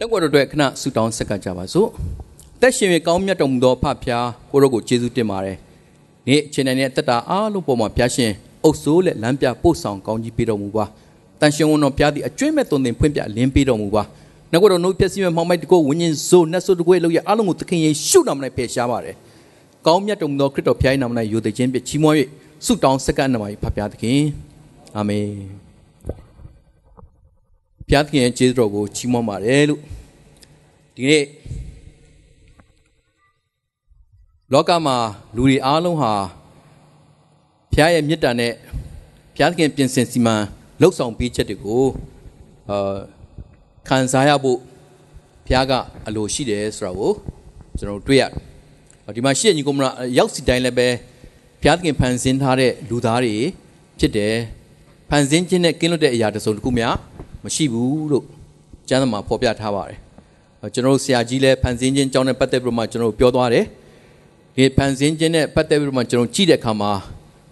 တက်ွက်တော်အတွက်ခဏဆုတောင်းဆက်ကကြပါစို့တက်ရှင်ရဲ့ကောင်းမြတ်တော်မူသောဖဖျားကိုရောကိုကျေးဇူးတင်ပါတယ်နေ့အချိန်တိုင်းနဲ့တက်တာအားလုံးပေါ်မှာဖျားရှင်အုပ်စိုးလက်လမ်းပြပို့ဆောင်ကောင်းကြီးပေးတော်မူပါတန်ရှင်ဝန်တော်ဖျားသည်အကျွင့်မဲ့သွန်သင်ဖွင့်ပြလင်းပေးတော်မူပါနှုတ်တော်နှုတ်ပြည့်စည်မဲ့မှောင်မိုက်တကိုဝิญဉ်ဇိုနတ်ဆိုတကိုရဲ့လောက်ရအားလုံးကိုသခင်ယေရှုနာမ၌ဖယ်ရှားပါတယ်ကောင်းမြတ်တော်မူသောခရစ်တော်ဖျား၏နာမ၌ယိုသိခြင်းပြချီးမွမ်း၍ဆုတောင်းဆက်ကနာမ၏ဖဖျားသခင်အာမင် ဖျားသခင်ရဲ့ကျေးဇူးတော်ကိုချီးမွမ်းပါတယ်လို့ဒီနေ့လောကမှာလူတွေအားလုံးဟာဖျားရဲ့မြစ်တာနဲ့ဖျားသခင်ပြင်ဆင်စီမံလှုပ်ဆောင်ပေးချက်တွေကိုအာခံစားရဖို့ဖျားကအလိုရှိတယ်ဆိုတာကိုကျွန်တော်တွေ့ရတယ်ဒီမှာရှေ့ညီကုမရရောက်စီတိုင်းလည်းပဲဖျားသခင်ဖန်ဆင်းထားတဲ့လူသားတွေဖြစ်တယ်ဖန်ဆင်းခြင်းနဲ့ကင်းလွတ်တဲ့အရာတစ်စုံတစ်ခုမှ မရှိဘူးလို့ကျမ်းစာမှာဖော်ပြထားပါတယ်ကျွန်တော်တို့ဆရာကြီးလည်းဖန်ဆင်းခြင်းအကြောင်းနဲ့ပတ်သက်ပြီးတော့မှကျွန်တော်တို့ပြောသွားတယ်ဒီဖန်ဆင်းခြင်းနဲ့ပတ်သက်ပြီးတော့မှကျွန်တော်ကြည့်တဲ့အခါမှာ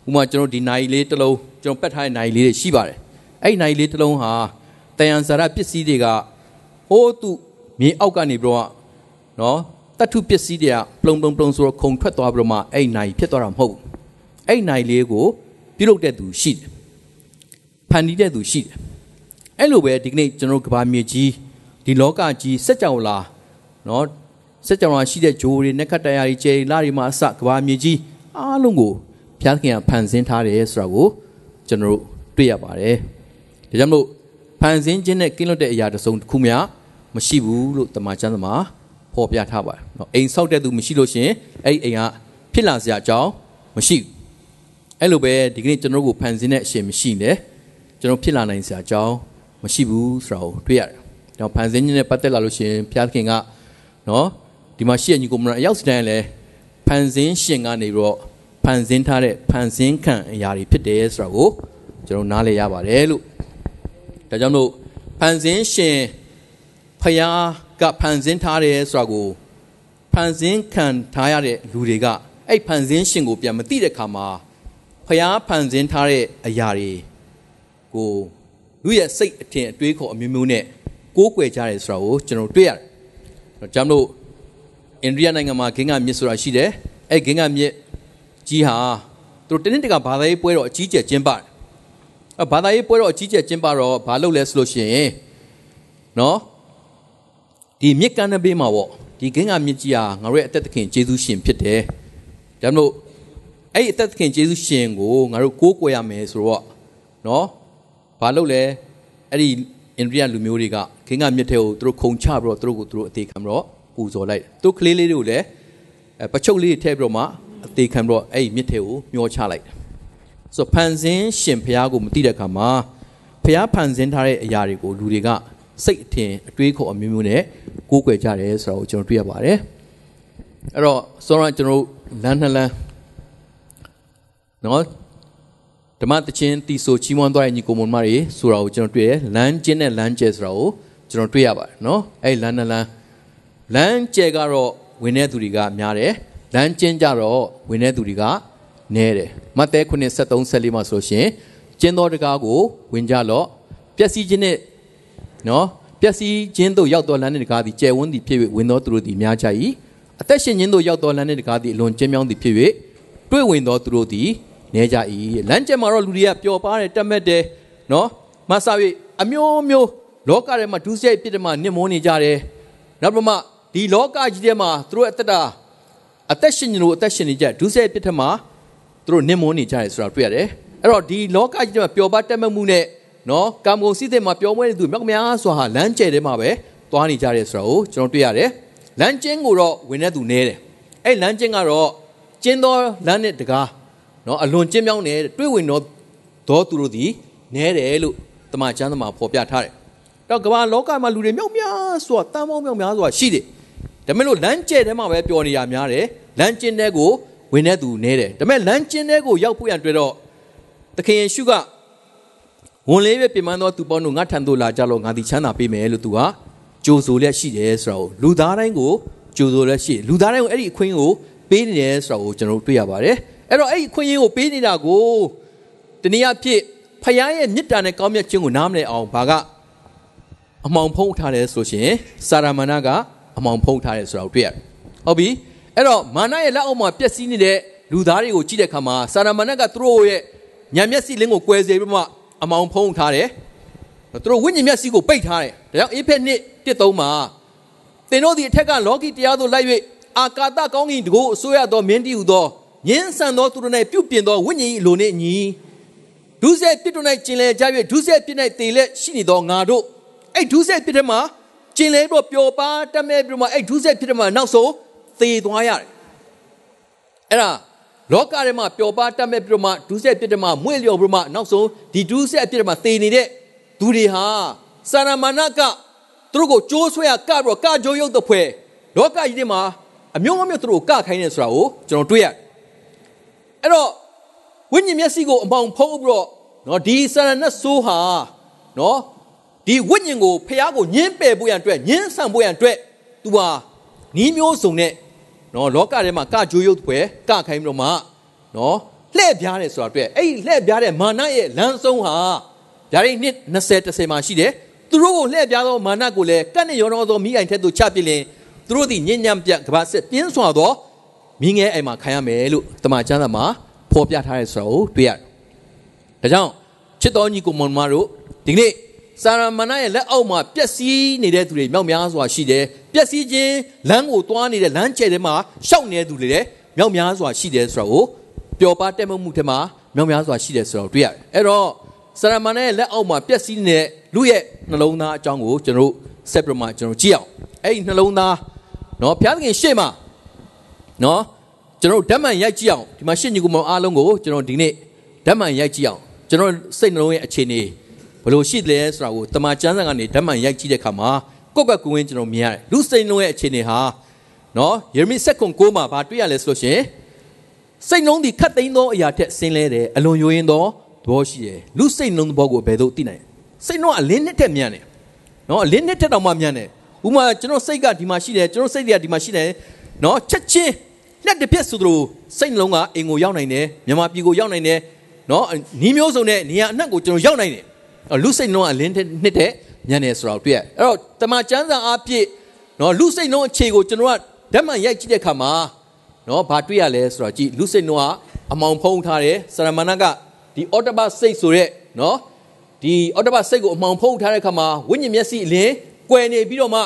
ဥမာကျွန်တော်ဒီနိုင်လေးတစ်လုံးကျွန်တော်ပတ်ထားတဲ့နိုင်လေးတွေရှိပါတယ်အဲ့ဒီနိုင်လေးတစ်လုံးဟာတယံဇာရပစ္စည်းတွေကဟိုးသူမြေအောက်ကနေပြီးတော့နော်တတ်ထုပစ္စည်းတွေကပလုံပလုံပလုံဆိုတော့ခုံထွက်သွားပြီးတော့မှအဲ့နိုင်ဖြစ်သွားတာမဟုတ်ဘူးအဲ့နိုင်လေးကိုပြုတ်လုတဲ့သူရှိတယ်ဖန်တီးတဲ့သူရှိတယ် အဲ့လိုပဲဒီကနေ့ကျွန်တော်ကဘာမြေကြီးဒီလောကကြီးစက်ကြောင်လာနော်စက်ကြောင်လာရှိတဲ့ဂျိုးတွေနက်ခတ်တရားတွေကျယ်လာတွေမှာအစကဘာမြေကြီးအားလုံးကိုဘုရားသခင်ကဖန်ဆင်းထားတယ်ဆိုတာကိုကျွန်တော်တို့တွေ့ရပါတယ်ဒါကြောင့်မို့ဖန်ဆင်းခြင်းနဲ့ကင်းလွတ်တဲ့အရာတစ်စုံတစ်ခုမှမရှိဘူးလို့တမန်ကျမ်းသမားဖော်ပြထားပါတယ်နော်အိမ်ဆောက်တဲ့သူမရှိလို့ရှင်အဲ့ဒီအိမ်ကဖြစ်လာစရာအကြောင်းမရှိဘူးအဲ့လိုပဲဒီကနေ့ကျွန်တော်တို့ကိုဖန်ဆင်းတဲ့အရှင်မရှိနေကျွန်တော်ဖြစ်လာနိုင်စရာအကြောင်း မရှိဘူးဆိုတာကိုတွေ့ရတယ်။တော့ဖန်ဆင်းခြင်းနဲ့ပတ်သက်လာလို့ရှိရင်ဘုရားခင်ကနော်ဒီမှာရှိရညီကိုမရအရောက်စတိုင်းလဲဖန်ဆင်းရှင်ကနေပြီးတော့ဖန်ဆင်းထားတဲ့ဖန်ဆင်းခံအရာတွေဖြစ်တယ်ဆိုတာကိုကျွန်တော်နားလည်ရပါတယ်လို့ဒါကြောင့်မို့ဖန်ဆင်းရှင်ဖယားကဖန်ဆင်းထားတယ်ဆိုတာကိုဖန်ဆင်းခံထားရတဲ့လူတွေကအဲ့ဖန်ဆင်းရှင်ကိုပြန်မသိတဲ့ခါမှာဖယားဖန်ဆင်းထားတဲ့အရာတွေကို လူရဲ့စိတ်အထင်အတွေးခေါ်အမျိုးမျိုးနဲ့ကိုးကွယ်ကြတယ်ဆိုတာကိုကျွန်တော်တွေ့ရတယ်။ဒါကြောင့်မလို့အိန္ဒိယနိုင်ငံမှာဂင်္ဂမြစ်ဆိုတာရှိတယ်။အဲဂင်္ဂမြစ်ကြီးဟာသူတို့တနေ့တကဘာသာရေးပွဲတော်အကြီးကျယ်ကျင်းပတယ်။အဲဘာသာရေးပွဲတော်အကြီးကျယ်ကျင်းပတော့ဘာလုပ်လဲဆိုလို့ရှိရင်နော်ဒီမြစ်ကမ်းတဲ့ဘေးမှာပေါ့ဒီဂင်္ဂမြစ်ကြီးဟာငါတို့ရဲ့အသက်သခင်ယေရှုရှင်ဖြစ်တယ်။ဒါကြောင့်မလို့အဲ့ဒီအသက်သခင်ယေရှုရှင်ကိုငါတို့ကိုးကွယ်ရမယ်ဆိုတော့နော် ဘာလို့လဲအဲ့ဒီအိန္ဒိယလူမျိုးတွေကခင်းကမြစ်ထဲကိုသူတို့ခုံချပြီးတော့သူတို့ကိုသူတို့အသေးခံပြီးတော့ပူဇော်လိုက်သူကလေးလေးတွေကိုလည်းပချုပ်လေးထည့်ပြီးတော့မှအသေးခံပြီးတော့အဲ့ဒီမြစ်ထဲကိုမျောချလိုက်ဆိုဖန်ဆင်းရှင်ဖះကိုမသိတဲ့အခါမှာဖះဖန်ဆင်းထားတဲ့အရာတွေကိုလူတွေကစိတ်အထင်အတွေးခေါ်အမျိုးမျိုးနဲ့ကိုးကွယ်ကြတယ်ဆိုတော့ကျွန်တော်တွေ့ရပါတယ်အဲ့တော့ဆိုတော့ကျွန်တော်လမ်းနှစ်လမ်းနော် ဓမ္မတခြင်းတီဆိုချီးမွမ်းသွားတဲ့ညီကိုမွန်မတွေဆိုတာကိုကျွန်တော်တွေ့တယ်လမ်းကျင်းနဲ့လမ်းကျဲဆိုတာကိုကျွန်တော်တွေ့ရပါတယ်နော်အဲ့လမ်းနဲ့လမ်းလမ်းကျဲကတော့ဝင်တဲ့သူတွေကများတယ်လမ်းကျင်းကြတော့ဝင်တဲ့သူတွေကနည်းတယ်မဿဲ9 73 74မှာဆိုရှင်ကျင်းတော်တကားကိုဝင်ကြလော့ပျက်စီးခြင်းနဲ့နော်ပျက်စီးခြင်းတို့ရောက်တော်လမ်းတဲ့တကားသည်ကျဲဝန်းသည်ဖြစ်၍ဝင်တော်သူတို့သည်များကြ၏အသက်ရှင်ခြင်းတို့ရောက်တော်လမ်းတဲ့တကားသည်အလွန်ကျဉ်းမြောင်းသည်ဖြစ်၍တွေ့ဝင်တော်သူတို့သည် နေကြ၏လမ်းကျက်မှာတော့လူတွေကပျော်ပါတယ်တက်မက်တယ်နော်မဆာ၍အမျိုးမျိုးလောကထဲမှာဒုစရိုက်ပြစ်တယ်မှာနစ်မိုးနေကြတယ်နောက်ပြီးမှဒီလောကကြီးထဲမှာသူတို့အသက်တာအသက်ရှင်နေလို့အသက်ရှင်နေကြဒုစရိုက်ပြစ်တယ်မှာသူတို့နစ်မိုးနေကြတယ်ဆိုတာတွေ့ရတယ်အဲ့တော့ဒီလောကကြီးထဲမှာပျော်ပါတက်မက်မှုနဲ့နော်ကာမဂုဏ်စည်းတဲ့မှာပျော်မွေးနေသူမြောက်များစွာဟာလမ်းကျဲထဲမှာပဲသွားနေကြတယ်ဆိုတာကိုကျွန်တော်တွေ့ရတယ်လမ်းကျင်းကိုတော့ဝင်တဲ့သူနဲတယ်အဲ့လမ်းကျင်းကတော့ကျင်းသောလမ်းနဲ့တကား နော်အလွန်ကျဉ်းမြောင်းတယ်တွေ့ဝင်တော့သောသူတို့သည်နဲတယ်လို့တမန်ကျမ်းသမားဖော်ပြထားတယ်။တော့ကမ္ဘာလောကမှာလူတွေမြောက်များစွာတန်ပေါင်းမြောက်များစွာရှိတယ်။ဒါပေမဲ့လို့လမ်းကျဲထဲမှာပဲပျော်နေရများတယ်။လမ်းကျင်းတဲ့ကိုဝင်တဲ့သူနဲတယ်။ဒါပေမဲ့လမ်းကျင်းတဲ့ကိုရောက်ဖို့ရန်တွေ့တော့သခင်ယေရှုကဝန်လေးပဲပြင်ပန်းသောသူပေါင်းတို့ငါထံသို့လာကြလို့ငါသည်ချမ်းသာပေးမယ်လို့သူကကြိုဆိုလျက်ရှိတယ်ဆိုတော့လူသားတိုင်းကိုကြိုဆိုလျက်ရှိလူသားတိုင်းကိုအဲ့ဒီအခွင့်ကိုပေးနေတယ်ဆိုတော့ကျွန်တော်တို့တွေ့ရပါတယ်။ အဲ့တော့အဲ့ဒီခွင့်ရင်းကိုပေးနေတာကိုတနည်းအားဖြင့်ဖခင်ရဲ့မေတ္တာနဲ့ကောင်းမြတ်ခြင်းကိုနားမလည်အောင်ဘာကအမောင်ဖုံးထားတယ်ဆိုရှင်စာရမဏကအမောင်ဖုံးထားတယ်ဆိုတာကိုတွေ့ရတယ်ဟုတ်ပြီအဲ့တော့မာနရဲ့လက်အောက်မှာပျက်စီးနေတဲ့လူသားတွေကိုကြည့်တဲ့အခါမှာစာရမဏကသူတို့ရဲ့ညံမျက်စိလင်းကိုကွယ်စေပြီးမှအမောင်ဖုံးထားတယ်သူတို့ဝိညာဉ်မျက်စိကိုပိတ်ထားတယ်ဒါကြောင့်အေဖက်နှစ်တစ်သုံးမှာသင်တို့ဒီအထက်ကလောကီတရားသို့လိုက်၍အာကာသကောင်းကင်တကိုအစိုးရသောမင်းတီဟုသော ညင်းဆန်သောသူတို့၌ပြုပြင်သောဝိညာဉ်၏လိုနှင့်ညီဒုစရိုက်ပြစ်တို့၌ကျင်လည်ကြ၍ဒုစရိုက်ပြစ်၌တည်လက်ရှိနေသောငါတို့အဲ့ဒုစရိုက်ပြစ်ထဲမှာကျင်လည်ပြီးတော့ပျော်ပါတတ်မဲ့ပြီးတော့မှအဲ့ဒုစရိုက်ပြစ်ထဲမှာနောက်ဆုံးသေသွားရတယ်အဲ့ဒါလောကထဲမှာပျော်ပါတတ်မဲ့ပြီးတော့မှဒုစရိုက်ပြစ်ထဲမှာမွေ့လျော်ပြီးတော့မှနောက်ဆုံးဒီဒုစရိုက်ပြစ်ထဲမှာသေနေတဲ့သူတွေဟာစာရမဏကသူတို့ကိုကြိုးဆွဲရကပြီးတော့ကကြိုးရုပ်တဲ့ဖွဲ့လောကကြီးထဲမှာအမျိုးမျိုးသူတို့ကခိုင်းနေဆိုတာကိုကျွန်တော်တွေ့ရတယ် အဲ့တော့ဝိညာဉ်မျက်စိကိုအမောင်ဖုံးပြီးတော့နော်ဒီစာရဏဆိုးဟာနော်ဒီဝိညာဉ်ကိုဖះကိုညှင်းပယ်ဖို့ရန်အတွက်ညှင်းဆန်ဖို့ရန်အတွက်သူဟာနီးမျိုးစုံနဲ့နော်လောကထဲမှာကကြိုးရုပ်ဖွဲကခိုင်းပြီးတော့မှနော်လှဲ့ပြားတယ်ဆိုတာအတွက်အဲ့ဒီလှဲ့ပြားတဲ့မာနရဲ့လမ်းဆုံးဟာဗျာဒိတ်နှစ်20 30မှာရှိတယ်သူတို့ကိုလှဲ့ပြားသောမာနကိုလည်းကတ်နဲ့ရောသောမိအိုင်ထက်သို့ချပစ်လင်သူတို့သည်ညဉ့်ညံ့ပြတ်ကဘာဆက်ပြင်းစွာသော မိငဲအိမ်မှာခံရမယ်လို့တမန်ကျမ်းစာမှာဖော်ပြထားတဲ့ဆိုတာကိုတွေ့ရတယ်။ဒါကြောင့်ချစ်တော်ညီကိုမွန်မတို့ဒီကနေ့စာရမဏေရဲ့လက်အောက်မှာပျက်စီးနေတဲ့သူတွေမြောက်များစွာရှိတယ်။ပျက်စီးခြင်းလမ်းကိုသွားနေတဲ့လမ်းကျဲထဲမှာရှောက်နေတဲ့သူတွေလည်းမြောက်များစွာရှိတယ်ဆိုတာကိုပျော်ပါတက်မှုမှုထဲမှာမြောက်များစွာရှိတယ်ဆိုတာကိုတွေ့ရတယ်။အဲ့တော့စာရမဏေရဲ့လက်အောက်မှာပျက်စီးနေတဲ့လူရဲ့နှလုံးသားအကြောင်းကိုကျွန်တော်ဆက်ပြမှာကျွန်တော်ကြည့်အောင်။အဲ့ဒီနှလုံးသားနော်ဘုရားသခင်ရှေ့မှာ နော်ကျွန်တော်ဓမ္မရိုက်ကြည့်အောင်ဒီမှာရှင့်ညီကူမောင်အားလုံးကိုကျွန်တော်ဒီနေ့ဓမ္မရိုက်ကြည့်အောင်ကျွန်တော်စိတ်နှလုံးရဲ့အခြေအနေဘယ်လိုရှိတယ်ဆိုတာကိုတမန်ကျမ်းစာကနေဓမ္မရိုက်ကြည့်တဲ့အခါမှာကိုယ့်ဘက်ကိုယ်ဝင်ကျွန်တော်မြင်ရတယ်လူစိတ်နှလုံးရဲ့အခြေအနေဟာနော်ယေရမိ7ခွန်9မှာဗာတွေ့ရလဲဆိုလို့ရှင်စိတ်နှလုံးဒီခတ်သိမ်းသောအရာထက်ဆင်းလဲတယ်အလွန်ယိုယင်းသောသဘောရှိတယ်လူစိတ်နှလုံးသဘောကိုဘယ်သို့သိနိုင်စိတ်နှလုံးအလင်းနှစ်ထက်မြန်တယ်နော်အလင်းနှစ်ထက်တောင်မှမြန်တယ်ဥမာကျွန်တော်စိတ်ကဒီမှာရှိတယ်ကျွန်တော်စိတ်တွေကဒီမှာရှိတယ်နော်ချက်ချင်း လက်တစ်ပြက်ဆိုသလိုစိတ်နှလုံးကအင်ကိုရောက်နိုင်တယ်မြန်မာပြည်ကိုရောက်နိုင်တယ်နော်နီးမျိုးစုံနဲ့နေရာအနှံ့ကိုကျွန်တော်ရောက်နိုင်တယ်လူစိတ်နှလုံးကအလင်းနှစ်တဲ့ညံနေဆိုတော့တွေ့ရအဲ့တော့တမန်ကျမ်းစာအပြည့်နော်လူစိတ်နှလုံးအခြေကိုကျွန်တော်ကဓမ္မရိုက်ကြည့်တဲ့အခါမှာနော်ဘာတွေ့ရလဲဆိုတော့ကြည့်လူစိတ်နှလုံးကအမောင်ဖုံးထားတယ်စရမဏကဒီအော်တဘစိတ်ဆိုတဲ့နော်ဒီအော်တဘစိတ်ကိုအမောင်ဖုံးထားတဲ့အခါမှာဝိညာဉ်မျက်စိအလင်းကွယ်နေပြီးတော့မှ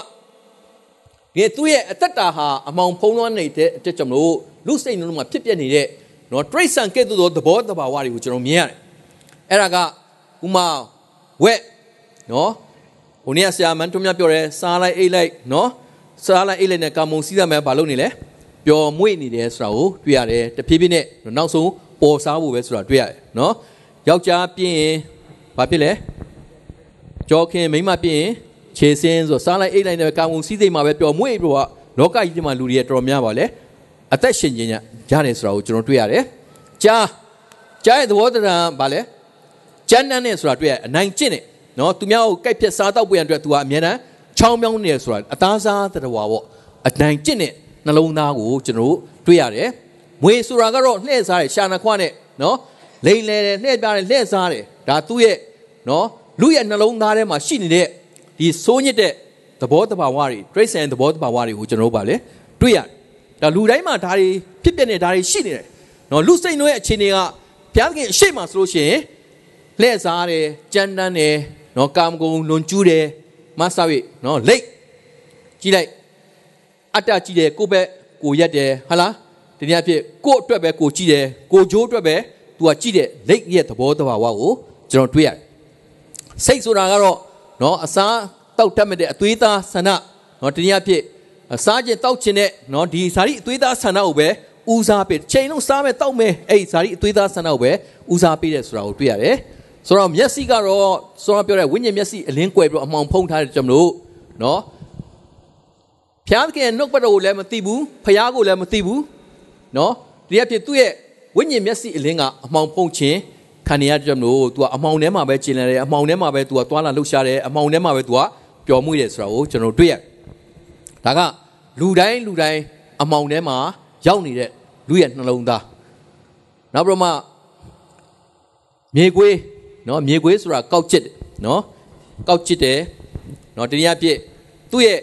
ဒီသူ့ရဲ့အသက်တာဟာအမောင်ဖုံးလွှမ်းနေတဲ့အတွက်ကြောင့်မလို့လူစိတ်နှလုံးမှာဖြစ်ပျက်နေတဲ့နော်တရိတ်ဆန်ကဲ့သို့သောသဘောတဘာဝတွေကိုကျွန်တော်မြင်ရတယ်အဲ့ဒါကဥမာဝက်နော်ဟိုနေ့ဆရာမန်တို့များပြောတယ်စားလိုက်အိတ်လိုက်နော်စားလိုက်အိတ်လိုက်နဲ့ကာမုံစီးရမယ်ဘာလုပ်နေလဲပျော်မွေ့နေတယ်ဆိုတာကိုတွေ့ရတယ်တဖြည်းဖြည်းနဲ့နောက်ဆုံးပေါ်စားဖို့ပဲဆိုတာတွေ့ရတယ်နော်ယောက်ျားပြင်းရင်ဘာဖြစ်လဲကြောခင်မိန်းမပြင်းရင် ခြေစင်းဆိုစားလိုက်အိတ်လိုက်နဲ့ကာမုံစီးစိတ်မှာပဲပျော်မွေ့ပြီးတော့လောကကြီးမှာလူတွေတော်တော်များပါလေအသက်ရှင်ခြင်းရတယ်ဆိုတာကိုကျွန်တော်တွေ့ရတယ်ကြားကြားရဲ့သဘောတရားဘာလဲကျမ်းတမ်းနဲ့ဆိုတာတွေ့ရအနိုင်ကျင့်တယ်နော်သူများကိုကြိုက်ဖြတ်စားတော့ပွေရန်အတွက် तू ကအများတန်းချောင်းမြောင်းနေဆိုတာအသားစားတတော်ပေါ့အနိုင်ကျင့်တဲ့နှလုံးသားကိုကျွန်တော်တွေ့ရတယ်မွေဆိုတာကတော့လှည့်စားတယ်ရှာနာခွနဲ့နော်လိန်လေတယ်လှည့်ပြတယ်လှည့်စားတယ်ဒါသူ့ရဲ့နော်လူရဲ့နှလုံးသားထဲမှာရှိနေတဲ့ ဒီစိုးညစ်တဲ့သဘောတဘာဝတွေ trace and သဘောတဘာဝတွေကိုကျွန်တော်တို့ပါလေတွေ့ရတယ်ဒါလူတိုင်းမှာဒါတွေဖြစ်ပြနေဒါတွေရှိနေတယ်နော်လူစိတ်နှွဲအခြေအနေကဘုရားသခင်အရှိမဆိုလို့ရှိရင်လှည့်စားတယ်ကြမ်းတမ်းတယ်နော်ကာမဂုဏ်လွန်ကျူးတယ်မဆာ၍နော်လိတ်ကြည့်လိုက်အတ္တကြည့်တယ်ကိုယ့်ဘက်ကိုရက်တယ်ဟာလားဒီနေ့အဖြစ်ကိုယ့်အတွက်ပဲကိုကြည့်တယ်ကိုဂျိုးအတွက်ပဲ तू ကကြည့်တယ်လိတ်ရဲ့သဘောတဘာဝကိုကျွန်တော်တွေ့ရတယ်စိတ်ဆိုတာကတော့ နော်အစားတောက်တတ်မဲ့တဲ့အသွေးသားဆန္ဒနော်ဒီနေ့အဖြစ်စားခြင်းတောက်ခြင်းနဲ့နော်ဒီဇာတိအသွေးသားဆန္ဒကိုပဲဦးစားပေးချိန်လုံးစားမယ်တောက်မယ်အဲ့ဒီဇာတိအသွေးသားဆန္ဒကိုပဲဦးစားပေးတယ်ဆိုတာကိုတွေ့ရတယ်ဆိုတော့မျက်စိကတော့ဆိုတော့ပြောတဲ့ဝိညာဉ်မျက်စိအလင်းကွယ်ပြီးအမှောင်ဖုံးထားတဲ့ကြောင့်မလို့နော်ဖျားခင်နှုတ်ပတ်တော်ကိုလည်းမသိဘူးဖျားကိုလည်းမသိဘူးနော်ဒီအဖြစ်သူ့ရဲ့ဝိညာဉ်မျက်စိအလင်းကအမှောင်ဖုံးခြင်း ခံရတဲ့ကြောင့်မလို့ तू ကအမှောင်ထဲမှာပဲကျင်လာတယ်အမှောင်ထဲမှာပဲ तू ကသွားလာလှုပ်ရှားတယ်အမှောင်ထဲမှာပဲ तू ကပျော်မှုတယ်ဆိုတာကိုကျွန်တော်တွေ့ရဒါကလူတိုင်းလူတိုင်းအမှောင်ထဲမှာရောက်နေတဲ့လူရဲ့နှလုံးသားနောက်ပြီးတော့မှမြေခွေးနော်မြေခွေးဆိုတာကောက်ကျစ်နော်ကောက်ကျစ်တယ်န နော်တနည်းအားဖြင့်သူ့ရဲ့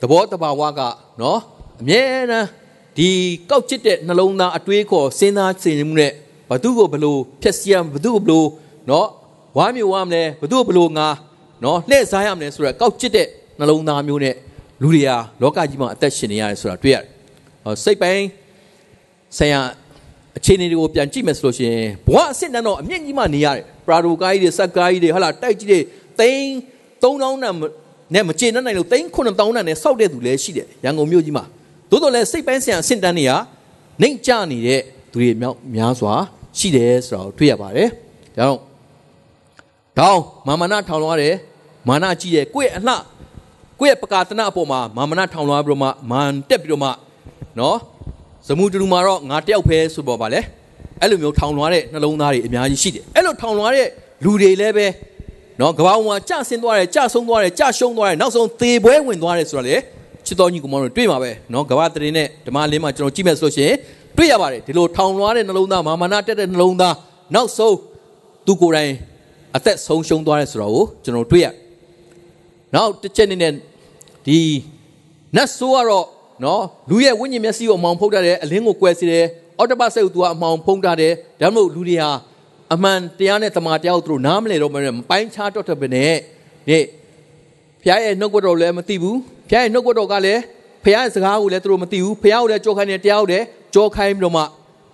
သဘောတဘာဝကနော်အမြဲတမ်းဒီကောက်ချစ်တဲ့နှလုံးသားအတွေးခေါ်စဉ်းစားစင်မှုနဲ့ ဘသူ့ကိုဘလို့ဖြက်စီရဘသူ့ကိုဘလို့နော်ဝါမျိုးဝါမလဲဘသူ့ကိုဘလို့ငါနော်လှည့်စားရမလဲဆိုတော့ကောက်ချစ်တဲ့နှလုံးသားမျိုးနဲ့လူတွေဟာလောကကြီးမှာအသက်ရှင်နေရတယ်ဆိုတာတွေ့ရတယ်စိတ်ပိုင်းဆိုင်ရာအခြေအနေတွေကိုပြန်ကြည့်မယ်ဆိုလို့ရှိရင်ဘဝအစ်စ်တန်းတော့အမြင့်ကြီးမှနေရတယ်ပရာဒိုကားကြီးတွေစက်ကားကြီးတွေဟာလာတိုက်ကြီးတွေသိန်း3000တန်နဲ့မကျေနပ်နိုင်လို့သိန်း9000တန်နဲ့စောက်တဲ့သူလည်းရှိတယ်ရန်ကုန်မြို့ကြီးမှာသို့တော်လည်းစိတ်ပိုင်းဆိုင်ရာအဆင့်တန်းတွေကနှိမ့်ကျနေတဲ့ သူတွေမြောက်များစွာရှိတယ်ဆိုတာကိုတွေ့ရပါတယ်ဒါတော့တောင်းမာမနာထောင်လွှားတယ်မာနကြီးတယ်ကိုယ့်ရဲ့အလှကိုယ့်ရဲ့ပကာတနာအပေါ်မှာမာမနာထောင်လွှားပြီးတော့မှမန်တက်ပြီးတော့မှနော်ဇမူတူမှာတော့ငါတယောက်ပဲဆိုပေါ်ပါလေအဲ့လိုမျိုးထောင်လွှားတဲ့နှလုံးသားတွေအများကြီးရှိတယ်အဲ့လိုထောင်လွှားတဲ့လူတွေလည်းပဲနော်ကဘာမှာကြဆင်းသွားတယ်ကြဆုံးသွားတယ်ကြရှုံးသွားတယ်နောက်ဆုံးသေပွဲဝင်သွားတယ်ဆိုတော့လေချစ်တော်ညီကောင်တို့တွေ့မှာပဲနော်ကဘာတရင်နဲ့ဓမ္မလင်းမှာကျွန်တော်ကြည့်မယ်ဆိုလို့ရှိရင် တွေ့ရပါတယ်ဒီလိုထောင်လွှားတဲ့နှလုံးသားမာမနာတက်တဲ့နှလုံးသားနောက်ဆုံးသူကိုယ်တိုင်အသက်ဆုံးရှုံးသွားတယ်ဆိုတော့ကိုကျွန်တော်တွေ့ရနောက်တစ်ချက်နေနဲ့ဒီနတ်ဆိုးကတော့နော်လူရဲ့ဝိညာဉ်မျက်စိကိုအမောင်ဖုတ်ထားတယ်အလင်းကိုကွယ်စီတယ်အော်တပတ်စိတ်ကိုသူကအမောင်ဖုံးထားတယ်ဒါမှမဟုတ်လူတွေဟာအမှန်တရားနဲ့တမန်တရားကိုသူတို့နားမလည်တော့မနဲ့ပိုင်းခြားတော့တဲ့ပဲနဲ့ဒီဖခင်ရဲ့နှုတ်ကတော်လည်းမသိဘူးဖခင်ရဲ့နှုတ်ကတော်ကလည်းဖခင်ရဲ့စကားကိုလည်းသူတို့မသိဘူးဖခင်ကိုလည်းကြောခိုင်းနေတရားကိုလည်း ကြောခိုင်းပြီးတော့မှ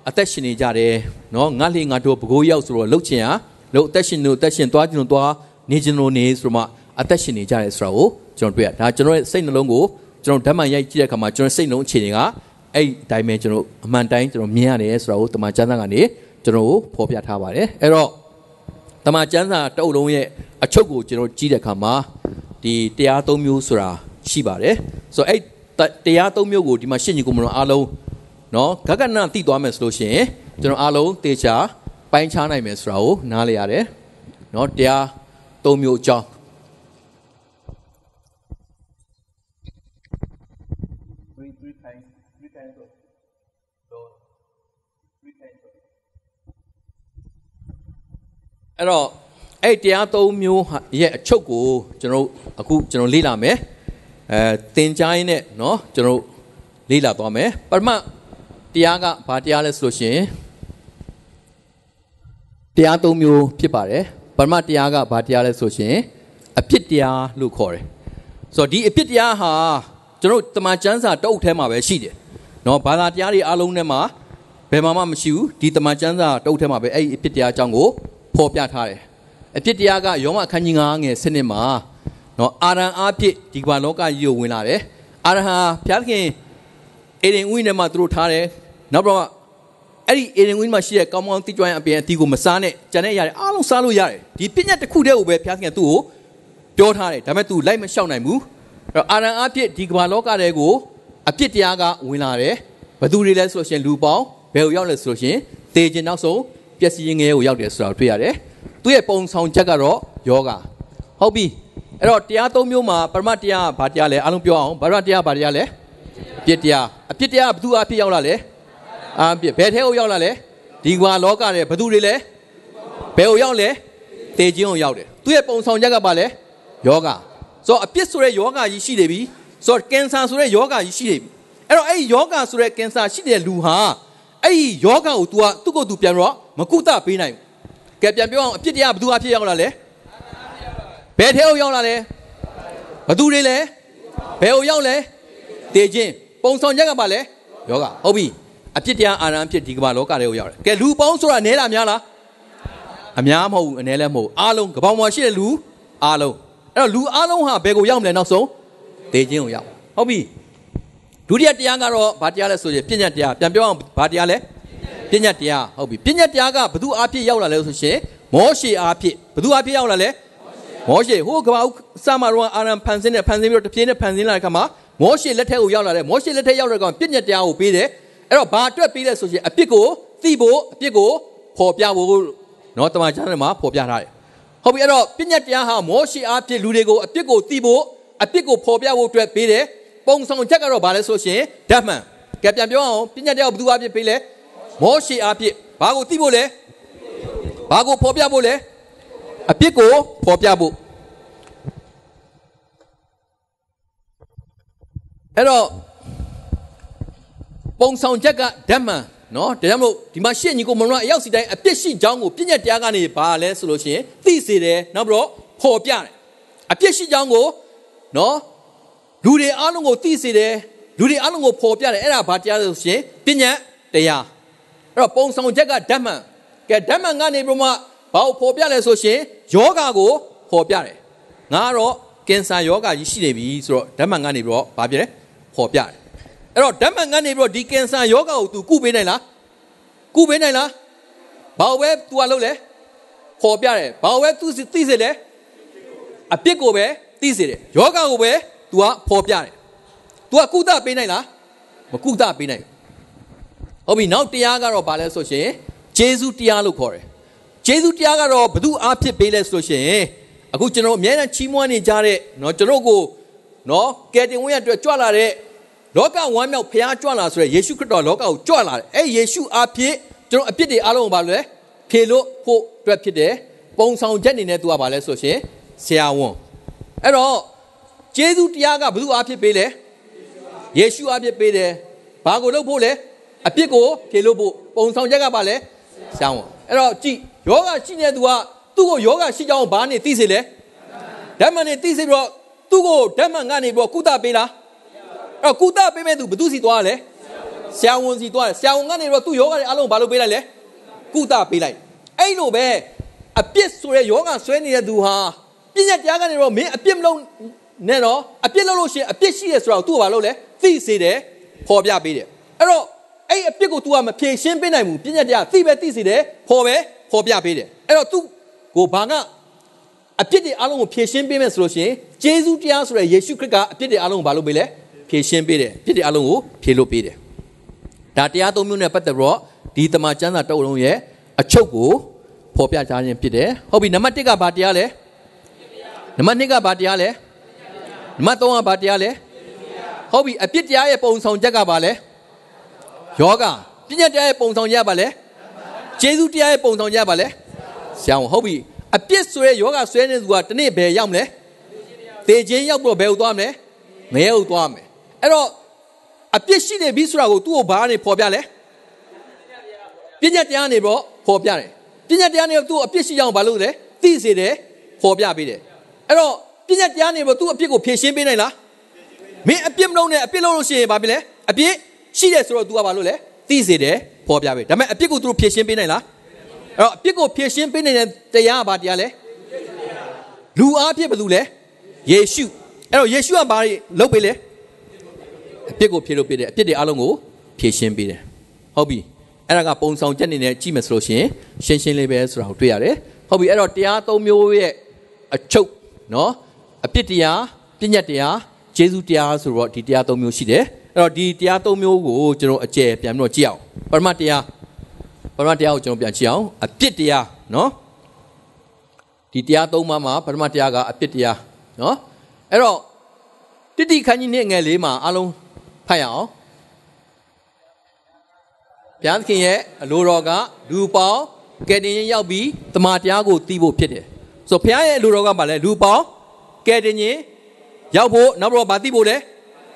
အသက်ရှင်နေကြတယ်နော်ငါလှေငါတို့ဘကိုးရောက်ဆိုတော့လှုပ်ချင်ဟာလှုပ်အသက်ရှင်တို့အသက်ရှင်သွားခြင်းတို့သွားနေခြင်းတို့နေဆိုတော့မှအသက်ရှင်နေကြတယ်ဆိုတာကိုကျွန်တော်တွေ့ရဒါကျွန်တော်ရဲ့စိတ်နှလုံးကိုကျွန်တော်ဓမ္မရိုက်ကြည့်တဲ့အခါမှာကျွန်တော်စိတ်လုံးအခြေအနေကအဲ့ဒီအတိုင်းပဲကျွန်တော်အမှန်တိုင်းကျွန်တော်မြင်ရတယ်ဆိုတာကိုတမန်ကျမ်းစာကနေကျွန်တော်ကိုဖော်ပြထားပါတယ်အဲ့တော့တမန်ကျမ်းစာတအုပ်လုံးရဲ့အချုပ်ကိုကျွန်တော်ကြည့်တဲ့အခါမှာဒီတရားသုံးမျိုးဆိုတာရှိပါတယ်ဆိုတော့အဲ့တရားသုံးမျိုးကိုဒီမှာရှင်းညီကိုမလို့အားလုံး နော်ဂဂနတိသွားမယ်ဆိုလို့ရှိရင်ကျွန်တော်အားလုံးတေချာပိုင်းခြားနိုင်မယ်ဆိုတာကိုနားလည်ရတယ်နော်တရားသုံးမျိုးအကြောင်းအဲ့တော့အဲ့တရားသုံးမျိုးရဲ့အချုပ်ကိုကျွန်တော်အခုကျွန်တော်လေ့လာမယ်အဲသင်ကြားရင်းနဲ့เนาะကျွန်တော်လေ့လာသွားမယ်ပထမ တရားကဘာတရားလဲဆိုလို့ရှင်တရား၃မျိုးဖြစ်ပါတယ်ပရမတရားကဘာတရားလဲဆိုရှင်အဖြစ်တရားလို့ခေါ်တယ်ဆိုတော့ဒီအဖြစ်တရားဟာကျွန်တော်တမန်ကျမ်းစာတအုပ်ထဲမှာပဲရှိတယ်နော်ဘာသာတရားတွေအလုံးထဲမှာဘယ်မှာမှမရှိဘူးဒီတမန်ကျမ်းစာတအုပ်ထဲမှာပဲအဲ့ဒီအဖြစ်တရားအကြောင်းကိုဖော်ပြထားတယ်အဖြစ်တရားကယောမအခန်းကြီး9ငယ်စနစ်မှာနော်အာရန်အဖြစ်ဒီကမ္ဘာလောကကြီးကိုဝင်လာတယ်အာရဟံဘုရားခင်အေရင်ဥယျာဉ်ထဲမှာသူတို့ထားတယ် နောက်တော့အဲ့ဒီအေဒင်ဥယျာဉ်မှာရှိတဲ့ကောင်းကောင်းတိကျွမ်းအပြင်အတီကိုမစားနဲ့ကြံတဲ့ရတယ်အားလုံးစားလို့ရတယ်ဒီပညာတစ်ခုတည်းကိုပဲဘုရားခင်ကသူ့ကိုပြောထားတယ်ဒါပေမဲ့ तू လိုက်မလျှောက်နိုင်ဘူးအဲ့တော့အာရန်အားဖြင့်ဒီကမ္ဘာလောကတဲကိုအပြစ်တရားကဝင်လာတယ်ဘသူတွေလဲဆိုလို့ရှိရင်လူပေါင်းဘယ်ကိုရောက်လဲဆိုလို့ရှိရင်တေခြင်းနောက်ဆုံးပျက်စီးခြင်းငယ်ကိုရောက်တယ်ဆိုတာတွေ့ရတယ်သူ့ရဲ့ပုံဆောင်ချက်ကတော့ယောဂဟုတ်ပြီအဲ့တော့တရားသုံးမျိုးမှာပရမတ်တရားဘာတရားလဲအားလုံးပြောအောင်ပရမတ်တရားဘာတရားလဲအပြစ်တရားအပြစ်တရားဘသူအဖြစ်ရောက်လာလဲ အာပြစ်ဘယ်ထဲကိုရောက်လာလဲဒီကွာလောကရဲ့ဘသူတွေလဲဘယ်ကိုရောက်လဲတေခြင်းကိုရောက်တယ်သူ့ရဲ့ပုံဆောင်ချက်ကဘာလဲယောဂဆိုတော့အပြစ်ဆိုတဲ့ယောဂကြီးရှိနေပြီဆိုတော့ကင်ဆာဆိုတဲ့ယောဂကြီးရှိနေပြီအဲ့တော့အဲ့ဒီယောဂဆိုတဲ့ကင်ဆာရှိတဲ့လူဟာအဲ့ဒီယောဂကို तू ကသူ့ကိုယ်သူပြန်တော့မကုသပေးနိုင်ဘူးကဲပြန်ပြောအောင်အပြစ်တရားဘသူအဖြစ်ရောက်လာလဲဘယ်ထဲကိုရောက်လာလဲဘသူတွေလဲဘယ်ကိုရောက်လဲတေခြင်းပုံဆောင်ချက်ကပါလဲယောဂဟုတ်ပြီ အပြစ်တရားအာရန်ဖြစ်ဒီကမ္ဘာလောကတွေကိုရောက်တယ်ကဲလူပေါင်းဆိုတာနဲလားများလားအများမဟုတ်ဘူးအနည်းလည်းမဟုတ်အားလုံးကပောင်ပေါ်ရှိတဲ့လူအားလုံးအဲ့တော့လူအားလုံးဟာဘယ်ကိုရောက်မလဲနောက်ဆုံးတေခြင်းကိုရောက်ဟုတ်ပြီဒုတိယတရားကတော့ဘာတရားလဲဆိုရင်ပြဉ္ညာတရားပြန်ပြောအောင်ဘာတရားလဲပညာတရားဟုတ်ပြီပညာတရားကဘသူအားဖြင့်ရောက်လာလဲဆိုရှင်မောရှေအားဖြင့်ဘသူအားဖြင့်ရောက်လာလဲမောရှေဟိုကဘာစမရောအာရန်ဖန်ဆင်းနဲ့ဖန်ဆင်းပြီးတော့တပြေးနဲ့ဖန်ဆင်းလာတဲ့ခါမှာမောရှေလက်ထက်ကိုရောက်လာတယ်မောရှေလက်ထက်ရောက်တဲ့ကောင်ပညာတရားကိုပေးတယ် အဲ့တော့ဘာအတွက်ပေးလဲဆိုရှင်အပြစ်ကိုသိဖို့အပြစ်ကိုပေါ်ပြဖို့နော်တမန်ကျမ်းထဲမှာပေါ်ပြထားတယ်ဟုတ်ပြီအဲ့တော့ပညာတရားဟာမောရှေအားဖြင့်လူတွေကိုအပြစ်ကိုသိဖို့အပြစ်ကိုပေါ်ပြဖို့အတွက်ပေးတယ်ပုံဆောင်ချက်ကတော့ဘာလဲဆိုရှင်ဓမ္မန်ကဲပြန်ပြောအောင်ပညာတရားကိုဘယ်သူအားဖြင့်ပေးလဲမောရှေအားဖြင့်ဘာကိုသိဖို့လဲဘာကိုဖော်ပြဖို့လဲအပြစ်ကိုဖော်ပြဖို့အဲ့တော့ ပုံဆောင်ချက်ကဓမ္မန်နော်ဒါကြောင့်မို့ဒီမှာရှင့်ညီကိုမတော်အရောက်စီတိုင်းအပြစ်ရှိကြောင်းကိုပြည့်ညက်တရားကနေဘာလဲဆိုလို့ရှိရင်သိစေတယ်နောက်ပြီးတော့ဖော်ပြတယ်အပြစ်ရှိကြောင်းကိုနော်လူတွေအားလုံးကိုသိစေတယ်လူတွေအားလုံးကိုဖော်ပြတယ်အဲ့ဒါဘာတရားလဲဆိုရှင်ပြည့်ညက်တရားအဲ့တော့ပုံဆောင်ချက်ကဓမ္မန်ကဲဓမ္မန်ကနေပြီးမှဘာကိုဖော်ပြလဲဆိုရှင်ယောဂါကိုဖော်ပြတယ်ငါကတော့ကင်ဆာယောဂါကြီးရှိနေပြီဆိုတော့ဓမ္မန်ကနေပြီးတော့ဘာပြလဲဖော်ပြတယ် အဲ့တော့ဓမ္မန်ကနေပြီးတော့ဒီကင်ဆာယောဂါကို तू ကုပေးနိုင်လားကုပေးနိုင်လားဘာဝဲ तू ကလုပ်လဲခေါ်ပြတယ်ဘာဝဲ तू သိစေလဲအပြစ်ကိုပဲသိစေတယ်ယောဂါကိုပဲ तू ကဖော်ပြတယ် तू ကကုသပေးနိုင်လားမကုသပေးနိုင်ဟုတ်ပြီနောက်တရားကတော့ဘာလဲဆိုရှင်ဂျေဇုတရားလို့ခေါ်တယ်ဂျေဇုတရားကတော့ဘု து အားဖြစ်ပေးလဲဆိုရှင်အခုကျွန်တော်အများနဲ့ချီးမွမ်းနေကြတဲ့เนาะကျွန်တော်ကိုเนาะကယ်တင်ဝင်းရအတွက်ကြွလာတဲ့ လောကဝမ်းမြောက်ဖျားကြွလာဆိုရယ်ယေရှုခရစ်တော်လောကကိုကြွလာတယ်အဲယေရှုအားဖြင့်ကျွန်တော်အပြစ်တွေအားလုံးကိုဘာလဲဖြေလို့ဖို့အတွက်ဖြစ်တယ်ပုံဆောင်ချက်အနေနဲ့သူကဘာလဲဆိုရှင်ဆရာဝန်အဲ့တော့ဂျေဇုတရားကဘယ်သူအားဖြင့်ပေးလဲယေရှုအားဖြင့်ပေးတယ်ဘာကိုလုပ်ဖို့လဲအပြစ်ကိုဖြေလို့ဖို့ပုံဆောင်ချက်ကဘာလဲဆရာဝန်အဲ့တော့ကြည်ယောဂရှိနေတဲ့သူကသူ့ကိုယောဂရှိကြောင်းဘာနဲ့သိစေလဲဓမ္မနဲ့သိစေပြီးတော့သူ့ကိုဓမ္မကနေပြီးတော့ကုသပေးလား အဲ့တော့ကုသပေးမဲ့သူဘသူစီသွားလဲဆရာဝန်စီသွားတယ်ဆရာဝန်ကနေတော့သူ့ယောဂတွေအလုံးဘာလို့ပေးလိုက်လဲကုသပေးလိုက်အဲ့လိုပဲအပြစ်ဆိုတဲ့ယောဂဆွဲနေတဲ့သူဟာပြညတ်တရားကနေတော့မင်းအပြစ်မလုပ်နဲ့တော့အပြစ်လုပ်လို့ရှိရင်အပြစ်ရှိတယ်ဆိုတော့သူ့ကိုဘာလုပ်လဲသိစေတယ်ဖော်ပြပေးတယ်အဲ့တော့အဲ့အပြစ်ကို तू ကမဖြေရှင်းပေးနိုင်ဘူးပြညတ်တရားသိပဲသိစေတယ်ဖော်ပဲဖော်ပြပေးတယ်အဲ့တော့ तू ကိုဘာကအပြစ်တွေအလုံးကိုဖြေရှင်းပေးမယ်ဆိုလို့ရှိရင်ဂျေဇုတရားဆိုတဲ့ယေရှုခရစ်ကအပြစ်တွေအလုံးကိုဘာလုပ်ပေးလဲ ဖြေရှင်းပေးတယ်ပြစ်တွေအလုံးကိုဖြေလို့ပေးတယ်ဒါတရားသုံးမျိုးနဲ့ပတ်သက်ပြီးတော့ဒီတမန်ကျမ်းစာတုပ်လုံးရဲ့အချုပ်ကိုဖော်ပြထားခြင်းဖြစ်တယ်ဟုတ်ပြီနံပါတ်1ကဘာတရားလဲနံပါတ်2ကဘာတရားလဲနံပါတ်3ကဘာတရားလဲဟုတ်ပြီအပြစ်တရားရဲ့ပုံဆောင်ချက်ကဘာလဲယောဂပြည့်ညတ်တရားရဲ့ပုံဆောင်ချက်ပါလဲဂျေဇုတရားရဲ့ပုံဆောင်ချက်ပါလဲဆရာဟုတ်ပြီအပြစ်ဆိုရဲယောဂဆွဲနေသူကတနေ့ဘယ်ရောက်မလဲတေခြင်းရောက်တော့ဘယ်ကိုသွားမလဲငရဲကိုသွားမယ် အဲ့တော့အပြစ်ရှိနေပြီဆိုတာကိုသူ့ကိုဘာနဲ့ဖော်ပြလဲပညာတရားနေပြီးတော့ဖော်ပြတယ်ပညာတရားနေသူ့အပြစ်ရှိအောင်ဘာလုပ်လဲသိစေတယ်ဖော်ပြပေးတယ်အဲ့တော့ပညာတရားနေပြီးတော့သူ့အပြစ်ကိုဖြေရှင်းပေးနိုင်လားမင်းအပြစ်မလုပ်နဲ့အပြစ်လုပ်လို့ရှိရင်ဘာဖြစ်လဲအပြစ်ရှိတယ်ဆိုတော့ तू ကဘာလုပ်လဲသိစေတယ်ဖော်ပြပေးဒါပေမဲ့အပြစ်ကိုသူတို့ဖြေရှင်းပေးနိုင်လားအဲ့တော့အပြစ်ကိုဖြေရှင်းပေးနေတဲ့တရားကဘာတရားလဲလူအားဖြင့်ဘယ်သူလဲယေရှုအဲ့တော့ယေရှုကဘာလုပ်ပေးလဲ အပြစ်ကိုဖြေလို့ပေးတယ်အပြစ်တွေအလုံးကိုဖြေရှင်းပေးတယ်ဟုတ်ပြီအဲ့ဒါကပုံဆောင်ချက်အနေနဲ့ကြည့်မယ်ဆိုလို့ရှိရင်ရှင်းရှင်းလေးပဲဆိုတာကိုတွေ့ရတယ်ဟုတ်ပြီအဲ့တော့တရားသုံးမျိုးရဲ့အချုပ်နော်အပြစ်တရားပြည့်ညတ်တရားဂျေဇုတရားဆိုတော့ဒီတရားသုံးမျိုးရှိတယ်အဲ့တော့ဒီတရားသုံးမျိုးကိုကျွန်တော်အကျယ်ပြန်ပြီးတော့ကြည့်အောင်ပရမတ်တရားပရမတ်တရားကိုကျွန်တော်ပြန်ကြည့်အောင်အပြစ်တရားနော်ဒီတရားသုံးပါးမှာပရမတ်တရားကအပြစ်တရားနော်အဲ့တော့တိတိခန်းကြီးနဲ့ငယ်လေးမှာအလုံး ဖတ်ရအောင်ဘုရားသခင်ရဲ့အလိုတော်ကလူပေါင်းကယ်တင်ရင်ရောက်ပြီးတမန်တရားကိုသိဖို့ဖြစ်တယ်ဆိုတော့ဘုရားရဲ့အလိုတော်ကပါလဲလူပေါင်းကယ်တင်ရင်ရောက်ဖို့နောက်တော့ဗာသိဖို့လဲ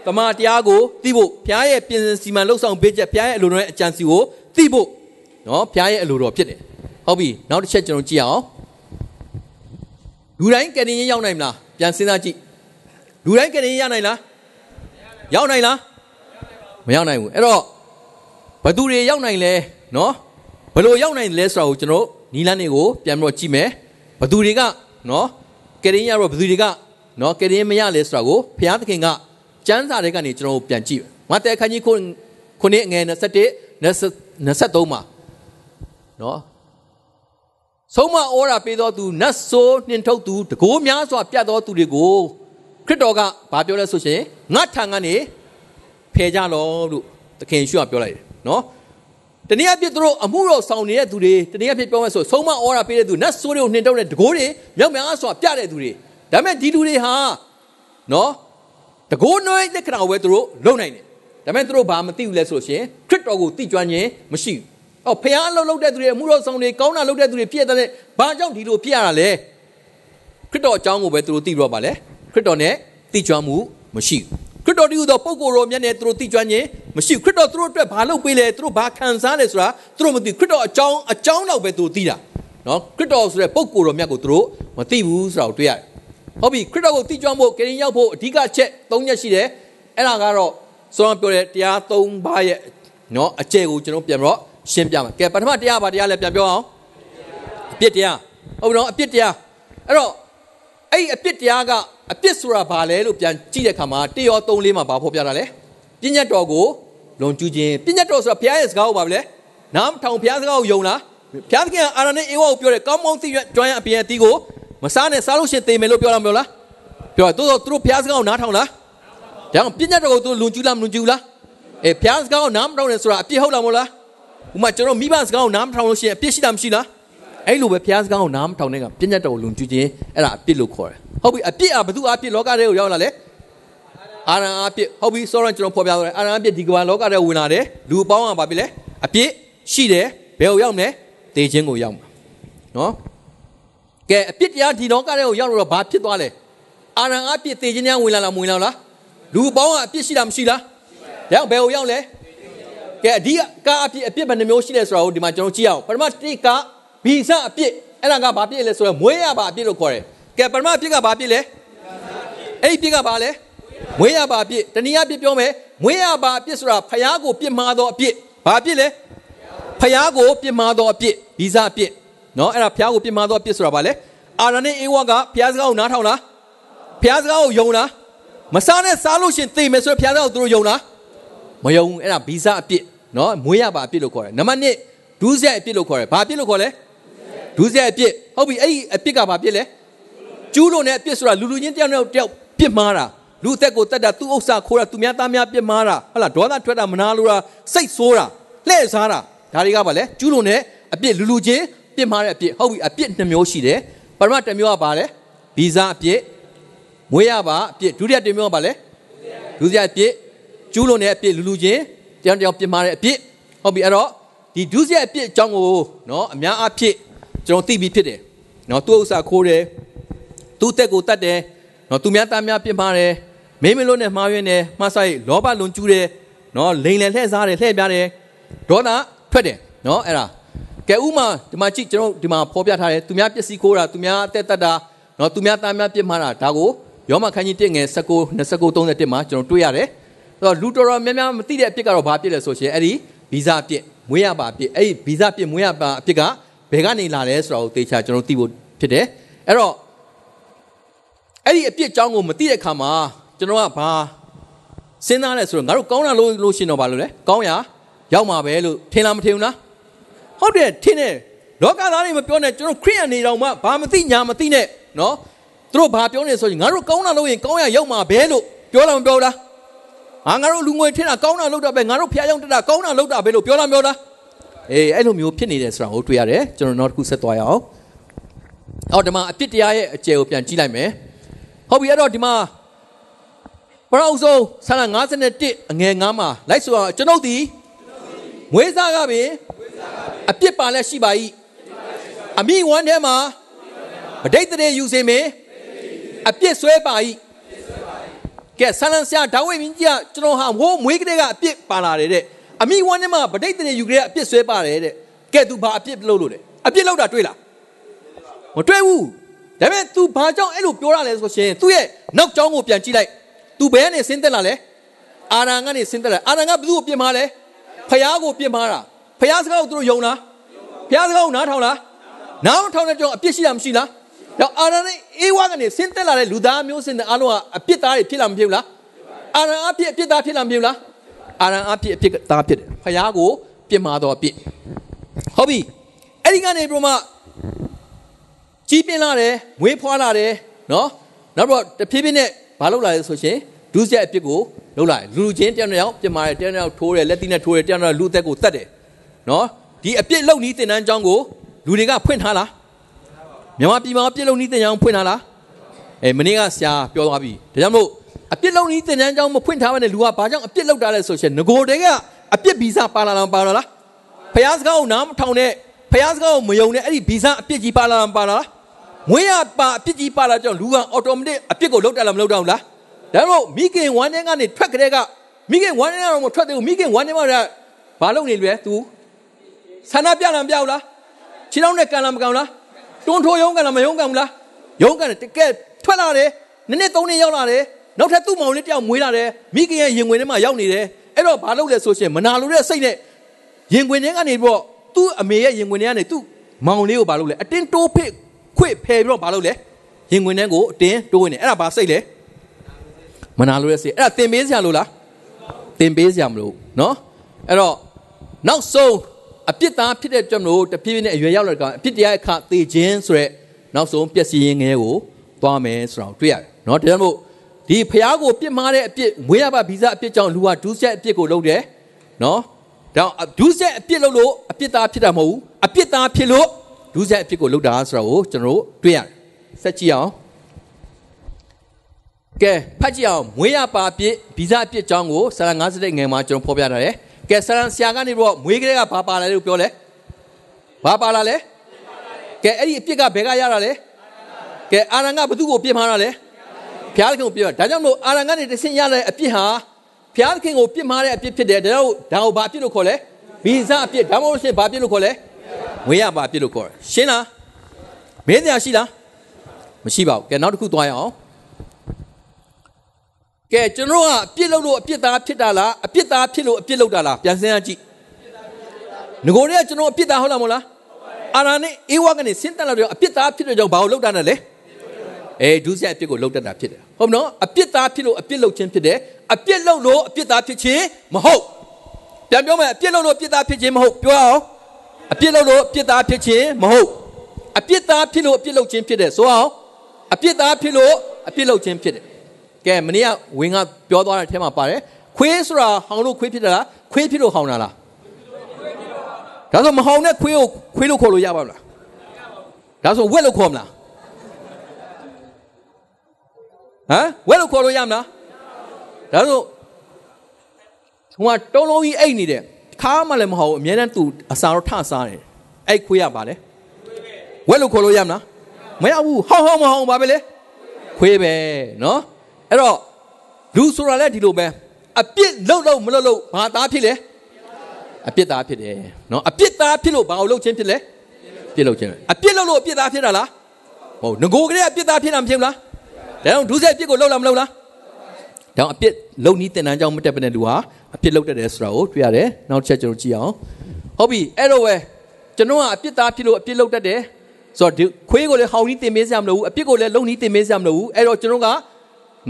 တမန်တရားကိုသိဖို့ဘုရားရဲ့ပြင်ဆင်စီမံလှုပ်ဆောင်ပေးချက်ဘုရားရဲ့အလိုတော်ရဲ့အကြံစီကိုသိဖို့နော်ဘုရားရဲ့အလိုတော်ဖြစ်တယ်ဟုတ်ပြီနောက်တစ်ချက်ကျွန်တော်ကြည့်အောင်လူတိုင်းကယ်တင်ရင်ရောက်နိုင်မလားပြန်စဉ်းစားကြည့်လူတိုင်းကယ်တင်ရင်ရနိုင်လားရောက်နိုင်လား မရောက်နိုင်ဘူးအဲ့တော့ဘသူတွေရောက်နိုင်လဲနော်ဘယ်လိုရောက်နိုင်လဲဆိုတာကိုကျွန်တော်နီလန်းတွေကိုပြန်ပြီးတော့ကြည့်မယ်ဘသူတွေကနော်ကယ်ရင်ရတော့ဘသူတွေကနော်ကယ်ရင်မရလဲဆိုတာကိုဘုရားသခင်ကကျမ်းစာတွေကနေကျွန်တော်ပြန်ကြည့်မဿဲခန်းကြီးခုခုနှစ်ငယ်21 23မှာနော်ဆုံးမဩရာပေးတော်သူနတ်ဆိုးနှင်ထုတ်သူတကိုးများစွာပြတ်တော်သူတွေကိုခရစ်တော်ကဘာပြောလဲဆိုရှင်ငါထံကနေ ဖယ်ကြလောလို့သခင်ရှုကပြောလိုက်တယ်နော်တနည်းအားဖြင့်သူတို့အမှုတော်ဆောင်နေတဲ့သူတွေတနည်းအားဖြင့်ပြောမယ်ဆိုဆုံးမဩရာပေးတဲ့သူနတ်ဆိုးတွေကိုနှင်ထုတ်တဲ့တကိုးတွေမြောက်များစွာပြတဲ့သူတွေဒါပေမဲ့ဒီလူတွေဟာနော်တကိုးနွယ်တဲ့ခဏကိုပဲသူတို့လုံနိုင်တယ်ဒါပေမဲ့သူတို့ဘာမသိဘူးလဲဆိုရှင်ခရစ်တော်ကိုသိကျွမ်းခြင်းမရှိဘူးအော်ဖះအလုပ်လုပ်တဲ့သူတွေအမှုတော်ဆောင်တွေကောင်းတာလုပ်တဲ့သူတွေပြည့်တဲ့ဘာကြောင့်ဒီလိုပြရတာလဲခရစ်တော်အကြောင်းကိုပဲသူတို့သိတော့ပါလေခရစ်တော်နဲ့သိကျွမ်းမှုမရှိဘူးခရ စ်ရစ်တော်တည်းဟူသောပုဂ္ဂိုလ်တော်မြတ်နဲ့သူတို့သိကျွမ်းခြင်းမရှိခရစ်တော်သူတို့အတွက်ဘာလုပ်ပေးလဲသူတို့ဘာခံစားလဲဆိုတာသူတို့မသိခရစ်တော်အကြောင်းအကြောင်းတော့ပဲသူတို့သိတာနော်ခရစ်တော်ဆိုတဲ့ပုဂ္ဂိုလ်တော်မြတ်ကိုသူတို့မသိဘူးဆိုတာကိုတွေ့ရတယ်ဟုတ်ပြီခရစ်တော်ကိုသိကျွမ်းဖို့ကရင်ရောက်ဖို့အဓိကချက်၃ချက်ရှိတယ်အဲ့ဒါကတော့စောပြောတဲ့တရား၃ပါးရဲ့နော်အကျယ်ကိုကျွန်တော်ပြန်တော့ရှင်းပြမယ်ကဲပထမတရားပါတရားလည်းပြန်ပြောအောင်အပြစ်တရားဟုတ်ပြီနော်အပြစ်တရားအဲ့တော့ အဲ့အပြစ်တရားကအပြစ်ဆိုတာဘာလဲလို့ပြန်ကြည့်တဲ့အခါမှာတရော၃လေးမှာဘာဖော်ပြတာလဲပြည့်ညတ်တော်ကိုလွန်ကျူးခြင်းပြည့်ညတ်တော်ဆိုတာဘုရားရဲ့စကားကိုပါပဲလေနားမထောင်ဘုရားစကားကိုယုံလားဘုရားသခင်အာရနဲ့အေဝါကိုပြောတယ်ကောင်းကောင်းသိရကျွမ်းရအပြင်အသီးကိုမစားနဲ့စားလို့ရှိရင်သေမယ်လို့ပြောလားမပြောလားပြောတယ်တိုးတော့သူတို့ဘုရားစကားကိုနားထောင်လားဒါကြောင့်ပြည့်ညတ်တော်ကိုသူလွန်ကျူးလားမလွန်ကျူးလားအေးဘုရားစကားကိုနားမထောင်နဲ့ဆိုတာအပြစ်ဟုတ်လားမဟုတ်လားဥမာကျွန်တော်မိဘစကားကိုနားမထောင်လို့ရှိရင်အပြစ်ရှိတာမရှိလား အဲ့လိုပဲဘုရားစကားကိုနားမထောင်တဲ့ကပြည့်ညတ်တော်ကိုလွန်ကျူးခြင်းအဲ့ဒါအပြစ်လို့ခေါ်တယ်ဟုတ်ပြီအပြစ်อ่ะဘသူအပြစ်လောကထဲကိုရောက်လာလဲအာရန်အပြစ်ဟုတ်ပြီဆိုတော့ကျွန်တော်ဖော်ပြသွားတယ်အာရန်အပြစ်ဒီကမ္ဘာလောကထဲဝင်လာတယ်လူအပေါင်းကဘာဖြစ်လဲအပြစ်ရှိတယ်ဘယ်ကိုရောက်မလဲတေခြင်းကိုရောက်မှာနော်ကဲအပြစ်တရားဒီလောကထဲကိုရောက်လို့တော့ဘာဖြစ်သွားလဲအာရန်အပြစ်တေခြင်းများဝင်လာလားမဝင်လာလားလူအပေါင်းကအပြစ်ရှိတာမရှိလားဒါဘယ်ကိုရောက်လဲကဲအဒီကအပြစ်အပြစ်ဘယ်နှမျိုးရှိလဲဆိုတာကိုဒီမှာကျွန်တော်ကြည့်အောင်ပထမတိက ဗီဇအပြစ်အဲ့ဒါကဘာပြစ်လဲဆိုတော့မွေးရပါအပြစ်လို့ခေါ်တယ်ကဲပထမပြစ်ကဘာပြစ်လဲအဲ့ဒီပြစ်ကဘာလဲမွေးရပါအပြစ်တနည်းအားဖြင့်ပြောမယ်မွေးရပါအပြစ်ဆိုတာဖယားကိုပြစ်မှားသောအပြစ်ဘာအပြစ်လဲဖယားကိုပြစ်မှားသောအပြစ်ဗီဇအပြစ်နော်အဲ့ဒါဖယားကိုပြစ်မှားသောအပြစ်ဆိုတာဘာလဲအာရနဲ့အေဝါကဖယားစကားကိုနားထောင်လားဖယားစကားကိုယုံလားမစားနဲ့စားလို့ရှင်သေမယ်ဆိုတော့ဖယားစကားကိုသူတို့ယုံလားမယုံဘူးအဲ့ဒါဗီဇအပြစ်နော်မွေးရပါအပြစ်လို့ခေါ်တယ်နံပါတ်1ဒုစရိုက်အပြစ်လို့ခေါ်တယ်ဘာအပြစ်လို့ခေါ်လဲ ဒုစရိုက်အပြစ်ဟုတ်ပြီအဲ့ဒီအပြစ်ကဘာအပြစ်လဲကျူးလို့နဲ့အပြစ်ဆိုတာလူလူချင်းတယောက်နဲ့တယောက်ပြစ်မှားတာလူအသက်ကိုတတ်တာသူ့ဥစ္စာခိုးတာသူများသားများပြစ်မှားတာဟုတ်လားဒေါသထွက်တာမနာလိုတာစိတ်ဆိုးတာလှည့်စားတာဒါတွေကဘာလဲကျူးလို့နဲ့အပြစ်လူလူချင်းပြစ်မှားတဲ့အပြစ်ဟုတ်ပြီအပြစ်နှစ်မျိုးရှိတယ်ပထမတစ်မျိုးကဘာလဲဗီဇအပြစ်မွေးရပါအပြစ်ဒုတိယတစ်မျိုးကဘာလဲဒုတိယအပြစ်ကျူးလို့နဲ့အပြစ်လူလူချင်းတယောက်တယောက်ပြစ်မှားတဲ့အပြစ်ဟုတ်ပြီအဲ့တော့ဒီဒုစရိုက်အပြစ်အကြောင်းကိုနော်အများအားဖြင့် ကျွန်တော်သိပြီးဖြစ်တယ်နော်သူ့ဥစ္စာခိုးတယ်သူ့တက်ကိုတတ်တယ်နော်သူများသားများပြစ်မှားတယ်မင်းမလို့နဲ့မှားယွင်းတယ်မှားဆိုင်လောဘလွန်ကျူးတယ်နော်လိန်လည်းလှည့်စားတယ်လှည့်ပြားတယ်ဒေါသထွက်တယ်နော်အဲ့ဒါကဲဥမာဒီမှာကြည့်ကျွန်တော်ဒီမှာဖော်ပြထားတယ်သူများပစ္စည်းခိုးတာသူများအသက်တတ်တာနော်သူများသားများပြစ်မှားတာဒါကိုယောမခန်းကြီး1ငယ်19 29 31မှာကျွန်တော်တွေ့ရတယ်အဲ့တော့လူတော်တော်များများမသိတဲ့အပြစ်ကတော့ဘာပြစ်လဲဆိုရှင်အဲ့ဒီဗီဇအပြစ်မွေးရပါအပြစ်အဲ့ဒီဗီဇအပြစ်မွေးရပါအပြစ်က ဘယ်ကနေလာလဲဆိုတာကိုသေချာကျွန်တော်သိဖို့ဖြစ်တယ်အဲ့တော့အဲ့ဒီအပြစ်အကြောင်းကိုမသိတဲ့အခါမှာကျွန်တော်ကဘာစဉ်းစားလဲဆိုတော့ငါတို့ကောင်းတာလို့လို့ရှင်တော့ဘာလို့လဲကောင်းရရောက်မှာပဲလို့ထင်လားမထင်ဘူးလားဟုတ်တယ်ထင်တယ်လောကသားတွေမပြောနဲ့ကျွန်တော်ခရိယန်နေတော်မှဘာမသိညာမသိနဲ့နော်သူတို့ဘာပြောနေဆိုရင်ငါတို့ကောင်းတာလို့ရင်ကောင်းရရောက်မှာပဲလို့ပြောလားမပြောလားဟာငါတို့လူငွေထင်းတာကောင်းတာလုပ်တာပဲငါတို့ဖျားရောက်တက်တာကောင်းတာလုပ်တာပဲလို့ပြောလားမပြောလား အေးအဲ့လိုမျိုးဖြစ်နေတယ်ဆိုတာကိုတွေ့ရတယ်ကျွန်တော်နောက်တစ်ခုဆက်သွားရအောင်အော်ဒီမှာအပြစ်တရားရဲ့အကျယ်ကိုပြန်ကြည့်လိုက်မယ်ဟုတ်ပြီအဲ့တော့ဒီမှာပရောက်ဆုံးဆန္ဒ51အငယ်9မှာလိုက်ဆိုအောင်ကျွန်ုပ်ဒီမွေးစားကပင်အပြစ်ပါလက်ရှိပါ၏အမိဝမ်းထဲမှာဗဒိတ်တရေယူစေမေအပြစ်ဆွဲပါ၏ကဲဆန္ဒဆရာဒါဝိမင်းကြီးကကျွန်တော်ဟာဟိုးမွေးကလေးကအပြစ်ပါလာတယ်တဲ့ အမိဝမ်းထဲမှာဗဒိတ်တရေယူကလေးကအပြစ်ဆွဲပါတယ်တဲ့ကဲသူဘာအပြစ်လုပ်လို့လဲအပြစ်လုပ်တာတွေ့လားမတွေ့ဘူးဒါပေမဲ့ तू ဘာကြောင့်အဲ့လိုပြောရလဲဆိုရှင်သူ့ရဲ့နောက်ကျောင်းကိုပြန်ကြည့်လိုက် तू ဘယ်ကနေဆင်းသက်လာလဲအာရန်ကနေဆင်းသက်လာအာရန်ကဘယ်သူ့ကိုပြင်မာလဲဖယားကိုပြင်မာတာဖယားစကားကိုသူတို့ယုံလားဖယားစကားကိုနားထောင်လားနားမထောင်တဲ့ကြောင့်အပြစ်ရှိတာမရှိလားတော့အာရန်နဲ့အေးဝါကနေဆင်းသက်လာတဲ့လူသားမျိုးစင်တဲ့အလုံးကအပြစ်သားတွေဖြစ်လာမဖြစ်ဘူးလားအာရန်အပြစ်အပြစ်သားဖြစ်လာမဖြစ်ဘူးလား အာရန်အပြစ်အပြစ်သားဖြစ်တယ်ဖယားကိုပြင်မာတော့အပြစ်ဟုတ်ပြီအဲ့ဒီကနေပြီးမှကြီးပြင်းလာတယ်မွေးဖွားလာတယ်နော်နောက်တော့တဖြည်းဖြည်းနဲ့မလုပ်လာလဲဆိုရှင်ဒုစရိုက်အပြစ်ကိုလုပ်လာတယ်လူချင်းတယောက်တစ်ယောက်ပြင်မာတယ်တယောက်တစ်ယောက်ထိုးတယ်လက်သီးနဲ့ထိုးတယ်တယောက်တစ်ယောက်လူသက်ကိုတတ်တယ်နော်ဒီအပြစ်လုပ်နည်းတင်တန်းကြောင်းကိုလူတွေကဖွင့်ထားလားမြန်မာပြည်မှာအပြစ်လုပ်နည်းတင်ကြောင်းဖွင့်ထားလားအဲမင်းကဆရာပြောသွားပြီဒါကြောင့်မို့ အပြစ်လုပ်နည်းတင်တန်းကြောင်းမဖွင့်ထားဘဲနဲ့လူကဘာကြောင့်အပြစ်လုပ်တာလဲဆိုရှင်ငโกတဲကအပြစ်ဗီဇပါလာလားပါလာလားဖယားစကားကိုနားမထောင်နဲ့ဖယားစကားကိုမယုံနဲ့အဲ့ဒီဗီဇအပြစ်ကြီးပါလာလားပါလာလားမွေးရပါအပြစ်ကြီးပါလာကြောင့်လူကအော်တိုမက်အပြစ်ကိုလုတ်တယ်လားမလုတ်တော့ဘူးလား ဒါကြောင့်မိခင်ဝမ်းထဲကနေထွက်ကြတဲ့ကမိခင်ဝမ်းထဲကတော့မထွက်သေးဘူးမိခင်ဝမ်းထဲမှာဘာလုပ်နေလဲ तू ဆန္ဒပြလားမပြဘူးလားခြေထောက်နဲ့ကန်လားမကန်ဘူးလားတွန်းထိုးရုံးကန်လားမရုံးကန်ဘူးလားရုံးကန်တယ်တကယ်ထွက်လာတယ်နည်းနည်းသုံးနှစ်ရောက်လာတယ် နောက်ထပ်သူ့မောင်လေးတယောက်မွေးလာတယ်မိခင်ရဲ့ရင်ဝင်ထဲမှာရောက်နေတယ်အဲ့တော့ဘာလုပ်လဲဆိုရှင်မနာလိုတဲ့စိတ်နဲ့ရင်ဝင်ထဲကနေပြီးတော့သူ့အမေရဲ့ရင်ဝင်ထဲကနေသူ့မောင်လေးကိုဘာလုပ်လဲအတင်းတိုးဖိခွေဖယ်ပြီးတော့ဘာလုပ်လဲရင်ဝင်ထဲကိုအတင်းတိုးနေအဲ့ဒါဘာစိတ်လဲမနာလိုတဲ့စိတ်အဲ့ဒါတင်ပေးစရာလို့လားတင်ပေးစရာမလို့နော်အဲ့တော့နောက်ဆုံးအပြစ်သားဖြစ်တဲ့ကြောင့်မလို့တပြည့်ပြည့်နဲ့အရွယ်ရောက်လာတဲ့ကောင်အပြစ်တရားအခသေခြင်းဆိုရက်နောက်ဆုံးပျက်စီးရင်ငယ်ကိုသွားမယ်ဆိုတာကိုတွေ့ရတယ်နော်ဒါကြောင့်မို့ ဒီဖျားကိုပြစ်မှားတဲ့အပြစ်မွေးရပါဗီဇအပြစ်ကြောင့်လူဟာဒုစရိုက်အပြစ်ကိုလုပ်တယ်နော်ဒါဒုစရိုက်အပြစ်လုပ်လို့အပြစ်သားဖြစ်တာမဟုတ်ဘူးအပြစ်သားဖြစ်လို့ဒုစရိုက်အပြစ်ကိုလုပ်တာဆိုတာကိုကျွန်တော်တို့တွေ့ရတယ်ဆက်ကြည့်အောင်ကဲဖတ်ကြည့်အောင်မွေးရပါအပြစ်ဗီဇအပြစ်ကြောင့်ကိုဆရာ50ငယ်မှာကျွန်တော်ဖော်ပြထားတယ်ကဲဆရာဆရာကနေပြီးတော့မွေးကလေးကဘာပါလာလဲလို့ပြောလဲဘာပါလာလဲကဲအဲ့ဒီအပြစ်ကဘယ်ကရတာလဲကဲအာရန်ကဘသူ့ကိုပြစ်မှားတာလဲ ဘုရားသခင်ကိုပြစ်မှာဒါကြောင့်မလို့အာရန်ကနေတဆင့်ရတဲ့အပြစ်ဟာဘုရားသခင်ကိုပြစ်မှားတဲ့အပြစ်ဖြစ်တယ်ဒါကြောင့်ဒါကိုဘာအပြစ်လို့ခေါ်လဲဗီဇအပြစ်ဒါမှမဟုတ်ရှင်ဘာအပြစ်လို့ခေါ်လဲငွေရပါအပြစ်လို့ခေါ်တယ်ရှင်းလားမင်းတရားရှိလားမရှိပါဘူးကဲနောက်တစ်ခုသွားရအောင်ကဲကျွန်တော်ကအပြစ်လုပ်လို့အပြစ်သားဖြစ်တာလားအပြစ်သားဖြစ်လို့အပြစ်လုပ်တာလားပြန်စမ်းကြည့်ငကိုတွေကကျွန်တော်အပြစ်သားဟုတ်လားမဟုတ်လားအာရနဲ့အေဝါကနေဆင်းတက်လာတော့အပြစ်သားဖြစ်တဲ့ကြောင့်ဘာလို့လုပ်တာလဲ အဲဒုစရိုက်အပြစ်ကိုလုပ်တတ်တာဖြစ်တယ်ဟုတ်မနော်အပြစ်သားဖြစ်လို့အပြစ်လုပ်ခြင်းဖြစ်တယ်အပြစ်လုပ်လို့အပြစ်သားဖြစ်ခြင်းမဟုတ်ပြန်ပြောမယ်အပြစ်လုပ်လို့အပြစ်သားဖြစ်ခြင်းမဟုတ်ပြောအောင်အပြစ်လုပ်လို့အပြစ်သားဖြစ်ခြင်းမဟုတ်အပြစ်သားဖြစ်လို့အပြစ်လုပ်ခြင်းဖြစ်တယ်ဆိုအောင်အပြစ်သားဖြစ်လို့အပြစ်လုပ်ခြင်းဖြစ်တယ်ကဲမနေ့ကဝင်းကပြောသွားတဲ့အထဲမှာပါတယ်ခွေးဆိုတာဟောင်းလို့ခွေးဖြစ်တာလားခွေးဖြစ်လို့ဟောင်းတာလားဒါဆိုမဟောင်းတဲ့ခွေးကိုခွေးလို့ခေါ်လို့ရပါမလားဒါဆိုဝက်လို့ခေါ်မလား ဟမ်ဝက်လို့ခေါ်လို့ရမလားဒါဆိုဟိုကတုံးလုံးကြီးအိတ်နေတယ်ခါမှလည်းမဟုတ်ဘူးအများတန်းသူအစာတော့ထစားတယ်အဲ့ခွေးရပါလေဝက်လို့ခေါ်လို့ရမလားမရဘူးဟောင်းဟောင်းမဟောင်းပါပဲလေခွေးပဲနော်အဲ့တော့လူဆိုတာလည်းဒီလိုပဲအပြစ်လုပ်လို့မလုပ်လို့ဘာသားဖြစ်လဲအပြစ်သားဖြစ်တယ်နော်အပြစ်သားဖြစ်လို့ဘာလို့လုပ်ခြင်းဖြစ်လဲပြစ်လုပ်ခြင်းအပြစ်လုပ်လို့အပြစ်သားဖြစ်တာလားမဟုတ်ငကိုကလေးအပြစ်သားဖြစ်တာမဖြစ်ဘူးလား ဒါကြောင့်ဒုစရိုက်ပြစ်ကိုလုပ်လားမလုပ်လားဒါအပြစ်လုံနီးတင်တန်းကြောင့်မတက်ပတဲ့လူဟာအပြစ်လုပ်တတ်တယ်ဆိုတာကိုတွေ့ရတယ်နောက်ချက်ကျွန်တော်ကြည့်အောင်ဟုတ်ပြီအဲ့တော့ဝဲကျွန်တော်ကအပြစ်သားဖြစ်လို့အပြစ်လုပ်တတ်တယ်ဆိုတော့ခွေးကိုလည်းဟောင်းနီးတင်ပေးစရာမလိုဘူးအပြစ်ကိုလည်းလုံနီးတင်ပေးစရာမလိုဘူးအဲ့တော့ကျွန်တော်က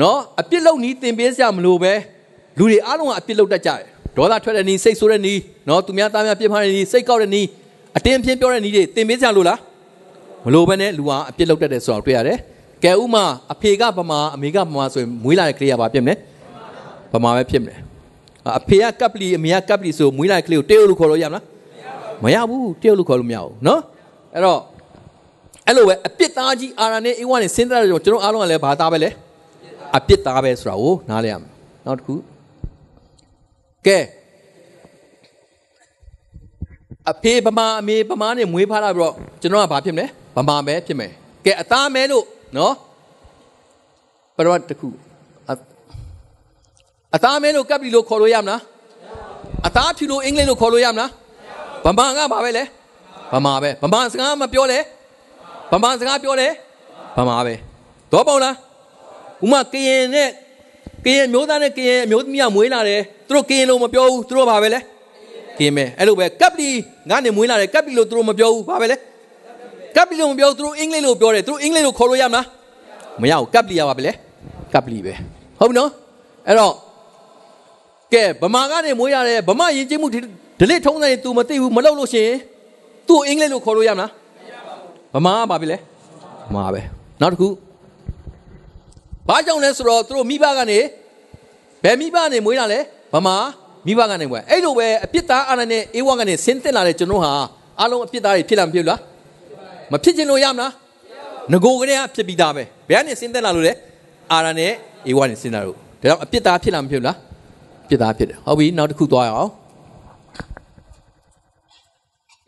နော်အပြစ်လုံနီးတင်ပေးစရာမလိုပဲလူတွေအားလုံးကအပြစ်လုပ်တတ်ကြတယ်ဒေါသထွက်တဲ့နီးစိတ်ဆိုးတဲ့နီးနော်သူများသားများပြစ်မှားတဲ့နီးစိတ်ကောက်တဲ့နီးအတင်းပြင်းပြောတဲ့နီးတွေတင်ပေးစရာလို့လားမလိုပဲနဲ့လူဟာအပြစ်လုပ်တတ်တယ်ဆိုတော့တွေ့ရတယ် ကဲဥမာအဖေကဗမာအမေကဗမာဆိုရင်မွေးလာတဲ့ကလေးကဘာဖြစ်မလဲဗမာပဲဖြစ်မလဲအဖေကကပ်ပလီအမေကကပ်ပလီဆိုမွေးလာတဲ့ကလေးကိုတေးလို့ခေါ်လို့ရမလားမရဘူးတေးလို့ခေါ်လို့မရဘူးနော်အဲ့တော့အဲ့လိုပဲအပြစ်သားကြီးအာရနဲ့အေဝါနဲ့ဆင်းသက်တဲ့ကျွန်တော်အားလုံးကလည်းဘာသားပဲလဲအပြစ်သားပဲဆိုတာကိုနားလည်ရမယ်နောက်တစ်ခုကဲအဖေဗမာအမေဗမာနဲ့မွေးဖားလာပြီးတော့ကျွန်တော်ကဘာဖြစ်မလဲဗမာပဲဖြစ်မယ်ကဲအသားမဲလို့ နော်ပရဝတ်တစ်ခုအသားမဲလို့ကပ်ပြီလို့ခေါ်လို့ရမလားအသားဖြူလို့အင်္ဂလိပ်လို့ခေါ်လို့ရမလားဗမာကဘာပဲလဲဗမာပဲဗမာစကားမပြောလဲဗမာစကားပြောတယ်ဗမာပဲတော့ပေါ့လားဥမာကရင်နဲ့ကရင်မျိုးသားနဲ့ကရင်မျိုးသမီးကမွေးလာတယ်သူတို့ကရင်လို့မပြောဘူးသူတို့ဘာပဲလဲကရင်ပဲအဲ့လိုပဲကပ်ပလီငါနေမွေးလာတယ်ကပ်ပလီလို့သူတို့မပြောဘူးဘာပဲလဲ ကပ်ပလီလို့မပြောသူတို့အင်္ဂလိပ်လို့ပြောတယ်သူတို့အင်္ဂလိပ်လို့ခေါ်လို့ရမလားမရဘူးကပ်ပလီရပါပဲလေကပ်ပလီပဲဟုတ်ပြီနော်အဲ့တော့ကဲဗမာကနေမွေးရတယ်ဗမာယဉ်ကျေးမှုဒလစ်ထုံးတယ် तू မသိဘူးမလုပ်လို့ရှိရင်သူ့အင်္ဂလိပ်လို့ခေါ်လို့ရမလားဗမာကဘာပဲလဲဗမာပဲနောက်တစ်ခုဘာကြောင့်လဲဆိုတော့သူတို့မိဘကနေဘယ်မိဘကနေမွေးလာလဲဗမာမိဘကနေမွေးအဲ့လိုပဲအပြစ်သားအာဏာနဲ့အေးဝါကနေဆင်းသက်လာတဲ့ကျွန်တော်ဟာအားလုံးအပြစ်သားတွေဖြစ်လာမဖြစ်လား မဖြစ်ချင်လို့ရမလားငကိုကလေးကဖြစ်ပြီးသားပဲဘယ်ကနေဆင်းသက်လာလို့လဲအာဏာနဲ့အေးဝါနေဆင်းလာလို့ဒါကြောင့်အပြစ်သားဖြစ်လာမဖြစ်လားပြစ်သားဖြစ်တယ်ဟုတ်ပြီနောက်တစ်ခုသွားရအောင်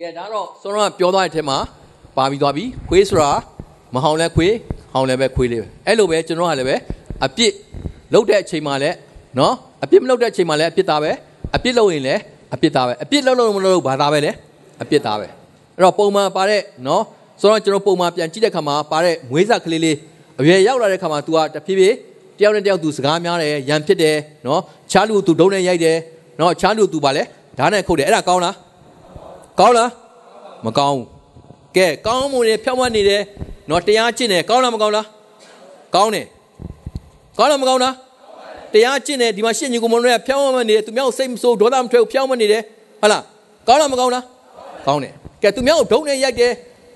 ကဲဒါတော့စောရကပြောသွားတဲ့အထက်မှာပါပြီးသွားပြီခွေးဆိုတာမဟောင်လဲခွေးဟောင်လဲပဲခွေးလေးပဲအဲ့လိုပဲကျွန်တော်ကလည်းပဲအပြစ်လှုပ်တဲ့အချိန်မှာလည်းနော်အပြစ်မလှုပ်တဲ့အချိန်မှာလည်းအပြစ်သားပဲအပြစ်လုပ်ရင်လည်းအပြစ်သားပဲအပြစ်လှုပ်လို့မလှုပ်ဘာသားပဲလဲအပြစ်သားပဲအဲ့တော့ပုံမှန်ပါတဲ့နော် ဆိုတော့ကျွန်တော်ပုံမှန်ပြန်ကြည့်တဲ့ခါမှာပါတဲ့မွေးစားကလေးလေးအရွယ်ရောက်လာတဲ့ခါမှာ तू ကတဖြည်းဖြည်းတယောက်နဲ့တယောက် तू စကားများတယ်ရန်ဖြစ်တယ်နော်ချားလူ तू ဒုံးနဲ့ရိုက်တယ်နော်ချားလူ तू ပါလဲဓာတ်နဲ့ခုတ်တယ်အဲ့ဒါကောင်းလားကောင်းလားမကောင်းဘူးကဲကောင်းမှုတွေဖြောက်မှတ်နေတယ်နော်တရားကျင့်တယ်ကောင်းလားမကောင်းလားကောင်းတယ်ကောင်းလားမကောင်းလားတရားကျင့်တယ်ဒီမှာရှင့်ညီကိုမွန်တွေကဖြောင်းမှတ်နေတယ်သူများကိုစိတ်မဆိုးဒေါသမထွက်ဖြောင်းမှတ်နေတယ်ဟုတ်လားကောင်းလားမကောင်းလားကောင်းတယ်ကဲသူများကိုဒုံနဲ့ရိုက်တယ်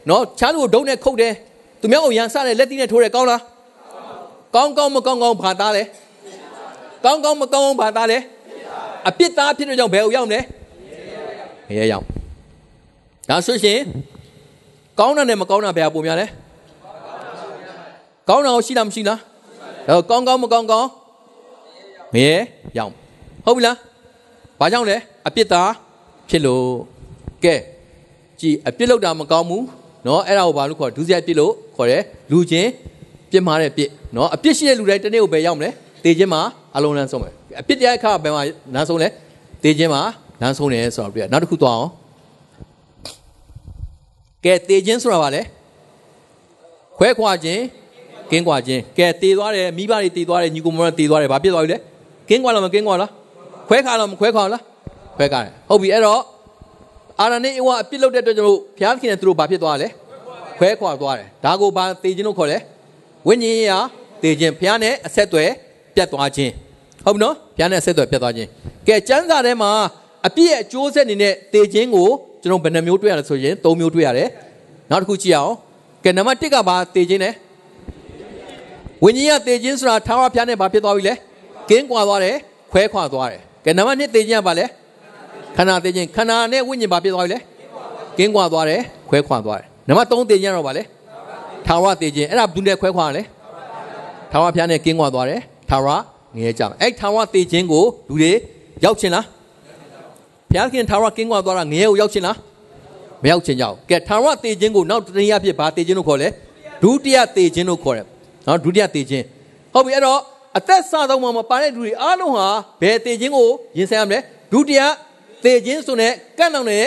နော်ချားလူကိုဒုံနဲ့ခုတ်တယ်သူများကိုရန်ဆတယ်လက်သီးနဲ့ထိုးတယ်ကောင်းလားကောင်းကောင်းမကောင်းကောင်းဘာသားလဲကောင်းကောင်းမကောင်းကောင်းဘာသားလဲအပြစ်သားဖြစ်တဲ့ကြောင့်ဘယ်ကိုရောက်မလဲငရဲရောက်ဒါဆိုရှင်ကောင်းတာနဲ့မကောင်းတာဘယ်ဟာပုံများလဲကောင်းတာကိုရှိလားမရှိလားတော့ကောင်းကောင်းမကောင်းကောင်းငရဲရောက်ဟုတ်ပြီလားဘာကြောင့်လဲအပြစ်သားဖြစ်လို့ကဲကြည်အပြစ်လောက်တာမကောင်းဘူး နော်အဲ့ဒါကိုဘာလို့ခေါ်ဒုစရိုက်ပြစ်လို့ခေါ်တယ်လူချင်းပြစ်မှားတဲ့ပြစ်နော်အပြစ်ရှိတဲ့လူတိုင်းတနေ့ကိုဘယ်ရောက်မလဲတေခြင်းမှာအလုံးလန်းဆုံးပဲအပြစ်တရားအခါဘယ်မှာလန်းဆုံးလဲတေခြင်းမှာလန်းဆုံးတယ်ဆိုတော့ပြရနောက်တစ်ခုသွားအောင်ကဲတေခြင်းဆိုတာဘာလဲခွဲခွာခြင်းကင်းကွာခြင်းကဲတေသွားတယ်မိဘတွေတေသွားတယ်ညီကိုမောင်တွေတေသွားတယ်ဘာဖြစ်သွားပြီလဲကင်းကွာလားမကင်းကွာလားခွဲခါလားမခွဲခါလားခွဲခါတယ်ဟုတ်ပြီအဲ့တော့ အာရနေအဝအပြစ်လုပ်တဲ့အတွက်ကျွန်တော်တို့ဘုရားခင်နဲ့သူတို့ဘာဖြစ်သွားလဲခွဲခွာသွားတယ်ဒါကိုဘာတေခြင်းလို့ခေါ်လဲဝိညာဉ်ရေးရာတေခြင်းဘုရားနဲ့အဆက်အသွယ်ပြတ်သွားခြင်းဟုတ်ပြီနော်ဘုရားနဲ့အဆက်အသွယ်ပြတ်သွားခြင်းကဲကျမ်းစာထဲမှာအပြည့်ရဲ့အကျိုးဆက်အနေနဲ့တေခြင်းကိုကျွန်တော်ဘယ်နှမျိုးတွေ့ရလဲဆိုရင်၃မျိုးတွေ့ရတယ်နောက်တစ်ခုကြည့်အောင်ကဲနံပါတ်1ကဘာတေခြင်းလဲဝိညာဉ်ရတေခြင်းဆိုတာထာဝရဘုရားနဲ့ဘာဖြစ်သွားပြီလဲကင်းကွာသွားတယ်ခွဲခွာသွားတယ်ကဲနံပါတ်2တေခြင်းကဘာလဲ ခန္ဓာတေခြင်းခန္ဓာနဲ့ဝိညာဉ်ဘာဖြစ်သွားပြီလဲကင်းကွာသွားတယ်ခွဲခွာသွားတယ်နံပါတ်3တေခြင်းကတော့ဘာလဲထာဝရတေခြင်းအဲ့ဒါဘယ်သူနဲ့ခွဲခွာရလဲထာဝရဘုရားနဲ့ကင်းကွာသွားတယ်ထာဝရငရဲကြမယ်အဲ့ထာဝရတေခြင်းကိုလူတွေရောက်ချင်လားဘုရားခင်ထာဝရကင်းကွာသွားတာငရဲကိုရောက်ချင်လားမရောက်ချင်ကြဘူးကဲထာဝရတေခြင်းကိုနောက်တနည်းအားဖြင့်ဘာတေခြင်းလို့ခေါ်လဲဒုတိယတေခြင်းလို့ခေါ်တယ်နော်ဒုတိယတေခြင်းဟုတ်ပြီအဲ့တော့အသက်စာဆုံးမှာမပါတဲ့လူတွေအားလုံးဟာဘယ်တေခြင်းကိုရင်ဆိုင်ရမလဲဒုတိယ တေခြင်းဆိုတဲ့ကန့်နောင်တဲ့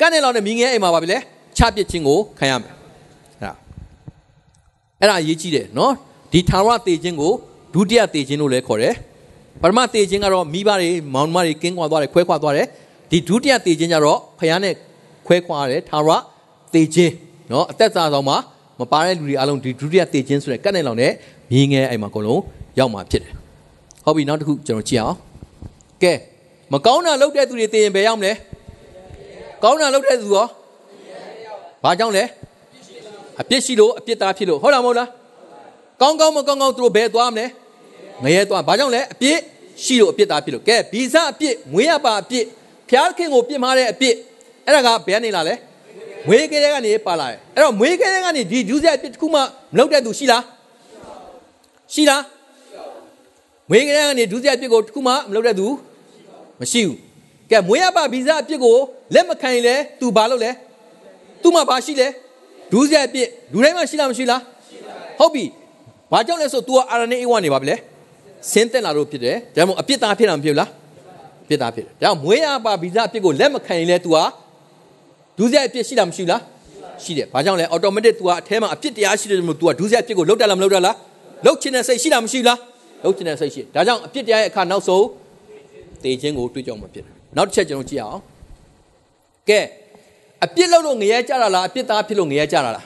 ကန့်နေလောက်တဲ့မိငယ်အိမ်မှာပါပြီလေချပစ်ခြင်းကိုခံရမယ်အဲ့ဒါအဲ့ဒါအရေးကြီးတယ်နော်ဒီထာဝရတေခြင်းကိုဒုတိယတေခြင်းလို့လည်းခေါ်တယ်ပထမတေခြင်းကတော့မိဘတွေမောင်နှမတွေကင်းကွာသွားတယ်ခွဲခွာသွားတယ်ဒီဒုတိယတေခြင်းကျတော့ဖယားနဲ့ခွဲခွာရတယ်ထာဝရတေခြင်းနော်အသက်စာဆောင်မှာမပါတဲ့လူတွေအားလုံးဒီဒုတိယတေခြင်းဆိုတဲ့ကတ်နဲ့လောင်တဲ့မြင်းငယ်အိမ်မှာအကုန်လုံးရောက်မှာဖြစ်တယ်ဟုတ်ပြီနောက်တစ်ခုကျွန်တော်ကြည့်အောင်ကဲ မကောင်းတာလုပ်တဲ့သူတွေတေရင်ဘယ်ရောက်မလဲကောင်းတာလုပ်တဲ့သူရောဘာကြောင့်လဲအပြစ်ရှိလို့အပြစ်သားဖြစ်လို့ဟုတ်လားမဟုတ်လားကောင်းကောင်းမကောင်းကောင်းသူတို့ဘယ်သွားမလဲငရဲသွားဘာကြောင့်လဲအပြစ်ရှိလို့အပြစ်သားဖြစ်လို့ကဲဗီဇအပြစ်ငွေရပါအပြစ်ဖျားခင်ကိုပြစ်မှားတဲ့အပြစ်အဲ့ဒါကဘယ်ကနေလာလဲမွေးကလေးကနေပါလာတယ်အဲ့တော့မွေးကလေးကနေဒီဂျူးဆက်အပြစ်တစ်ခုမှမလုပ်တဲ့သူရှိလားရှိလားမွေးကလေးကနေဒုစရိုက်အပြစ်ကိုတစ်ခုမှမလုပ်တဲ့သူ မရှိဘူးကဲမွေးရပါဗီဇအပြစ်ကိုလက်မခံရင်လဲ तू ဘာလုပ်လဲ तू မှဘာရှိလဲဒုစရိုက်အပြစ်လူတိုင်းမှာရှိလားမရှိလားဟုတ်ပြီဘာကြောင့်လဲဆို तू က RNA 1နေပါပြီလေဆင်းသက်လာလို့ဖြစ်တယ်ဒါမှမဟုတ်အပြစ်သားဖြစ်တာမဖြစ်ဘူးလားအပြစ်သားဖြစ်တယ်ဒါကြောင့်မွေးရပါဗီဇအပြစ်ကိုလက်မခံရင်လဲ तू ဟာဒုစရိုက်အပြစ်ရှိလားမရှိလားရှိတယ်ဘာကြောင့်လဲ automatic तू ကအထဲမှာအပြစ်တရားရှိတယ်လို့ तू ကဒုစရိုက်အပြစ်ကိုလုတ်တယ်လားမလုတ်တယ်လားလုတ်ချင်တဲ့စိတ်ရှိလားမရှိလားလုတ်ချင်တဲ့စိတ်ရှိဒါကြောင့်အပြစ်တရားရဲ့အခါနောက်ဆုံး တေခြင်းကိုတွေးကြောမှာဖြစ်တယ်နောက်တစ်ချက်ကျွန်တော်ကြည့်အောင်ကဲအပြစ်လုတ်လို့ငရဲကြတာလားအပြစ်သားဖြစ်လို့ငရဲကြတာလား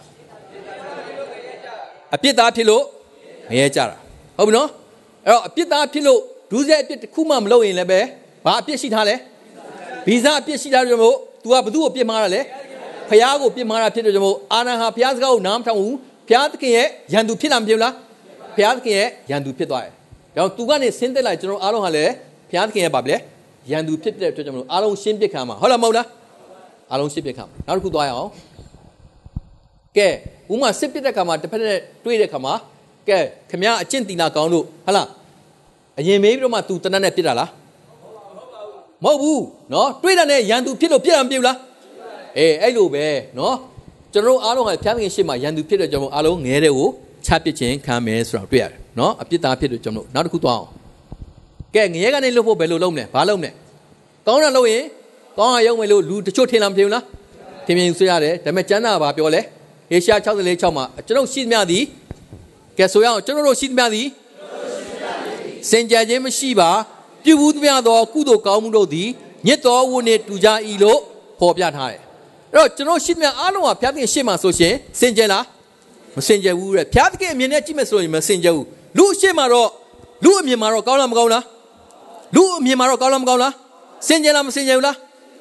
အပြစ်သားဖြစ်လို့ငရဲကြတာဟုတ်ပြီနော်အဲ့တော့အပြစ်သားဖြစ်လို့ဒုစရိုက်အပြစ်တစ်ခုမှမလုပ်ရင်လည်းပဲဘာအပြစ်ရှိထားလဲဗီဇအပြစ်ရှိထားတယ်မို့ तू ကဘသူ့ကိုပြစ်မှားတာလဲဖះကိုပြစ်မှားတာဖြစ်တယ်ကြောင့်အာနာဟာဖះစကားကိုနားမထောင်ဘူးဖះသခင်ရဲ့ရန်သူဖြစ်လာမဖြစ်လားဖះသခင်ရဲ့ရန်သူဖြစ်သွားတယ်ဒါကြောင့် तू ကနေဆင်းသက်လိုက်ကျွန်တော်အားလုံးဟာလည်း ဖះသခင်ရဲ့ပါဗျလေရန်သူဖြစ်တဲ့အတွက်ကြောင့်အားလုံးရှင်းပြခံမှာဟုတ်လားမဟုတ်လားအားလုံးရှင်းပြခံမှာနောက်တစ်ခုသွားရအောင်ကဲဥမာစစ်ပစ်တဲ့ခါမှာတစ်ဖက်နဲ့တွေ့တဲ့ခါမှာကဲခမရအကျင့်တီနာကောင်းလို့ဟလားအရင်မေးပြီးတော့မှ तू တနတ်နဲ့ပြစ်တာလားမဟုတ်ဘူးเนาะတွေးတာနဲ့ရန်သူဖြစ်လို့ပြစ်တာမပြစ်ဘူးလားအေးအဲ့လိုပဲเนาะကျွန်တော်တို့အားလုံးကဖျားခင်ရှေ့မှာရန်သူဖြစ်တဲ့ကြောင့်အားလုံးငဲတဲ့ကိုချပစ်ခြင်းခံမယ်ဆိုတော့တွေ့ရတယ် နော်အပြစ်သားဖြစ်လို့ကျွန်တော်တို့နောက်တစ်ခုသွားအောင် ကဲငရဲကနေလွတ်ဖို့ဘယ်လိုလုပ်မလဲဘာလုပ်မလဲကောင်းတာလုပ်ရင်ကောင်းအောင်ရုံမယ်လို့လူတချို့ထင်လားမထင်ဘူးလားထင်မြင်ဆွေးရတယ်ဒါပေမဲ့ကျမ်းစာဘာပြောလဲဟေရှား64:6မှာကျွန်တော်ရှိသမျှသည်ကဲဆိုရအောင်ကျွန်တော်တို့ရှိသမျှသည်စင်ကြယ်ခြင်းမရှိပါပြုဘူးသမျှသောကုသိုလ်ကောင်းမှုတို့သည်ညစ်တော်ဝတ်နှင့်တူကြ၏လို့ဖော်ပြထားတယ်အဲ့တော့ကျွန်တော်ရှိသမျှအားလုံးကဘုရားသခင်ရှေ့မှာဆိုရှင်စင်ကြယ်လားမစင်ကြယ်ဘူးတဲ့ဘုရားသခင်အမြင်နဲ့ကြည့်မယ်ဆိုရင်မစင်ကြယ်ဘူးလူအရှိမတော့လူအမြင်မှာတော့ကောင်းလားမကောင်းလား လူအမြင်မှာတော့ကောင်းလားမကောင်းလားစင်ကြယ်လားမစင်ကြယ်ဘူးလား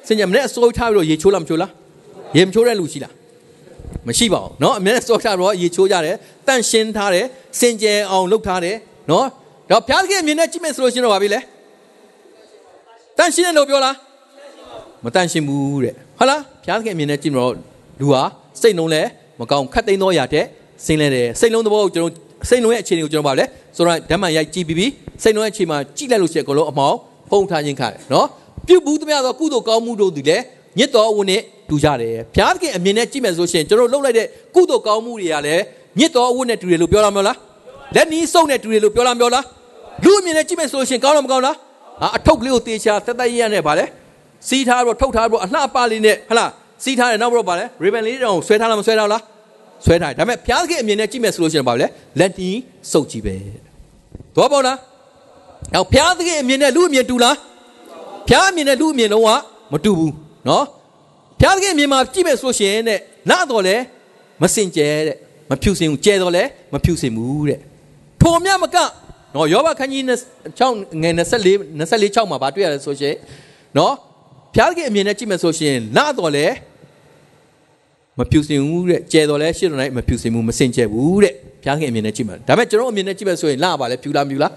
စင်ကြယ်မနဲ့အစိုးထားပြီးတော့ရေချိုးလားမချိုးလားရေမချိုးတဲ့လူရှိလားမရှိပါဘူးเนาะအမြဲစောထားပြီးတော့ရေချိုးကြတယ်တန့်ရှင်းထားတယ်စင်ကြယ်အောင်လုပ်ထားတယ်เนาะတော့ဘုရားသခင်အမြင်နဲ့ကြည့်မယ်ဆိုလို့ရှိရင်တော့ဗာပြီလေတန့်ရှင်းတယ်လို့ပြောလားမတန့်ရှင်းဘူးတဲ့ဟုတ်လားဘုရားသခင်အမြင်နဲ့ကြည့်တော့လူဟာစိတ်လုံးလဲမကောင်းခတ်သိမ်းသောຢာတဲ့စိတ်လဲတယ်စိတ်လုံးသဘောကိုကျွန်တော် စိတ်လုံးရဲ့အခြေအနေကိုကျွန်တော်ပါလဲဆိုတော့ဓမ္မရိုက်ကြည့်ပြီးပြီစိတ်လုံးရဲ့အခြေမှာကြည့်လိုက်လို့ရှိရင်အကုန်လုံးအမောင်ဖုံးထားခြင်းခါတယ်နော်ပြုတ်ဘူးသမျှသောကုသိုလ်ကောင်းမှုတို့သည်လည်းညစ်တော်ဝန်နဲ့တူကြတယ်ဘုရားသခင်အမြင်နဲ့ကြည့်မယ်ဆိုရှင်ကျွန်တော်လှုပ်လိုက်တဲ့ကုသိုလ်ကောင်းမှုတွေကလည်းညစ်တော်ဝန်နဲ့တူတယ်လို့ပြောလားမပြောလားလက်နီးစုံနဲ့တူတယ်လို့ပြောလားမပြောလားလူအမြင်နဲ့ကြည့်မယ်ဆိုရှင်ကောင်းလားမကောင်းလားအထုပ်ကလေးကိုတေချာတက်တက်ရရနဲ့ဗာလဲစီးထားတော့ထုတ်ထားတော့အလှပလေးနဲ့ဟလားစီးထားတယ်နောက်တော့ဗာလဲ ribbon လေးတောင်ဆွဲထားလားမဆွဲထားလား ဆွဲထားတယ်ဒါပေမဲ့ဘုရားသခင်အမြင်နဲ့ကြည့်မယ်ဆိုလို့ရှိရင်ဗာလဲလက်နီးစုပ်ကြည့်ပဲတော့ပေါ့လားနောက်ဘုရားသခင်အမြင်နဲ့လူအမြင်တူလားဘုရားအမြင်နဲ့လူအမြင်လုံးဝမတူဘူးနော်ဘုရားသခင်အမြင်မှာကြည့်မယ်ဆိုရှင်တဲ့နားတော့လဲမစင်ကြဲတဲ့မဖြူစင်ဘူးကျဲတော့လဲမဖြူစင်ဘူးတဲ့ထိုမြတ်မကနော်ယောဘခန်းကြီး6ငယ်24 24 6မှာဗာတွေ့ရတယ်ဆိုရှင်နော်ဘုရားသခင်အမြင်နဲ့ကြည့်မယ်ဆိုရှင်နားတော့လဲ မဖြူစင်ဘူးတဲ့ကျဲတော်လဲရှစ်တော်၌မဖြူစင်ဘူးမစင်ကြဲဘူးတဲ့ဘုရားခင်အမြင်နဲ့ကြည့်မှာဒါပေမဲ့ကျွန်တော်အမြင်နဲ့ကြည့်မယ်ဆိုရင်လာပါလဲဖြူလားမဖြူလား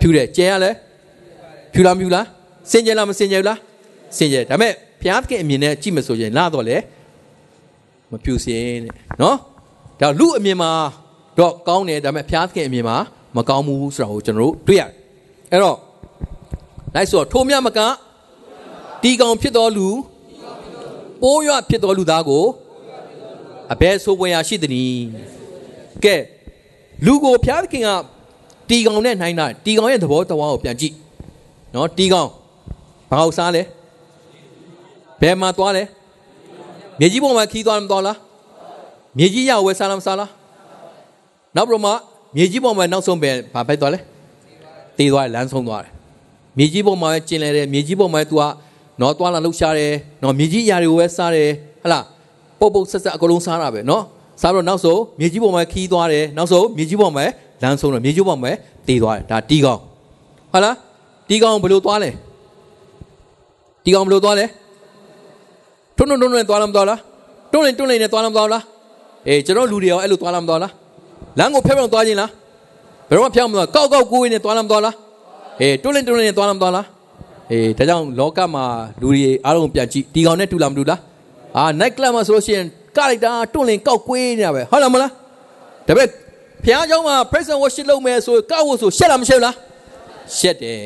ဖြူတယ်ကျဲရလဲဖြူလားမဖြူလားစင်ကြဲလားမစင်ကြဲဘူးလားစင်ကြဲဒါပေမဲ့ဘုရားခင်အမြင်နဲ့ကြည့်မယ်ဆိုရင်လာတော့လဲမဖြူစင်တဲ့နော်ဒါလူအမြင်မှာတော့ကောင်းတယ်ဒါပေမဲ့ဘုရားခင်အမြင်မှာမကောင်းဘူးဆိုတာကိုကျွန်တော်တို့တွေ့ရတယ်အဲ့တော့လိုက်ဆိုထိုမြတ်မကတီကောင်ဖြစ်တော်လူပိုးရွဖြစ်တော်လူသားကို အဘယ်ဆိုပွင့်ရရှိသနည်းကဲလူကိုဖျားသခင်ကတီကောင်နဲ့နှိုင်းတာတီကောင်ရဲ့သဘောတရားကိုပြန်ကြည့်နော်တီကောင်ဘာလို့စားလဲဘယ်မှာသွားလဲမြေကြီးပေါ်မှာခီးသွားမသွားလားမြေကြီးရဝယ်စားလားမစားလားနောက်ပြီးတော့မှမြေကြီးပေါ်မှာနောက်ဆုံးပဲဘာပဲသွားလဲတေးသွားတယ်လမ်းဆုံးသွားတယ်မြေကြီးပေါ်မှာပဲကျင်လဲတယ်မြေကြီးပေါ်မှာ तू ကနော်သွားလာလှုပ်ရှားတယ်နော်မြေကြီးအရာတွေကိုပဲစားတယ်ဟဟလား ပုတ်ပုတ်ဆက်ဆက်အကုန်လုံးစားတာပဲနော်စားတော့နောက်ဆုံးမြေကြီးပေါ်မှာခီးသွားတယ်နောက်ဆုံးမြေကြီးပေါ်မှာလမ်းဆုံးတယ်မြေကြီးပေါ်မှာတေးသွားတယ်ဒါတီးကောင်းဟုတ်လားတီးကောင်းဘယ်လိုသွားလဲတီးကောင်းဘယ်လိုသွားလဲတွန်းတွန်းတွန်းတွန်းသွားလားမသွားလားတွန်းနေတွန်းနေနဲ့သွားလားမသွားလားအေးကျွန်တော်လူတွေရောအဲ့လိုသွားလားမသွားလားလမ်းကိုဖျက်ပြောင်းသွားခြင်းလားဘယ်တော့မှဖျောက်မသွားကောက်ကောက်ကိုးနေသွားလားမသွားလားအေးတွန်းနေတွန်းနေနဲ့သွားလားမသွားလားအေးဒါကြောင့်လောကမှာလူတွေအားလုံးပြန်ကြည့်တီကောင်နဲ့တူလားမတူလား အာ night club မှာဆိုလို့ရှိရင်ကလိုက်တာတွန့်လင်ကောက်ကွေးနေတာပဲဟုတ်လားမလားဒါပေမဲ့ဘုရားကျောင်းမှာ praise and worship လုပ်မယ်ဆိုကောက်ဖို့ဆိုရှက်လားမရှက်လားရှက်တယ်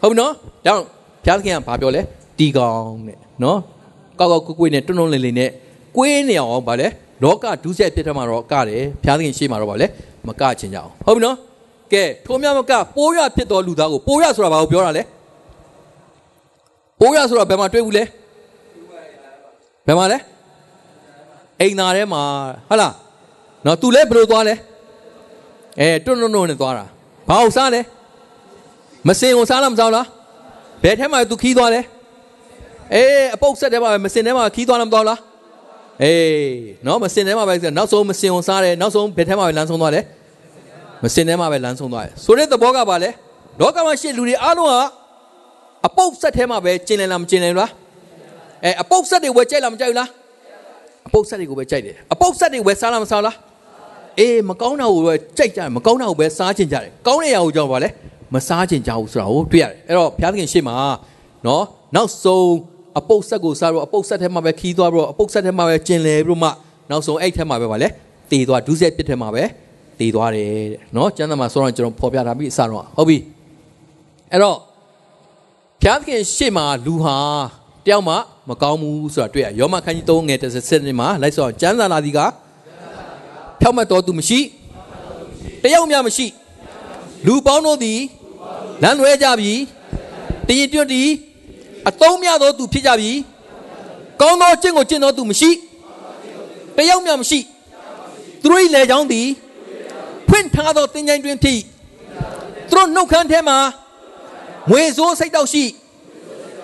ဟုတ်ပြီနော်ဒါကြောင့်ဘုရားသခင်ကဘာပြောလဲတီကောင်တဲ့နော်ကောက်ကောက်ကွေးကွေးနဲ့တွန့်တွန့်လင်လင်နဲ့ကွေးနေအောင်ဗာလဲလောကဒုစရိုက်ဖြစ်တဲ့မှာတော့ကတယ်ဘုရားသခင်ရှေ့မှာတော့ဗာလဲမကချင်ကြအောင်ဟုတ်ပြီနော်ကဲထိုးမြမကပိုးရဖြစ်တော်လူသားကိုပိုးရဆိုတာဘာကိုပြောတာလဲပိုးရဆိုတော့ဘယ်မှာတွေ့ဘူးလဲဘ ယ်မှာလဲအိမ်သားထဲမှာဟုတ်လားနော် तू လဲဘယ်လိုသွားလဲအဲတွန်းတွန်းတွန်းနဲ့သွားတာဘာအောင်စားလဲမစင်ကိုစားလားမစားလားဘယ်ထဲမှာ तू ခီးသွားလဲအေးအပုတ်ဆက်ထဲမှာမစင်ထဲမှာခီးသွားလားမသွားလားအေးနော်မစင်ထဲမှာပဲနောက်ဆုံးမစင်ကိုစားတယ်နောက်ဆုံးဘယ်ထဲမှာပဲလမ်းဆုံးသွားလဲမစင်ထဲမှာပဲလမ်းဆုံးသွားတယ်ဆိုတဲ့သဘောကပါလဲလောကမှာရှိလူတွေအားလုံးကအပုတ်ဆက်ထဲမှာပဲကျင်လည်လားမကျင်လည်လား အဲအပုတ်ဆက်တွေဝယ်ကြိုက်လားမကြိုက်ဘူးလားအပုတ်ဆက်တွေကိုပဲကြိုက်တယ်အပုတ်ဆက်တွေဝယ်စားလားမစားလားအေးမကောင်းတာကိုပဲကြိုက်ကြတယ်မကောင်းတာကိုပဲစားချင်ကြတယ်ကောင်းတဲ့ຢာကိုကြောက်ပါလေမစားချင်ကြဘူးဆိုတာကိုတွေ့ရတယ်အဲ့တော့ဘုရားသခင်ရှေ့မှာနော်နောက်ဆုံးအပုတ်ဆက်ကိုစားတော့အပုတ်ဆက်ထဲမှာပဲခီးသွားပြီးတော့အပုတ်ဆက်ထဲမှာပဲကျင်လည်ပြီးတော့မှနောက်ဆုံးအဲ့ထဲမှာပဲဗာလေတည်သွားဒုစရိုက်ပြစ်ထဲမှာပဲတည်သွားတယ်တဲ့နော်ကျမ်းစာမှာဆိုတော့ကျွန်တော်ဖော်ပြထားပြီးအစတော့ဟုတ်ပြီအဲ့တော့ဘုရားသခင်ရှေ့မှာလူဟာ တယောက်မှမကောင်းဘူးဆိုတာတွေ့ရယောမခန်းကြီး3ငယ်37နှစ်မှာလိုက်ဆိုကျမ်းစာလာဒီကဖြောက်မှတ်တော်သူမရှိတယောက်မှမရှိလူပေါင်းတို့သည်လမ်းလွဲကြပြီတရင်တွတ်သည်အသုံးများသောသူဖြစ်ကြပြီကောင်းသောကျင့်ကိုကျင့်သောသူမရှိတယောက်မျှမရှိသူတို့၏လေချောင်းသည်ဖွင့်ထားသောတင်ကြိုင်တွင်ဖြစ်သူတို့နှုတ်ခမ်းထဲမှာငွေစိုးစိတ်တောက်ရှိ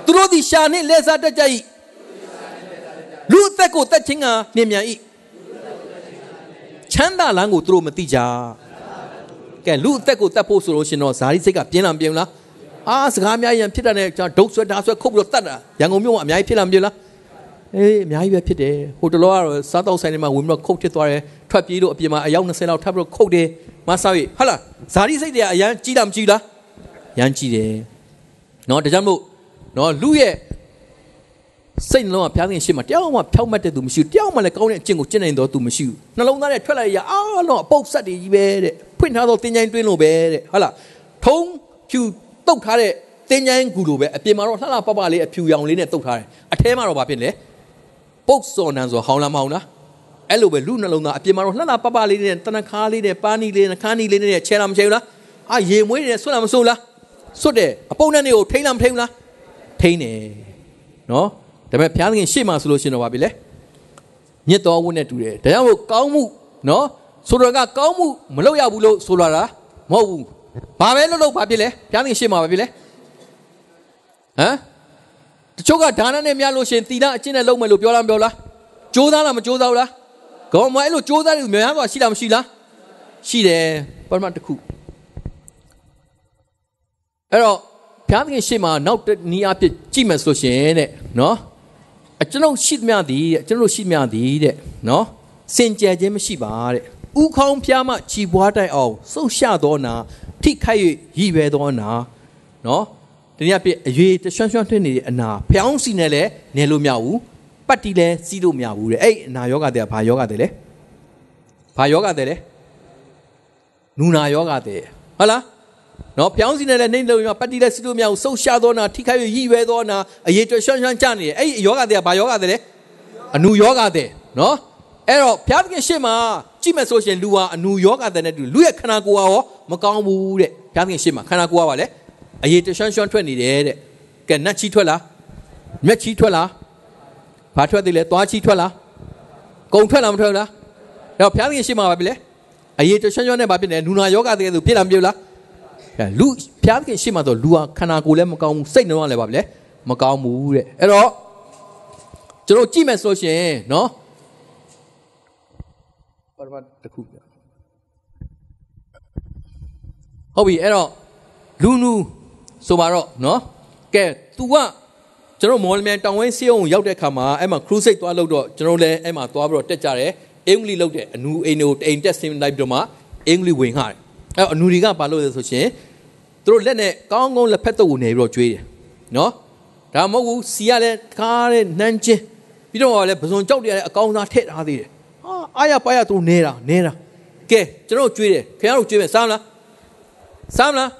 သူတို့သည်ရှာနှင့်လဲစားတတ်ကြ၏လူအသက်ကိုတတ်ခြင်းကမြင်မြန်၏ချမ်းသာလန်းကိုသူတို့မသိကြကဲလူအသက်ကိုတတ်ဖို့ဆိုလို့ရှင်တော့ဇာတိစိတ်ကပြင်းလာမပြင်းလားအာစကားအများကြီးဖြစ်တာနဲ့ကျွန်တော်ဒုတ်ဆွဲဓာဆွဲခုတ်ပြီးတော့တတ်တာရန်ကုန်မြို့ကအများကြီးဖြစ်လာမပြင်းလားအေးအများကြီးပဲဖြစ်တယ်ဟိုတလောကတော့စားတော့ဆိုင်ထဲမှာဝင်ပြီးတော့ခုတ်ဖြစ်သွားတယ်ထွက်ပြေးလို့အပြင်မှာအယောက်20လောက်ထပ်ပြီးတော့ခုတ်တယ်မဆောက်ရဟုတ်လားဇာတိစိတ်တွေကအရန်ကြီးတာမကြီးလားရန်ကြီးတယ်နော်ဒါကြောင့်မို့ နော်လူရဲ့စိတ်နှလုံးကဖျားခင်ရှေ့မှာတယောက်မှဖြောက်မှတ်တဲ့သူမရှိဘူးတယောက်မှလည်းကောင်းတဲ့အကျင့်ကိုကျင့်နိုင်တော့သူမရှိဘူးနှလုံးသားနဲ့ထွက်လာရအားလုံးအပုတ်ဆက်တွေကြီးပဲတဲ့ဖွင့်ထားတော့တင်းချိုင်းတွင်းလို့ပဲတဲ့ဟုတ်လားထုံးဖြူတုတ်ထားတဲ့တင်းချိုင်းကူလိုပဲအပြင်မှာတော့လှလှပပလေးအဖြူရောင်လေးနဲ့တုတ်ထားတယ်အထဲမှာတော့ဘာဖြစ်လဲပုတ်စော်နန်းဆိုဟောင်းလားမဟောင်းလားအဲ့လိုပဲလူနှလုံးသားအပြင်မှာတော့လှလှပပလေးနဲ့တနခါလေးနဲ့ပါနီလေးနဲ့ခါနီလေးနဲ့ချဲလာမချဲဘူးလားအာရေမွေးနေဆွတ်လာမဆွတ်လားဆွတ်တယ်အပုတ်နဲ့နေကိုထိန်းလားမထိန်းဘူးလား ထိန်းတယ်နော်ဒါပေမဲ့ဘုရားသခင်ရှေ့မှာဆိုလို့ရှိရင်တော့ဗာပြီလေညစ်တော်ဝတ်နဲ့တူတယ်ဒါကြောင့်မို့ကောင်းမှုနော်ဆိုတော့ကကောင်းမှုမလုပ်ရဘူးလို့ဆိုလာတာမဟုတ်ဘူးဘာပဲလုပ်လို့ဘာဖြစ်လဲဘုရားသခင်ရှေ့မှာဗာပြီလေဟမ်တချို့ကဒါနနဲ့များလို့ရှင်တီလာအကျင့်နဲ့လုပ်မယ်လို့ပြောလားမပြောလားကြိုးစားလားမကြိုးစားဘူးလားကောင်းမအဲ့လိုကြိုးစားတယ်များသွားရှိလားမရှိလားရှိတယ်ပရမတ်တစ်ခုအဲ့တော့ ဘုရားသခင်ရှေ့မှာနောက်နီးအဖြစ်ကြည့်မယ်ဆိုရှင်တဲ့နော်အကျွန်ုပ်ရှိသမျှသည်တဲ့ကျွန်တော်ရှိသမျှသည်တဲ့နော်စင်ကြယ်ခြင်းမရှိပါတဲ့ဥခေါင်းဖျားမှခြီပွားတိုက်အောင်ဆုတ်ရှသောနာထိခိုက်၍ရည်ပဲသောနာနော်တနည်းအားဖြင့်အရွေတရွှန်းရွှန်းထွင်းနေတဲ့အနာဖျောင်းစီနဲ့လည်းနေလို့မရဘူးပတ်တီလည်းစီးလို့မရဘူးတဲ့အဲ့အနာယောဂတဲ့ကဘာယောဂတဲ့လဲဘာယောဂတဲ့လဲနူနာယောဂတဲ့ဟုတ်လား နော်ပြောင်းစီနဲ့လည်းနှိမ့်လို့ရပတ်တီလည်းစီလို့မရဘူးဆုတ်ရှာသောနာထိခိုက်ရရည်ရွယ်သောနာအရေးကျွှမ်းကျွမ်းကြနေတယ်အဲ့ဒီယောဂတဲ့ကဘာယောဂတဲ့လဲအနုယောဂတဲ့နော်အဲ့တော့ဘုရားသခင်ရှေ့မှာကြည့်မယ်ဆိုရှင်လူဟာအနုယောဂတဲ့နဲ့တူလူရဲ့ခန္ဓာကိုယ်ဟာရောမကောင်းဘူးတဲ့ဘုရားသခင်ရှေ့မှာခန္ဓာကိုယ်ကပါလေအရေးကျွှမ်းကျွမ်းထွက်နေတယ်တဲ့ကဲနတ်ချီထွက်လားမြက်ချီထွက်လားဘာထွက်သေးလဲသွားချီထွက်လားကုံထွက်လားမထွက်လားအဲ့တော့ဘုရားသခင်ရှေ့မှာပါပြီလေအရေးကျွှမ်းကျွမ်းနဲ့ဘာဖြစ်လဲနူနာယောဂတဲ့သူဖြစ်လားမဖြစ်လား အဲလူဖျားခင်ရှေ့မှာတော့လူဟာခန္ဓာကိုယ်လည်းမကောင်းဘူးစိတ်နှလုံးကလည်းပါဗျလေမကောင်းဘူးတဲ့အဲ့တော့ကျွန်တော်ကြည့်မယ်ဆိုရှင်နော်ပရမတ်တစ်ခုပြဟုတ်ပြီအဲ့တော့လူနူဆိုပါတော့နော်ကဲ तू ကကျွန်တော်မော်လမြိုင်တောင်ဝင်းစီးအောင်ရောက်တဲ့ခါမှာအဲ့မှာ cruise သွားလို့တော့ကျွန်တော်လည်းအဲ့မှာသွားပြီးတော့တက်ကြတယ်အင်္ဂလိပ်လောက်တဲ့အနူအိမ်ကိုအိမ်တက်ဆင်းလိုက်ပြီးတော့မှအင်္ဂလိပ်ဝင်ခါတယ်အဲ့အနူတွေကဘာလို့လဲဆိုရှင် သူတို့လက်နဲ့ကောင်းကောင်းလက်ဖက်တော့ကိုနေပြီးတော့ကျွေးတယ်နော်ဒါမဟုတ်ဘူးစီရလဲကားတဲ့နှမ်းချင်းပြီးတော့လည်းပဇွန်ကြောက်တယ်အကောင်သားထည့်ထားသေးတယ်ဟာအားရပါရသူနေတာနေတာကဲကျွန်တော်ကျွေးတယ်ခင်ဗျားတို့ကျွေးမယ်စားမလားစားမလား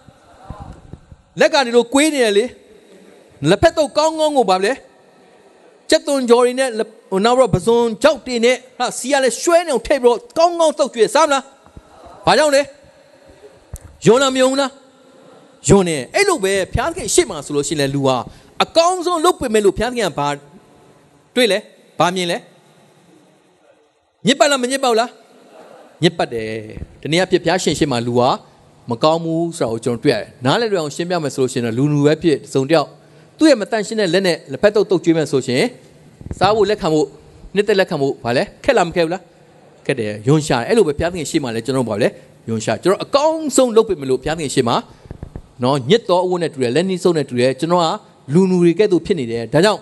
လက်ကနေလို့ကွေးနေတယ်လေလက်ဖက်တော့ကောင်းကောင်းကိုပါလေချက်သွန်ဂျော်ရီနဲ့ဟိုနောက်တော့ပဇွန်ကြောက်တင်နဲ့ဟာစီရလဲရွှဲနေအောင်ထည့်ပြီးတော့ကောင်းကောင်းတုတ်ကျွေးစားမလားဘာကြောင့်လဲယွန်းလားမယုံလား ယွန်းနေအဲ့လိုပဲဖျားသခင်ရှေ့မှာဆိုလို့ရှိရင်လူဟာအကောင်းဆုံးလုပ်ပေမဲ့လို့ဖျားသခင်ကဘာတွေ့လဲဘာမြင်လဲညစ်ပတ်လားမညစ်ပတ်လားညစ်ပတ်တယ်ဒီနေ့အဖြစ်ဖျားရှင်ရှေ့မှာလူဟာမကောင်းဘူးဆိုတာကိုကျွန်တော်တွေ့ရတယ်နားလည်တွေ့အောင်ရှင်းပြမယ်ဆိုလို့ရှိရင်လူလူပဲဖြစ်စုံတယောက်သူ့ရဲ့မတန်ရှင်းတဲ့လက်နဲ့လက်ဖက်တုပ်တုပ်ကျွေးမယ်ဆိုရှင်စားဖို့လက်ခံဖို့နှစ်သက်လက်ခံဖို့ဗာလဲခက်လားမခက်ဘူးလားခက်တယ်ယွန်းရှာတယ်အဲ့လိုပဲဘုရားသခင်ရှေ့မှာလဲကျွန်တော်ဗာလဲယွန်းရှာကျွန်တော်အကောင်းဆုံးလုပ်ပေးမလို့ဘုရားသခင်ရှေ့မှာ နော်ညစ်တော်အဝတ်နဲ့တူတယ်လက်နှီးဆုံးနဲ့တူတယ်ကျွန်တော်ကလူလူတွေကဲ့သို့ဖြစ်နေတယ်ဒါကြောင့်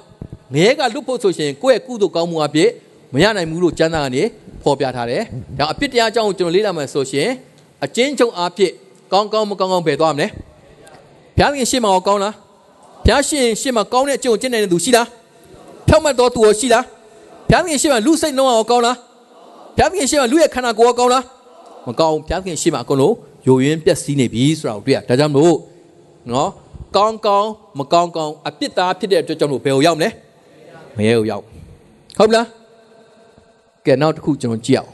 ငရဲကလွတ်ဖို့ဆိုရှင်ကိုယ့်ရဲ့ကုသိုလ်ကောင်းမှုအဖြစ်မရနိုင်ဘူးလို့ကျမ်းစာကနေဖော်ပြထားတယ်ဒါအပြစ်တရားအကြောင်းကိုကျွန်တော်လေ့လာမယ်ဆိုရှင်အကျဉ်းချုပ်အဖြစ်ကောင်းကောင်းမကောင်းကောင်းပဲသွားမလဲဘုရားသခင်ရှေ့မှာကောင်းလားဘုရားရှင်ရှေ့မှာကောင်းတဲ့အကျင့်ကိုကျင့်နေတဲ့သူရှိလားဖြောက်မှတ်တော်သူရောရှိလားဘုရားသခင်ရှေ့မှာလူစိတ်လုံးအောင်ကောင်းလားဘုရားသခင်ရှေ့မှာလူရဲ့ခန္ဓာကိုယ်ကောင်းလားမကောင်းဘုရားသခင်ရှေ့မှာအကုန်လုံး ယိုယွင်းပျက်စီးနေပြီဆိုတာကိုတွေ့ရဒါကြောင့်မလို့နော်ကောင်းကောင်းမကောင်းကောင်းအပြစ်သားဖြစ်တဲ့အတွက်ကြောင့်လို့ဘယ်ကိုရောက်မလဲမရဲကိုရောက်ဟုတ်လားကဲနောက်တစ်ခုကျွန်တော်ကြည့်အောင်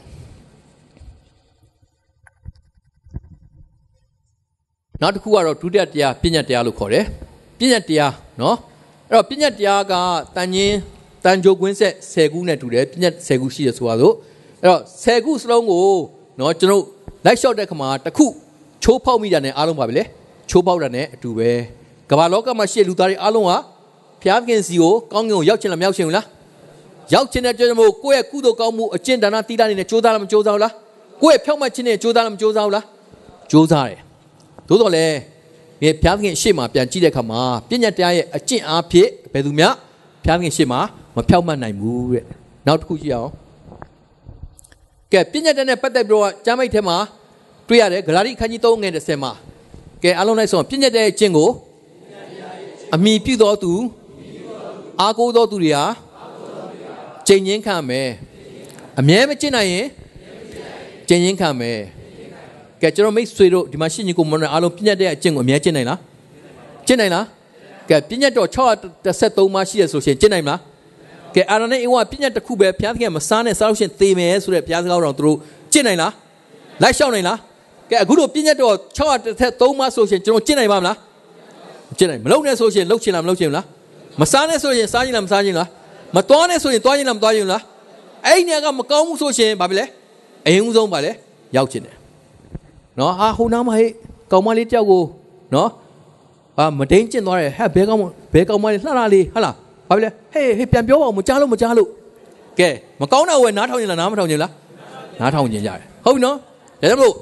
နောက်တစ်ခုကတော့ဒုတိယတရားပညာတရားလို့ခေါ်တယ်ပညာတရားနော်အဲ့တော့ပညာတရားကတန်ချင်းတန်ကြိုကွင်းဆက်10ခုနဲ့တူတယ်ပညာ10ခုရှိရဆိုပါစို့အဲ့တော့10ခုစလုံးကိုနော်ကျွန်တော် လိုက်လျှော့တဲ့ခါမှာတစ်ခုချိုးဖောက်မိတာနဲ့အားလုံးပါပဲလေချိုးဖောက်တာနဲ့အတူပဲကမ္ဘာလောကမှာရှိတဲ့လူသားတွေအားလုံးဟာဖျားခင်စီကိုကောင်းကင်ကိုရောက်ချင်လားမရောက်ချင်ဘူးလားရောက်ချင်တဲ့ကြွမို့ကိုယ့်ရဲ့ကုသိုလ်ကောင်းမှုအကျင့်ဒါနသီလတွေနဲ့ကြိုးစားလားမကြိုးစားဘူးလားကိုယ့်ရဲ့ဖြောင့်မတ်ခြင်းနဲ့ကြိုးစားလားမကြိုးစားဘူးလားကြိုးစားတယ်သို့တော်လည်းဒီဘုရားသခင်ရှေ့မှာပြန်ကြည့်တဲ့အခါမှာပြည့်ညတ်တရားရဲ့အကျင့်အားဖြင့်ဘယ်သူမှဘုရားသခင်ရှေ့မှာမဖြောင့်မတ်နိုင်ဘူးတဲ့နောက်တစ်ခုကြည့်အောင် ကဲပြည့်ညတ်တဲ့နဲ့ပတ်သက်ပြီးတော့ကျမ်းမိတ်ထဲမှာတွေ့ရတယ်ဂလာတိခန်းကြီး3ငယ်30မှာကဲအားလုံးလိုက်ဆုံးပြည့်ညတ်တဲ့အကျင့်ကိုအမိပြုတော်သူအားကိုးတော်သူတွေဟာချိန်ချင်းခံမယ်အမြဲမကျင့်နိုင်ရင်ချိန်ချင်းခံမယ်ကဲကျွန်တော်မိတ်ဆွေတို့ဒီမှာရှင်းညီကိုမွန်အားလုံးပြည့်ညတ်တဲ့အကျင့်ကိုအမြဲကျင့်နိုင်လားကျင့်နိုင်လားကဲပြည့်ညတ်တော့613မှာရှိရဆိုရှင်ကျင့်နိုင်မလား ကဲအာရနဲ့အင်းဝပြည့်ညတ်တစ်ခုပဲဘုရားသခင်မစားနဲ့စားလို့ရှင်သေမယ်ဆိုတဲ့ဘုရားစကားတော်သူတို့ကျင့်နိုင်လားလိုက်ရှောက်နိုင်လားကဲအခုတို့ပြည့်ညတ်တော့613မှာဆိုရှင်ကျွန်တော်ကျင့်နိုင်ပါမလားကျင့်နိုင်မလုပ်နဲ့ဆိုရှင်လုပ်ချင်လားမလုပ်ချင်ဘူးလားမစားနဲ့ဆိုရင်စားချင်လားမစားချင်လားမသွားနဲ့ဆိုရင်သွားချင်လားမသွားချင်လားအဲ့ဒီနေရာကမကောင်းဘူးဆိုရှင်ဘာဖြစ်လဲအရင်ဦးဆုံးပါလေရောက်ချင်တယ်နော်ဟာဟိုနားမှာဟဲ့ကောင်မလေးတယောက်ကိုနော်အာမဒိန်ကျင့်သွားတယ်ဟဲ့ဘဲကောင်ဘဲကောင်မလေးလှလှလေးဟာလား ဘာဖြစ်လဲဟေးဟေးပြန်ပြောပါဦးမကြားလို့မကြားလို့ကဲမကောင်းတာဝယ်နားထောင်ရင်လားနားမထောင်ရင်လားနားထောင်ရင်ကြတယ်ဟုတ်ပြီနော်ဒါကြောင့်မို့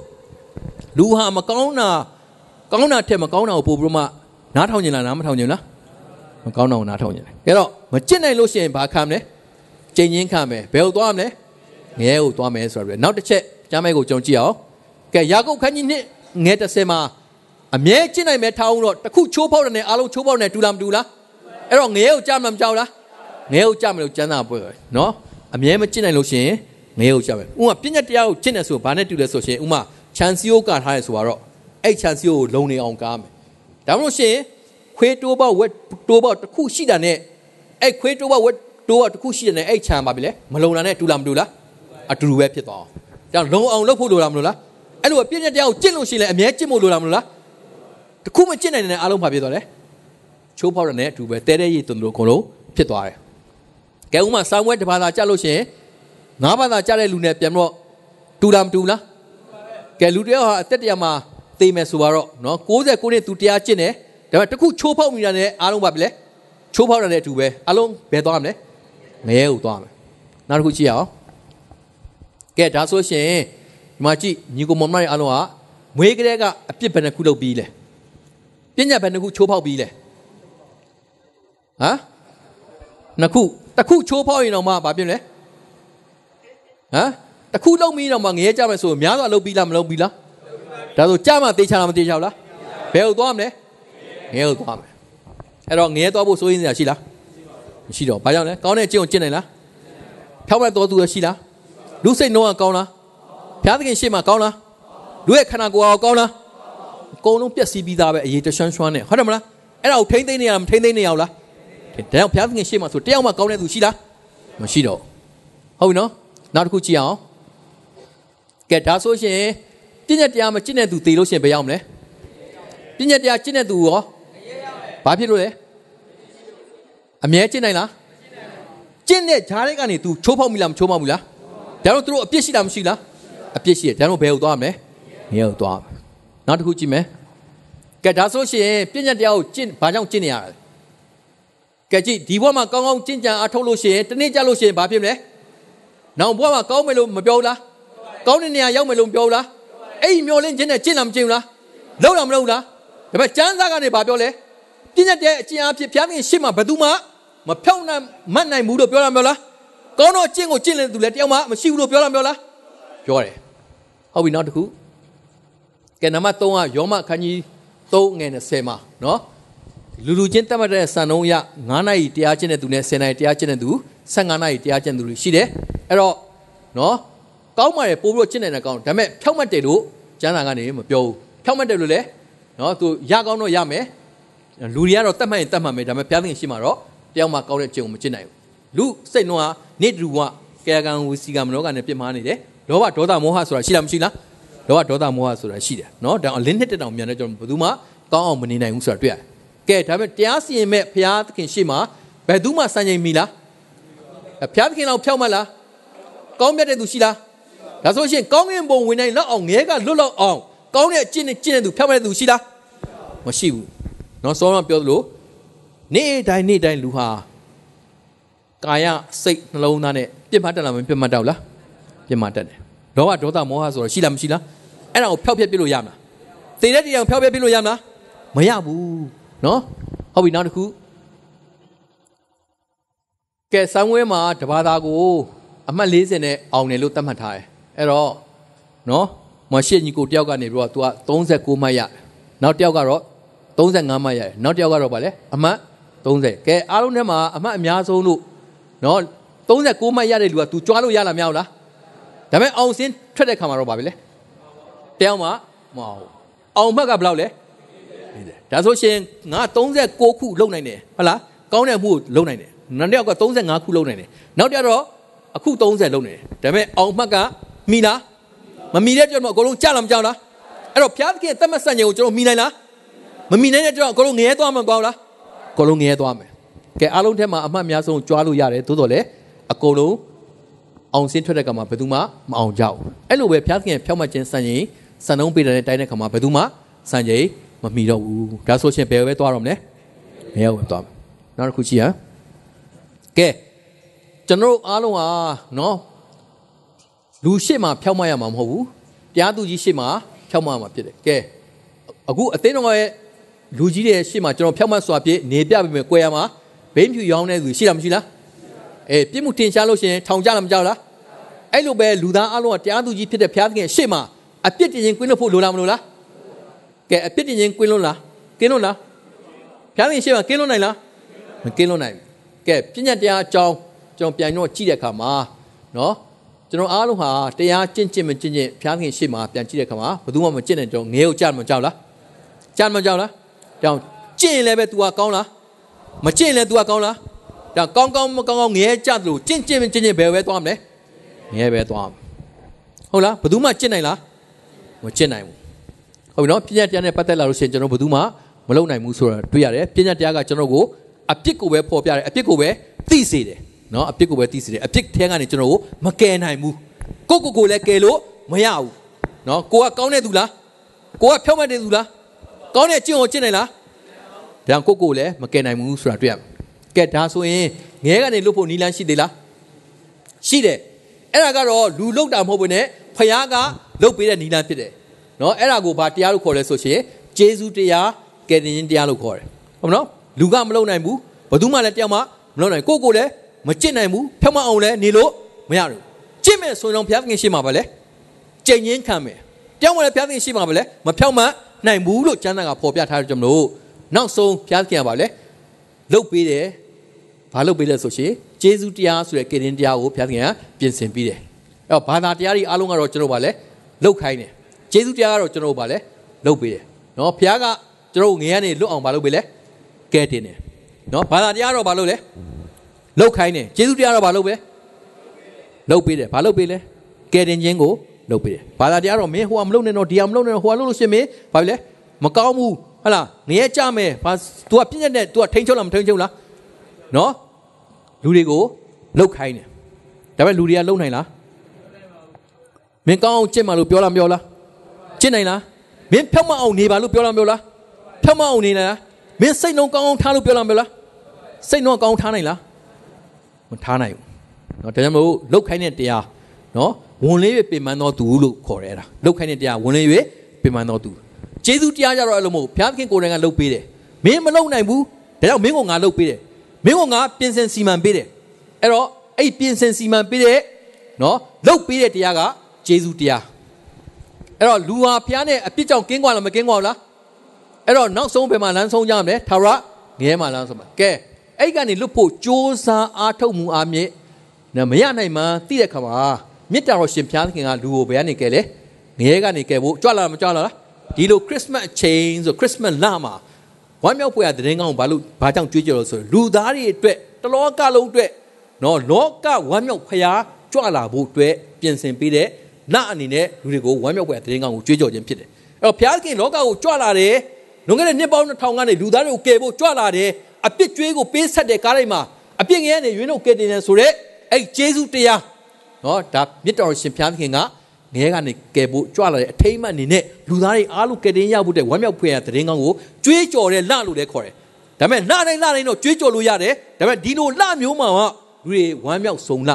လူဟာမကောင်းတာကောင်းတာထက်မကောင်းတာကိုပို့ပြီးတော့မှနားထောင်ရင်လားနားမထောင်ရင်လားမကောင်းတာကိုနားထောင်ရင်တယ်ကဲတော့မကျင့်နိုင်လို့ရှိရင်ဘာခံမလဲကျင့်ချင်းခံမယ်ဘယ်ကိုသွားမလဲငဲကိုသွားမယ်ဆိုတော့နောက်တစ်ချက်ကျမ်းမဲကိုကြုံကြည့်အောင်ကဲယာကုပ်ခန်းကြီးနှစ်ငဲ30မှာအမြဲကျင့်နိုင်မဲ့ထားအောင်တော့တခုချိုးဖောက်တဲ့နဲ့အားလုံးချိုးဖောက်တဲ့တူလားမတူလား အဲ့တော့ငဲကိုကြားမှမကြောက်လားငဲကိုကြားမလို့ကျမ်းစာပွဲနော်အမြဲမကျင့်နိုင်လို့ရှိရင်ငဲကိုကြားမယ်ဥမာပြည့်ညတ်တရားကိုကျင့်တယ်ဆိုဘာနဲ့တူလဲဆိုရှင်ဥမာခြံစည်းရိုးကထားရဲဆိုတော့အဲ့ခြံစည်းရိုးကိုလုံနေအောင်ကားမယ်ဒါမှမဟုတ်ရှင်ခွေးတိုးပေါက်ဝက်တိုးပေါက်တစ်ခုရှိတာနဲ့အဲ့ခွေးတိုးပေါက်ဝက်တိုးပေါက်တစ်ခုရှိတယ်နဲ့အဲ့ခြံပါပြီလေမလုံတာနဲ့တူလားမတူလားအတူတူပဲဖြစ်သွားအောင်ဒါလုံအောင်လုပ်ဖို့လိုလားမလိုလားအဲ့လိုပြည့်ညတ်တရားကိုကျင့်လို့ရှိရင်လည်းအမြဲကျင့်ဖို့လိုလားမလိုလားတခုမကျင့်နိုင်တဲ့အားလုံးဘာဖြစ်သွားလဲ ချိုးဖောက်ရတဲ့အတူပဲတဲတဲ့ရည်တုံတို့အကုန်လုံးဖြစ်သွားတယ်ကဲဥမာဆောင်းဝဲတစ်ဘာသာကြလို့ရှိရင်ငါးဘာသာကြတဲ့လူနဲ့ပြန်တော့တူလားမတူလားကဲလူတယောက်ဟာအသက်တရာမှာသိမယ်ဆိုတော့နော်69နှစ်သူတရားကျင့်တယ်ဒါပေမဲ့တခုချိုးဖောက်မိတာနဲ့အားလုံးပါပြီလေချိုးဖောက်ရတဲ့အတူပဲအားလုံးဘယ်သွားမလဲငရဲကိုသွားမယ်နောက်တစ်ခုကြည့်ရအောင်ကဲဒါဆိုရှင်ဒီမှာကြည့်ညီကိုမောင်မရဲ့အားလုံးကမွေးကလေးကအပြစ်ဘယ်နှခုလုပ်ပြီးလဲပညာဘယ်နှခုချိုးဖောက်ပြီးလဲ ဟမ်နှစ်ခုတစ်ခုချိုးဖောက်ရင်တော့မှဘာဖြစ်လဲဟမ်တစ်ခုလုံးပြီးတော့မှငရဲကြမယ်ဆိုများတော့လုပ်ပြီးလားမလုပ်ပြီးလားဒါဆိုကြမှာတေချာလားမတေချာဘူးလားဘယ်ကိုသွားမလဲငရဲကိုသွားမယ်အဲ့တော့ငရဲသွားဖို့စိုးရင်းစရာရှိလားမရှိတော့ဘာကြောင့်လဲကောင်းတဲ့အကျင့်ကိုကျင့်နိုင်လားဖြောက်မဲ့တော်သူရရှိလားလူစိတ်နှောကကောင်းလားဘုရားသခင်ရှေ့မှာကောင်းလားလူရဲ့ခန္ဓာကိုယ်အောင်ကောင်းလားအကုန်လုံးပြက်စီးပြီးသားပဲအရေးတရွှန်းရွှန်းနဲ့ဟုတ်တယ်မလားအဲ့ဒါကိုထိမ့်သိမ့်နေရမထိမ့်သိမ့်နေရအောင်လား ဒါကြောင့်ဘုရားသခင်ရှေ့မှာဆိုတယောက်မှကောင်းတဲ့သူရှိလားမရှိတော့ဟုတ်ပြီနော်နောက်တစ်ခုကြည့်အောင်ကဲဒါဆိုရှင်ပြည့်ညက်တရားမကျင့်တဲ့သူသေလို့ရှင်ဘယ်ရောက်မလဲပြည့်ညက်တရားကျင့်တဲ့သူရောဘာဖြစ်လို့လဲအမြဲကျင့်နိုင်လားကျင့်တဲ့ဂျားတွေကနေ तू ချိုးဖောက်မိလားမချိုးဖောက်ဘူးလားဒါတော့သူတို့အပြစ်ရှိတာမရှိလားအပြစ်ရှိတယ်ဒါတော့ဘယ်ကိုသွားမလဲငရဲကိုသွားမယ်နောက်တစ်ခုကြည့်မယ်ကဲဒါဆိုရှင်ပြည့်ညက်တရားကိုကျင့်ဘာကြောင့်ကျင့်နေရလဲ ကဲကြည့်ဒီဘဝမှာကောင်းကောင်းကျင့်ကြံအထောက်လို့ရှိရင်တနေ့ကြလို့ရှိရင်ဘာဖြစ်မလဲနောက်ဘဝမှာကောင်းမယ်လို့မပြောဘူးလားကောင်းတဲ့နေရာရောက်မယ်လို့မပြောဘူးလားအဲ့ဒီမျောလင်းခြင်းနဲ့ကျင့်လားမကျင့်ဘူးလားလောက်လားမလောက်လားဒါပေမဲ့ကျမ်းစာကနေဘာပြောလဲပြည့်ညက်တဲ့အကျင့်အဖြစ်ဘုရားသခင်ရှေ့မှာဘယ်သူမှမဖြောင့်နိုင်မတ်နိုင်ဘူးလို့ပြောလားမပြောလားကောင်းတော့ကျင့်ကိုကျင့်တဲ့သူလည်းတယောက်မှမရှိဘူးလို့ပြောလားမပြောလားပြောတယ်ဟုတ်ပြီနောက်တစ်ခုကဲနံပါတ်3ကယောမခန်းကြီး3ငယ်20မှာနော် လူလူချင်းတက်မှတ်တဲ့စံနှုန်းအရ9နာရီတရားကျင့်တဲ့သူနဲ့10နာရီတရားကျင့်တဲ့သူ15နာရီတရားကျင့်သူတွေရှိတယ်အဲ့တော့နော်ကောင်းပါတယ်ပို့ပြီးတော့ကျင့်နေတဲ့ကောင်းဒါပေမဲ့ဖြောက်မှတ်တယ်လို့ကျမ်းစာကနေမပြောဘူးဖြောက်မှတ်တယ်လို့လေနော်သူရကောင်းတော့ရမယ်လူတွေကတော့တတ်မှတ်ရင်တတ်မှတ်မယ်ဒါပေမဲ့ဘုရားသခင်ရှိမှာတော့တယောက်မှကောင်းတဲ့ကျင့်ကိုမကျင့်နိုင်ဘူးလူစိတ်နှောကနေတူကကေကံဝစီကမနောကနဲ့ပြစ်မှားနေတယ်လောဘဒေါသမောဟဆိုတာရှိလားမရှိလားလောဘဒေါသမောဟဆိုတာရှိတယ်နော်ဒါအလင်းနှစ်တက်တောင်မြန်တဲ့ကျွန်တော်ဘယ်သူမှကောင်းအောင်မနေနိုင်ဘူးဆိုတာတွေ့ရတယ် ကဲဒါပေမဲ့တရားစီရင်မဲ့ဘုရားသခင်ရှေ့မှာဘယ်သူမှစံချိန်မီလားဘုရားသခင်တော့ဖြောက်မလားကောင်းမြတ်တဲ့သူရှိလားဒါဆိုရှင်ကောင်းကင်ဘုံဝင်နိုင်လောက်အောင်ငဲကလွတ်လောက်အောင်ကောင်းတဲ့အကျင့်နဲ့ကျင့်တဲ့သူဖြောက်မဲ့တဲ့သူရှိလားမရှိဘူးเนาะစောမပြောသလိုနေ့တိုင်းနေ့တိုင်းလူဟာကာယစိတ်နှလုံးသားနဲ့ပြစ်မှတ်တက်လာမပြစ်မှတ်တော့လားပြစ်မှတ်တက်တယ်လောဘဒေါသမောဟဆိုတော့ရှိလားမရှိလားအဲ့ဒါကိုဖျောက်ဖျက်ပြစ်လို့ရမလားသေတဲ့တရားကိုဖျောက်ဖျက်ပြစ်လို့ရမလားမရဘူး နော်ဟုတ်ပြီနောက်တစ်ခုကဲဆိုင်းဝဲမှာတဘာသာကိုအမှတ်40နဲ့အောင်တယ်လို့သတ်မှတ်ထားတယ်အဲ့တော့နော်မရှိညီကိုတယောက်ကနေပြီးတော့ तू က36မှတ်ရနောက်တယောက်ကတော့35မှတ်ရတယ်နောက်တယောက်ကတော့ဗာလဲအမှတ်30ကဲအားလုံးထဲမှာအမှတ်အများဆုံးလို့နော်36မှတ်ရတဲ့လူက तू ကြွားလို့ရလားမရဘူးလားဒါပေမဲ့အောင်စင်းထွက်တဲ့ခါမှာတော့ဗာပဲလေတယောက်မှမဟုတ်အောင်မှတ်ကဘယ်လောက်လဲ36 ဒါဆိုရှင်ငါ39ခုလုံနိုင်တယ်ဟုတ်လားကောင်းတဲ့မှုကိုလုံနိုင်တယ်နောက်တစ်ယောက်က35ခုလုံနိုင်တယ်နောက်တစ်ယောက်တော့အခု30လုံနေတယ်ဒါပေမဲ့အောင်မှတ်ကမိလားမမိတဲ့ကြောင့်အကုန်လုံးကြလားမကြောက်လားအဲ့တော့ဘုရားသခင်သက်မဆန့်ခြင်းကိုကျွန်တော်မိနိုင်လားမမိနိုင်တဲ့ကြောင့်အကုန်လုံးငရဲသွားမှာမပေါ့လားအကုန်လုံးငရဲသွားမယ်ကဲအားလုံးထဲမှာအမှတ်များဆုံးကြွားလို့ရတယ်သို့တော်လည်းအကုန်လုံးအောင်စင်းထွက်တဲ့ကမှာဘယ်သူမှမအောင်ကြဘူးအဲ့လိုပဲဘုရားသခင်ဖြောက်မှတ်ခြင်းဆန့်ခြင်းစံနှုံးပေးတဲ့တိုင်းတဲ့ခါမှာဘယ်သူမှဆန့်ခြင်း မမိတော့ဘူးဒါဆိုရှင်ဘယ်ပဲသွားတော့မလဲမရဘူးသွားမယ်နောက်တစ်ခုကြည့်ရအောင်ကဲကျွန်တော်အားလုံးဟာနော်လူရှေ့မှာဖြောက်မရမှာမဟုတ်ဘူးတရားသူကြီးရှေ့မှာဖြောက်မရမှာဖြစ်တယ်ကဲအခုအသိတော်ရဲ့လူကြီးတွေရှေ့မှာကျွန်တော်ဖြောက်မစွာပြည့်နေပြပြီမယ်ကွယ်ရမှာဘိန်းဖြူရောင်းတဲ့သူရှိလားမရှိလားအေးပြစ်မှုတင်ရှားလို့ရှိရင်ထောင်ကြလားမကြောက်လားအဲ့လိုပဲလူသားအလုံးကတရားသူကြီးဖြစ်တဲ့ဘုရားသခင်ရှေ့မှာအပြစ်တင်ရင်ကွင်းလို့ဖို့လိုလားမလိုလား ကဲအပြစ်တင်ရင်ကွင်းလို့လားကင်းလို့လားဘုရားသခင်ရှေ့မှာကင်းလို့နိုင်လားမကင်းလို့နိုင်ဘူးကဲပညာတရားအကြောင်းကျွန်တော်ပြန်တော့ကြည့်တဲ့အခါမှာနော်ကျွန်တော်အားလုံးဟာတရားကျင့်ကျင့်မကျင့်ကျင့်ဘုရားခင်ရှေ့မှာပြန်ကြည့်တဲ့အခါမှာဘယ်သူမှမကျင့်တဲ့ကြောင့်ငဲကိုကြားမကြောက်လားကြားမကြောက်လားတောင်ကျင့်ရင်လည်းပဲ तू ကကောင်းလားမကျင့်ရင်လည်း तू ကကောင်းလားဒါကောင်းကောင်းမကောင်းကောင်းငဲကြသလိုကျင့်ကျင့်မကျင့်ကျင့်ဘယ်ပဲသွားမလဲငဲပဲသွားဟုတ်လားဘယ်သူမှကျင့်နိုင်လားမကျင့်နိုင်ဘူး ဟုတ်ပြီနော်ပညာတရားနဲ့ပတ်သက်လာလို့ရှိရင်ကျွန်တော်ဘယ်သူမှမလုပ်နိုင်ဘူးဆိုတာတွေ့ရတယ်ပညာတရားကကျွန်တော်ကိုအပြစ်ကိုပဲဖော်ပြတယ်အပြစ်ကိုပဲသိစေတယ်နော်အပြစ်ကိုပဲသိစေတယ်အပြစ်ထဲကနေကျွန်တော်ကိုမကယ်နိုင်ဘူးကိုကိုကိုလည်းကယ်လို့မရဘူးနော်ကိုကကောင်းတဲ့သူလားကိုကဖြောက်မှတ်တဲ့သူလားကောင်းတဲ့ကျင့်ကိုကျင့်နိုင်လားဒါကိုကိုလည်းမကယ်နိုင်ဘူးဆိုတာတွေ့ရမယ်ကဲဒါဆိုရင်ငဲကနေလွတ်ဖို့နီလန်းရှိသေးလားရှိတယ်အဲ့ဒါကတော့လူလုတ်တာမဟုတ်ဘဲနဲ့ဖယားကလုတ်ပေးတဲ့နီလန်းဖြစ်တယ် နော်အဲ့ဒါကိုဘာတရားလို့ခေါ်လဲဆိုရှင်ဂျေဇုတရားကယ်တင်ခြင်းတရားလို့ခေါ်တယ်ဟုတ်မနော်လူကမလုံနိုင်ဘူးဘယ်သူမှလည်းတယောက်မှမလုံနိုင်ကိုကိုလည်းမကျင့်နိုင်ဘူးဖြောက်မအောင်လည်းနေလို့မရဘူးကျင့်မယ်ဆိုရင်တော့ဘုရားသခင်ရှိမှာပါလေကြင်ချင်းခံမယ်တယောက်မှလည်းဘုရားသခင်ရှိမှာပါလေမဖြောက်မနိုင်ဘူးလို့ကျမ်းစာကဖော်ပြထားတဲ့ကြောင့်မလို့နောက်ဆုံးဘုရားသခင်ကပါလေလုတ်ပေးတယ်ဘာလုတ်ပေးလဲဆိုရှင်ဂျေဇုတရားဆိုတဲ့ကေရင်တရားကိုဘုရားသခင်ကပြင်ဆင်ပြီးတယ်အဲ့တော့ဘာသာတရားတွေအားလုံးကတော့ကျွန်တော်ပါလေလုတ်ခိုင်းတယ် ဂျေဇုတရားကတော့ကျွန်တော်ပါလေလုတ်ပေးတယ်နော်ဘုရားကကျွန်တော်ငယ်ကနေလွတ်အောင်ဘာလုပ်ပေးလဲကဲတင်တယ်နော်ဘာသာတရားတော့ဘာလုပ်လဲလှုပ်ခိုင်းတယ်ကျေးဇူးတရားတော့ဘာလုပ်ပဲလှုပ်ပေးတယ်ဘာလှုပ်ပေးလဲကဲတင်ခြင်းကိုလှုပ်ပေးတယ်ဘာသာတရားတော့မင်းဟိုကမလုပ်နဲ့တော့ဒီကမလုပ်နဲ့တော့ဟိုကလုပ်လို့ရှင်မင်းဘာလဲမကောင်းဘူးဟုတ်လားငရဲကြမယ်ဘာ तू ကပြည့်ညက်နဲ့ तू ကထိန်ချုပ်လားမထိန်ချုပ်လားနော်လူတွေကိုလှုပ်ခိုင်းတယ်ဒါပေမဲ့လူတွေကလှုပ်နိုင်လားမင်းကောင်းအောင်ကျင့်မှလို့ပြောလားမပြောလား ကျင့်နိုင်လားမင်းဖြောက်မအောင်နေပါလို့ပြောလားမပြောလားဖြောက်မအောင်နေလားမင်းစိတ်နှုံးကောင်းအောင်ထားလို့ပြောလားမပြောလားစိတ်နှုံးကောင်းထားနိုင်လားမထားနိုင်ဘူးเนาะဒါကြောင့်မို့လုတ်ခိုင်းတဲ့တရားเนาะဝင်လေး၍ပင်ပန်းတော်သူလို့ခေါ်ရဲတာလုတ်ခိုင်းတဲ့တရားဝင်လေး၍ပင်ပန်းတော်သူဂျေဇုတရားကြတော့အဲ့လိုမဟုတ်ဘုရားသခင်ကိုယ်တိုင်ကလုတ်ပေးတယ်မင်းမလုတ်နိုင်ဘူးဒါကြောင့်မင်းကငါလုတ်ပေးတယ်မင်းကငါပြင်ဆင်စီမံပေးတယ်အဲ့တော့အဲ့ပြင်ဆင်စီမံပေးတဲ့เนาะလုတ်ပေးတဲ့တရားကဂျေဇုတရား အဲ့တော့လူဟာဘုရားနဲ့အပြစ်ကြောင့်ကင်းကွာလားမကင်းကွာဘူးလားအဲ့တော့နောက်ဆုံးဘယ်မှာလမ်းဆုံးကြမလဲထာဝရငဲမှာလမ်းဆုံးမှာကဲအဲ့ကနေလွတ်ဖို့ကြိုးစားအားထုတ်မှုအားဖြင့်မရနိုင်မှသိတဲ့ခါမှာမေတ္တာတော်ရှင်ဘုရားသခင်ကလူကိုဘယ်ကနေကဲလဲငရဲကနေကဲဖို့ကြွလာမကြွလာလားဒီလိုခရစ်စမတ်အချိန်ဆိုခရစ်စမတ်လမှာဝမ်းမြောက်ဖွယ်ရတဲ့ငောင်းဘာလို့ဘာကြောင့်ကြွေးကြော်လို့ဆိုလူသားတွေအတွက်တလောကလုံးအတွက်နော်လောကဝမ်းမြောက်ဖျားကြွလာဖို့အတွက်ပြင်ဆင်ပေးတဲ့ နတ်အနေနဲ့လူတွေကိုဝမ်းမြောက်ပွဲတရင်ကောင်းကိုကြွေးကြော်ခြင်းဖြစ်တယ်အဲ့တော့ဘုရားခင်လောကကိုကြွလာတယ်လွန်ခဲ့တဲ့နှစ်ပေါင်း2000ကနေလူသားတွေကိုကယ်ဖို့ကြွလာတယ်အပြစ်ကြွေးကိုပေးဆက်တဲ့ကားတိုင်းမှာအပြစ်ငရဲနဲ့ရွေးနှုတ်ကယ်တင်တယ်ဆိုတော့အဲ့ဂျေဇုတရားနော်ဒါမြစ်တော်ရှင်ဘုရားခင်ကငရဲကနေကယ်ဖို့ကြွလာတဲ့အထိမ့်မှတ်အနေနဲ့လူသားတွေအားလုံးကယ်တင်ရဖို့တဲ့ဝမ်းမြောက်ဖွယ်ရတဲ့ရင်ကောင်းကိုကြွေးကြော်တဲ့လလို့လည်းခေါ်တယ်ဒါပေမဲ့လတိုင်းလတိုင်းတော့ကြွေးကြော်လို့ရတယ်ဒါပေမဲ့ဒီလိုလမျိုးမှာကလူတွေဝမ်းမြောက်ဆုံးလ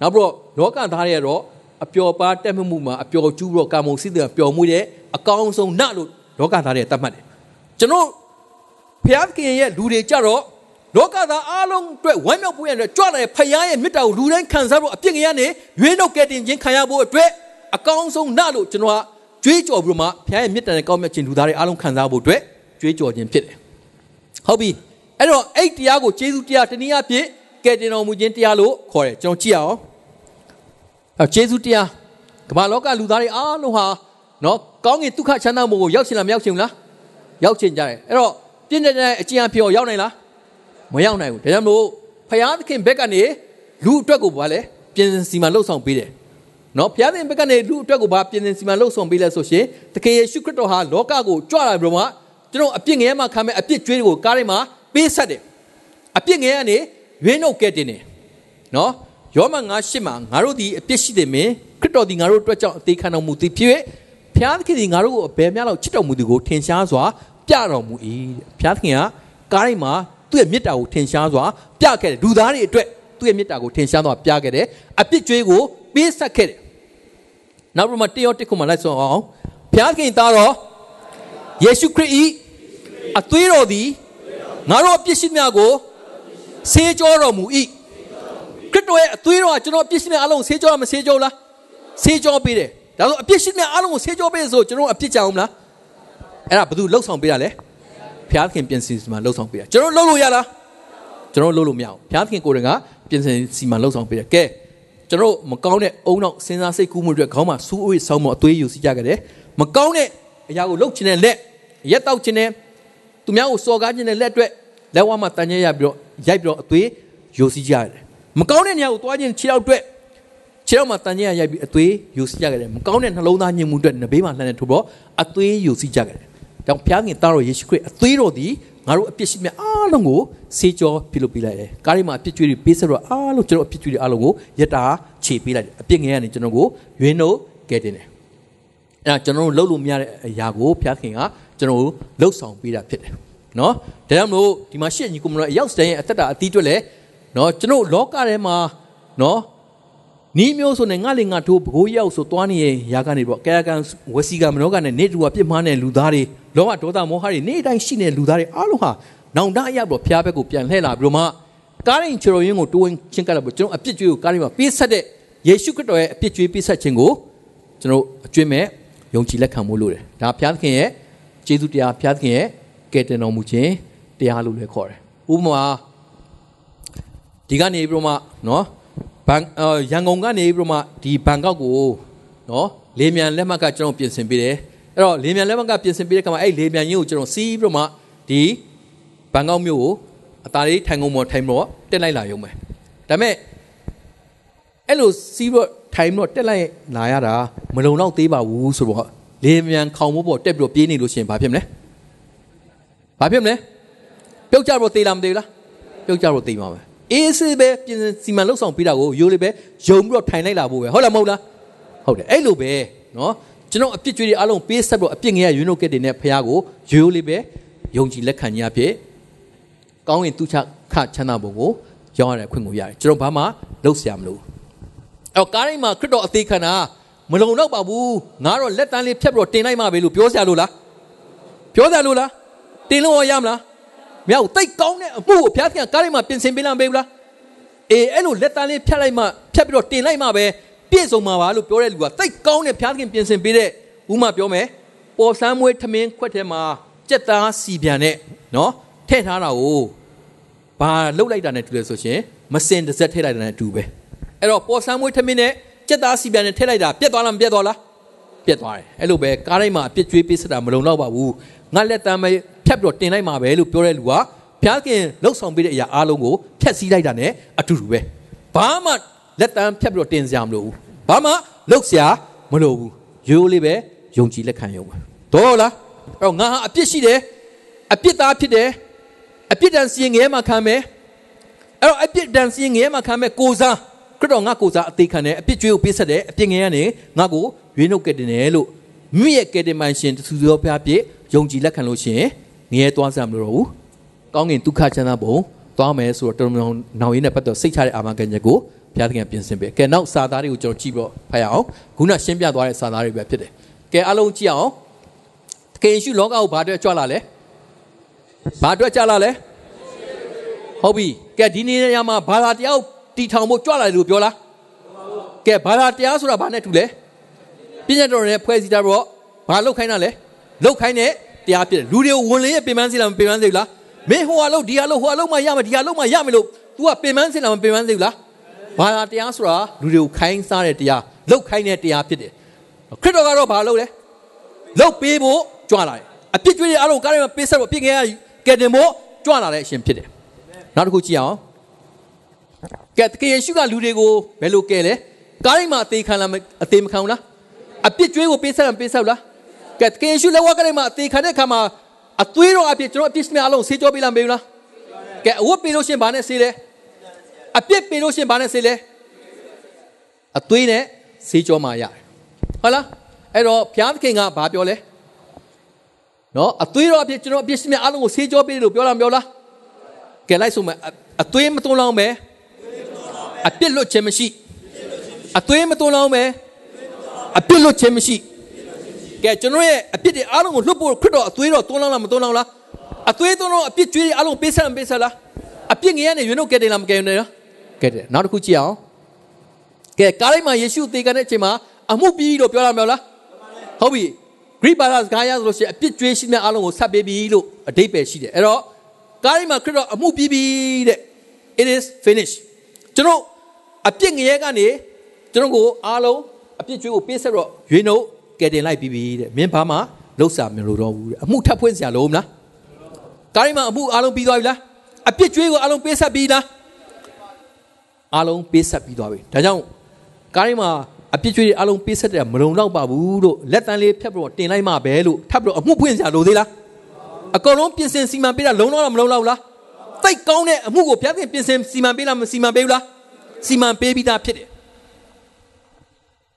နောက်ပြီးတော့လောကသားတွေကတော့ အပျော်ပါတက်မှုမှာအပျော်ကျူးတော့ကာမုန်စိတ်တွေပျော်မှုတဲ့အကောင်းဆုံးနလို့လောကသားတွေတတ်မှတ်တယ်ကျွန်တော်ဖျားခင်ရဲ့လူတွေကြတော့လောကသားအားလုံးအတွက်ဝမ်းမြောက်ဖို့ရတဲ့ကြွလာတဲ့ဖခင်ရဲ့မေတ္တာကိုလူတိုင်းခံစားဖို့အပြစ်ငရနဲ့ရွေးနှုတ်ကယ်တင်ခြင်းခံရဖို့အတွက်အကောင်းဆုံးနလို့ကျွန်တော်ကကြွေးကြော်ပြီးတော့မှဖခင်ရဲ့မေတ္တာနဲ့ကောင်းမြတ်ခြင်းလူသားတွေအားလုံးခံစားဖို့အတွက်ကြွေးကြော်ခြင်းဖြစ်တယ်ဟုတ်ပြီအဲ့တော့အဲ့တရားကိုကျေးဇူးတရားတနည်းအားဖြင့်ကယ်တင်တော်မူခြင်းတရားလို့ခေါ်တယ်ကျွန်တော်ကြည့်အောင် အဲကျေးဇူးတရားကမ္ဘာလောကလူသားတွေအားလုံးဟာနော်ကောင်းကင်ဒုက္ခချမ်းသာမှုကိုရောက်ချင်လားမရောက်ချင်ဘူးလားရောက်ချင်ကြတယ်အဲ့တော့ပြည့်တဲ့အကျဉ်းအပြောရောက်နိုင်လားမရောက်နိုင်ဘူးဒါကြောင့်မို့ဖယားသခင်ဘက်ကနေလူအတွက်ကိုဘာလဲပြင်ဆင်စီမံလှုပ်ဆောင်ပေးတယ်နော်ဖယားသခင်ဘက်ကနေလူအတွက်ကိုဘာပြင်ဆင်စီမံလှုပ်ဆောင်ပေးလဲဆိုရှင်တကယ်ယေရှုခရစ်တော်ဟာလောကကိုကြွလာပြီးတော့မှကျွန်တော်အပြစ်ငရဲမှာခံမဲ့အပြစ်ကြွေးကိုကားထဲမှာပေးဆက်တယ်အပြစ်ငရဲကနေရွေးနှုတ်ကဲတင်တယ်နော် ယောမငါရှစ်မှာငါတို့ဒီအပြစ်ရှိတယ်မင်းခရစ်တော်ဒီငါတို့အတွက်ကြောင့်အသေးခံတော်မူသည်ဖြစ်၍ဖျားသခင်ဒီငါတို့ကိုအဘယ်များလောက်ချစ်တော်မူသည်ကိုထင်ရှားစွာပြတော်မူ၏ဖျားသခင်ကကားတိုင်းမှာသူ့ရဲ့မေတ္တာကိုထင်ရှားစွာပြခဲ့တယ်လူသားတွေအတွက်သူ့ရဲ့မေတ္တာကိုထင်ရှားစွာပြခဲ့တယ်အပြစ်ကြွေးကိုပေးဆက်ခဲ့တယ်နောက်ပြီးမှတယောတစ်ခုမှလိုက်ဆိုအောင်ဖျားသခင်သားတော်ယေရှုခရစ်၏အသွေးတော်သည်ငါတို့အပြစ်ရှိများကိုဆေးကြောတော်မူ၏ ခရစ်တော်ရဲ့အသွေးတော်ကကျွန်တော်အပြစ်ရှိများအလုံးဆေးကြောမဆေးကြောလားဆေးကြောပေးတယ်ဒါဆိုအပြစ်ရှိများအလုံးကိုဆေးကြောပေးဆိုကျွန်တော်အပြစ်ကြောင်မလားအဲ့ဒါဘယ်သူလှုပ်ဆောင်ပေးတာလဲဖျားခင်ပြင်ဆင်စီမံလှုပ်ဆောင်ပေးတာကျွန်တော်လှုပ်လို့ရလားကျွန်တော်လှုပ်လို့မရဘူးဖျားခင်ကိုယ်တိုင်ကပြင်ဆင်စီမံလှုပ်ဆောင်ပေးတယ်ကဲကျွန်တော်မကောင်းတဲ့အုံနောက်စဉ်းစားစိတ်ကူးမှုတွေခေါင်းမှာစူးအိုးဆောင်းမအသွေးယူစီကြခဲ့တယ်မကောင်းတဲ့အရာကိုလှုပ်ချင်တဲ့လက်ရက်တောက်ချင်တဲ့သူများကိုစော်ကားချင်တဲ့လက်အတွက်လက်ဝါးမှာတန်ကျဲရပြီးတော့ရိုက်ပြီးတော့အသွေးယူစီကြရတယ် မကောင်းတဲ့နေရာကိုသွားခြင်းခြေထောက်အတွက်ခြေထောက်မှာတန်ကျဲရရိုက်ပြီးအသွေးယူစီကြခဲ့တယ်မကောင်းတဲ့နှလုံးသားညှဉ်းမှုအတွက်နဘေးမှာလှမ်းနေထိုးတော့အသွေးယူစီကြခဲ့တယ်ကြောင့်ဘုရားခင်သားတော်ယေရှုခရစ်အသွေးတော်သည်ငါတို့အပြစ်ရှိမြအားလုံးကိုဆေးကြောပြုလုပ်ပေးလိုက်တယ်။ကားရီမှာအပြစ်ကြွေးတွေပေးဆက်တော့အားလုံးကျွန်တော်အပြစ်ကြွေးတွေအားလုံးကိုယတာခြေပေးလိုက်တယ်။အပြစ်ငယ်ကနေကျွန်တော်ကိုရွေးနှုတ်ကဲတင်တယ်။အဲဒါကျွန်တော်တို့လှုပ်လို့မရတဲ့အရာကိုဘုရားခင်ကကျွန်တော်တို့လှုပ်ဆောင်ပေးတာဖြစ်တယ်။နော်။ဒါကြောင့်မလို့ဒီမှာရှေ့ညီကိုမလို့အရောက်စတဲ့ရဲ့အသက်တာအတီးတွက်လဲ နော်ကျွန်တော်လောကထဲမှာနော်နီးမျိုးဆိုနေငါလေငါထိုးဘကိုးရောက်ဆိုသွားနေရရာကနေပေါ့ကာယကံဝစီကမနောကနဲ့နေတူကပြစ်မှားတဲ့လူသားတွေလောကဒေါသမောဟတွေနေ့တိုင်းရှိနေတဲ့လူသားတွေအားလုံးဟာနောင်တအရတော့ဖျားဘက်ကိုပြန်လှည့်လာပြီးတော့မှကားရင်ချေတော်ရင်းကိုတိုးဝင်ချင်းကပ်လာပြီးကျွန်တော်အပြစ်ကြွေးကိုကားရင်မှာပေးဆက်တဲ့ယေရှုခရစ်တော်ရဲ့အပြစ်ကြွေးပေးဆက်ခြင်းကိုကျွန်တော်အကျွင့်မဲ့ယုံကြည်လက်ခံမှုလို့တယ်ဒါဖျားသခင်ရဲ့ကျေးဇူးတရားဖျားသခင်ရဲ့ကယ်တင်တော်မူခြင်းတရားလို့လည်းခေါ်တယ်ဥပမာ ဒီကနေပြီးတော့မှနော်ဘန်ရန်ကုန်ကနေပြီးတော့မှဒီဘန်ကောက်ကိုနော်လေမြန်လက်မှတ်ကကျွန်တော်ပြင်ဆင်ပေးတယ်အဲ့တော့လေမြန်လက်မှတ်ကပြင်ဆင်ပေးတဲ့ခါမှာအဲ့လေမြန်ကြီးကိုကျွန်တော်စီးပြီးတော့မှဒီဘန်ကောက်မြို့ကိုအသားလေးထိုင်ကုန်ပေါ်ထိုင်ပြီးတော့တက်လိုက်လာရုံပဲဒါပေမဲ့အဲ့လိုစီးပြီးတော့ထိုင်ပြီးတော့တက်လိုက်လာရတာမလုံတော့သေးပါဘူးဆိုတော့လေမြန်ခေါင်မိုးပေါ်တက်ပြီးတော့ပြေးနေလို့ရှိရင်ဘာဖြစ်မလဲဘာဖြစ်မလဲပြုတ်ကြတော့သေးလားမသေးဘူးလားပြုတ်ကြတော့သေးမှာပဲ အေးဆေးပဲပြင်စီမံလှုပ်ဆောင်ပေးတာကိုယိုးလေးပဲယုံပြီးတော့ထိုင်လိုက်လာဖို့ပဲဟုတ်လားမဟုတ်လားဟုတ်တယ်အဲ့လိုပဲနော်ကျွန်တော်အပြစ်ကြွေးတွေအလုံးပေးဆက်ပြီးတော့အပြစ်ငယ်ရွေးနှုတ်ကက်တွေနဲ့ဖရားကိုယိုးလေးပဲယုံကြည်လက်ခံခြင်းအဖြစ်ကောင်းရင်သူချခချမ်းသာပုံကိုရောင်းရတဲ့ခွင့်ကိုရတယ်ကျွန်တော်ဘာမှလုပ်စရာမလိုအော်ကားတိုင်းမှာခရစ်တော်အသေးခံတာမလုံတော့ပါဘူးငါတော့လက်တန်းလေးဖြတ်ပြီးတော့တင်လိုက်မှပဲလို့ပြောစရာလို့လားပြောစရာလို့လားတင်လို့ရမလား မြောက်တိတ်ကောင်းတဲ့အမှုကိုဘုရားသခင်ကားတိုင်းမှာပြင်ဆင်ပေးလာပေးဘူးလားအေးအဲ့လိုလက်တန်းလေးဖြတ်လိုက်မှဖြတ်ပြီးတော့တင်လိုက်မှပဲပြည့်စုံမှာပါလို့ပြောတဲ့လူကတိတ်ကောင်းတဲ့ဘုရားသခင်ပြင်ဆင်ပေးတဲ့ဥမာပြောမယ်ပေါ်ဆန်းမွေးထမင်းခွက်ထဲမှာကြက်သားစီပြန်နဲ့နော်ထည့်ထားတာကိုဘာလှုပ်လိုက်တာနဲ့တူလဲဆိုရှင်မစင်တစ်စက်ထည့်လိုက်တာနဲ့တူပဲအဲ့တော့ပေါ်ဆန်းမွေးထမင်းနဲ့ကြက်သားစီပြန်နဲ့ထည့်လိုက်တာပြက်သွားလားမပြက်သွားလားပြက်သွားတယ်အဲ့လိုပဲကားတိုင်းမှာအပြစ်ကြွေးပေးစတာမလုံတော့ပါဘူးငါလက်တမ်းပဲ ဖြတ်ပြီးတော့တင်လိုက်မှာပဲလို့ပြောတဲ့လူကဘုရားခင်လှုပ်ဆောင်ပေးတဲ့အရာအားလုံးကိုဖျက်ဆီးလိုက်တာ ਨੇ အတူတူပဲဘာမှလက်တမ်းဖြတ်ပြီးတော့တင်စရာမလိုဘူးဘာမှလှုပ်စရာမလိုဘူးရိုးရိုးလေးပဲယုံကြည်လက်ခံရုံပဲတော့လားအဲ့တော့ငါဟာအပြစ်ရှိတယ်အပြစ်သားဖြစ်တယ်အပြစ်ဒဏ်စီရင်ငရဲမှာခံမယ်အဲ့တော့အပြစ်ဒဏ်စီရင်ငရဲမှာခံမယ်ကိုစားခရစ်တော်ငါကိုစားအသေးခံတယ်အပြစ်ကြွေးကိုပေးဆက်တယ်အပြစ်ငရဲကနေငါကိုရွေးနှုတ်ကယ်တင်တယ်လို့မိရဲ့ကယ်တင်မှန်ရှင်သူသောဖျားပြည့်ယုံကြည်လက်ခံလို့ရှိရင် ငရဲသွားစရာမလိုတော့ဘူးကောင်းကင်ဒုက္ခချမ်းသာပုံသွားမယ်ဆိုတော့တော်တော်နောင်ရင်းနဲ့ပတ်သက်စိတ်ချတဲ့အာမခံချက်ကိုဘုရားသခင်ပြင်ဆင်ပေးကဲနောက်စာသားတွေကိုကျွန်တော်ကြည့်ပြီးတော့ဖတ်ရအောင်ခုနရှင်းပြသွားတဲ့စာသားတွေပဲဖြစ်တယ်ကဲအားလုံးကြည့်အောင်တကယ်ရှိလောကကိုဘာအတွက်ကြွလာလဲဘာအတွက်ကြလာလဲဟုတ်ပြီကဲဒီနေ့ညမှာဘာသာတရားကိုတီထောင်ဖို့ကြွလာတယ်လို့ပြောလားကဲဘာသာတရားဆိုတာဘာနဲ့တူလဲပြည့်ညတ်တော်နဲ့ဖွဲ့စည်းတာတော့ဘာလောက်ခိုင်းတာလဲလောက်ခိုင်းတဲ့ တရားဖြစ်တယ်လူတွေကိုဝင်လေပင်ပန်းစီလားမပင်ပန်းစီဘူးလားမင်းဟိုဟာလို့ဒီဟာလို့ဟိုဟာလို့မှရမယ်ဒီဟာလို့မှရမယ်လို့ तू ကပင်ပန်းစီလားမပင်ပန်းစီဘူးလားဘာသာတရားဆိုတာလူတွေကိုခိုင်းစားတဲ့တရားလောက်ခိုင်းတဲ့တရားဖြစ်တယ်ခရစ်တော်ကတော့ဘာလုပ်လဲလောက်ပေးဖို့ကြွလာတယ်အပြစ်ကြွေးတွေအားလုံးကားထဲမှာပေးဆက်ဖို့ပြစ်ငယ်ကဲတင်ဖို့ကြွလာတဲ့အရှင်ဖြစ်တယ်နောက်တစ်ခုကြည့်အောင်ကဲတကယ်ယေရှုကလူတွေကိုဘယ်လိုကဲလဲကားထဲမှာအသေးခံလားအသေးမခံဘူးလားအပြစ်ကြွေးကိုပေးဆက်လားပေးဆက်လား ကဲတကယ်ယေရှုလက်ဝါးကလေးမှာအသေးခံတဲ့အခါမှာအသွေးတော်အပြစ်ကျွန်တော်အပြစ်စမြအလုံးဆေးကြောပေးလားမပေးဘူးလားကဲအဝတ်ပေးလို့ရှင်ဘာနဲ့ဆေးလဲအပြစ်ပေးလို့ရှင်ဘာနဲ့ဆေးလဲအသွေးနဲ့ဆေးကြောမှာရတယ်ဟုတ်လားအဲ့တော့ဘုရားသခင်ကဘာပြောလဲနော်အသွေးတော်အပြစ်ကျွန်တော်အပြစ်စမြအလုံးကိုဆေးကြောပေးလို့ပြောလားမပြောလားကဲလိုက်ဆိုမယ်အသွေးမသွန်းလောင်းပဲအပြစ်လွတ်ခြင်းမရှိအသွေးမသွန်းလောင်းပဲအပြစ်လွတ်ခြင်းမရှိ ကဲကျွန်တော်ရဲ့အပြစ်တွေအားလုံးကိုလွတ်ဖို့ခရစ်တော်အသွေးတော်သွန်းလောင်းလားမသွန်းလောင်းလားအသွေးသွန်းလောင်းအပြစ်ကြွေးတွေအားလုံးပေးဆက်မပေးဆက်လားအပြစ်ငရဲနဲ့ရွေးနှုတ်ကဲတယ်လားမကဲဘူးနော်ကဲတယ်နောက်တစ်ခုကြည့်အောင်ကဲကားလိုက်မှာယေရှုသေကန်တဲ့အချိန်မှာအမှုပြီးလို့ပြောရမှာလားဟုတ်ပြီဂရိပါဒစကားရဆိုလို့ရှိရင်အပြစ်ကြွေးရှိတဲ့အားလုံးကိုဆက်ပေးပြီလို့အတိတ်ပဲရှိတယ်အဲ့တော့ကားလိုက်မှာခရစ်တော်အမှုပြီးပြီတဲ့ it is finished ကျွန်တော်အပြစ်ငရဲကနေကျွန်တော်ကိုအားလုံးအပြစ်ကြွေးကိုပေးဆက်တော့ရွေးနှုတ် ကယ်တင်လိုက်ပြီးပြီတဲ့မင်းဘာမှလှုပ်ရှားမလို့တော့ဘူးတဲ့အမှုထပ်ဖွင့်စရာလုံးမလားကားရီမှာအမှုအားလုံးပြီးသွားပြီလားအပြစ်ကြွေးကိုအားလုံးပေးဆက်ပြီးလားအားလုံးပေးဆက်ပြီးသွားပြီဒါကြောင့်ကားရီမှာအပြစ်ကြွေးတွေအားလုံးပေးဆက်တဲ့မလုံတော့ပါဘူးလို့လက်တန်းလေးဖြတ်ပြီးတော့တင်လိုက်မှပဲလို့ထပ်ပြီးတော့အမှုဖွင့်စရာလိုသေးလားအကုန်လုံးပြင်ဆင်စီမံပေးတာလုံတော့မလုံတော့ဘူးလားတိတ်ကောင်းတဲ့အမှုကိုဘုရားသခင်ပြင်ဆင်စီမံပေးလားမစီမံပေးဘူးလားစီမံပေးပြီးသားဖြစ်တယ်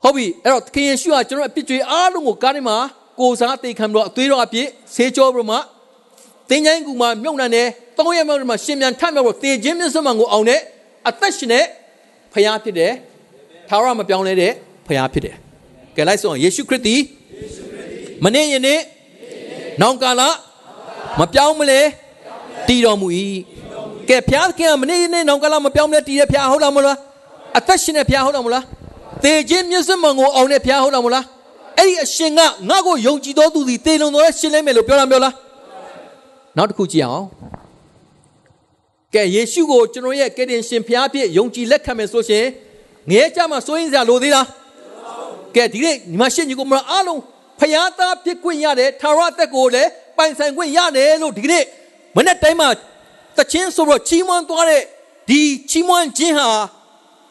ဟုတ်ပြီအဲ့တော့သခင်ယေရှုကကျွန်တော်အပြစ်ကြွေးအားလုံးကိုကားထဲမှာကိုစားအသေးခံပြီးတော့အသွေးတော်အပြစ်ဆေးကြောပြီးတော့မှတင်းချိုင်းကူမှာမြုပ်နှံတယ်သုံးရက်မြောက်မှာရှင်မြန်ထမြောက်တော့တေခြင်းမျက်စွမ်းကိုအောင်တဲ့အသက်ရှင်တဲ့ဖခင်ဖြစ်တယ်ထာဝရမပြောင်းလဲတဲ့ဖခင်ဖြစ်တယ်ကဲလိုက်ဆိုယေရှုခရစ်သည်မနေ့ယနေ့နောင်ကာလမပြောင်းမလဲတည်တော်မူ၏ကဲဖခင်ကမနေ့ယနေ့နောင်ကာလမပြောင်းမလဲတည်တဲ့ဖခင်ဟုတ်လားမလားအသက်ရှင်တဲ့ဖခင်ဟုတ်လားမလား သေခြင်းမျက်စိမှန်ကိုအောင်တဲ့ဘုရားဟုတ်တော်မလားအဲ့ဒီအရှင်ကငါ့ကိုယုံကြည်တော်သူသည်သေလွန်တော်ရှင်းလိမ့်မယ်လို့ပြောလားပြောလားနောက်တစ်ခုကြည့်အောင်ကဲယေရှုကိုကျွန်တော်ရဲ့ကယ်တင်ရှင်ဘုရားဖြစ်ယုံကြည်လက်ခံမယ်ဆိုရှင်ငရဲကြမှာစိုးရင်စရာလိုသေးလားကဲဒီနေ့ညီမရှိညီကိုမအားလုံးဖျားသားပြစ်ခွင့်ရတယ်ထာဝရအသက်ကိုလည်းပိုင်ဆိုင်ခွင့်ရတယ်လို့ဒီနေ့မနေ့တိုင်းမှာတချင်းဆိုတော့ချီးမွမ်းသွားတဲ့ဒီချီးမွမ်းခြင်းဟာ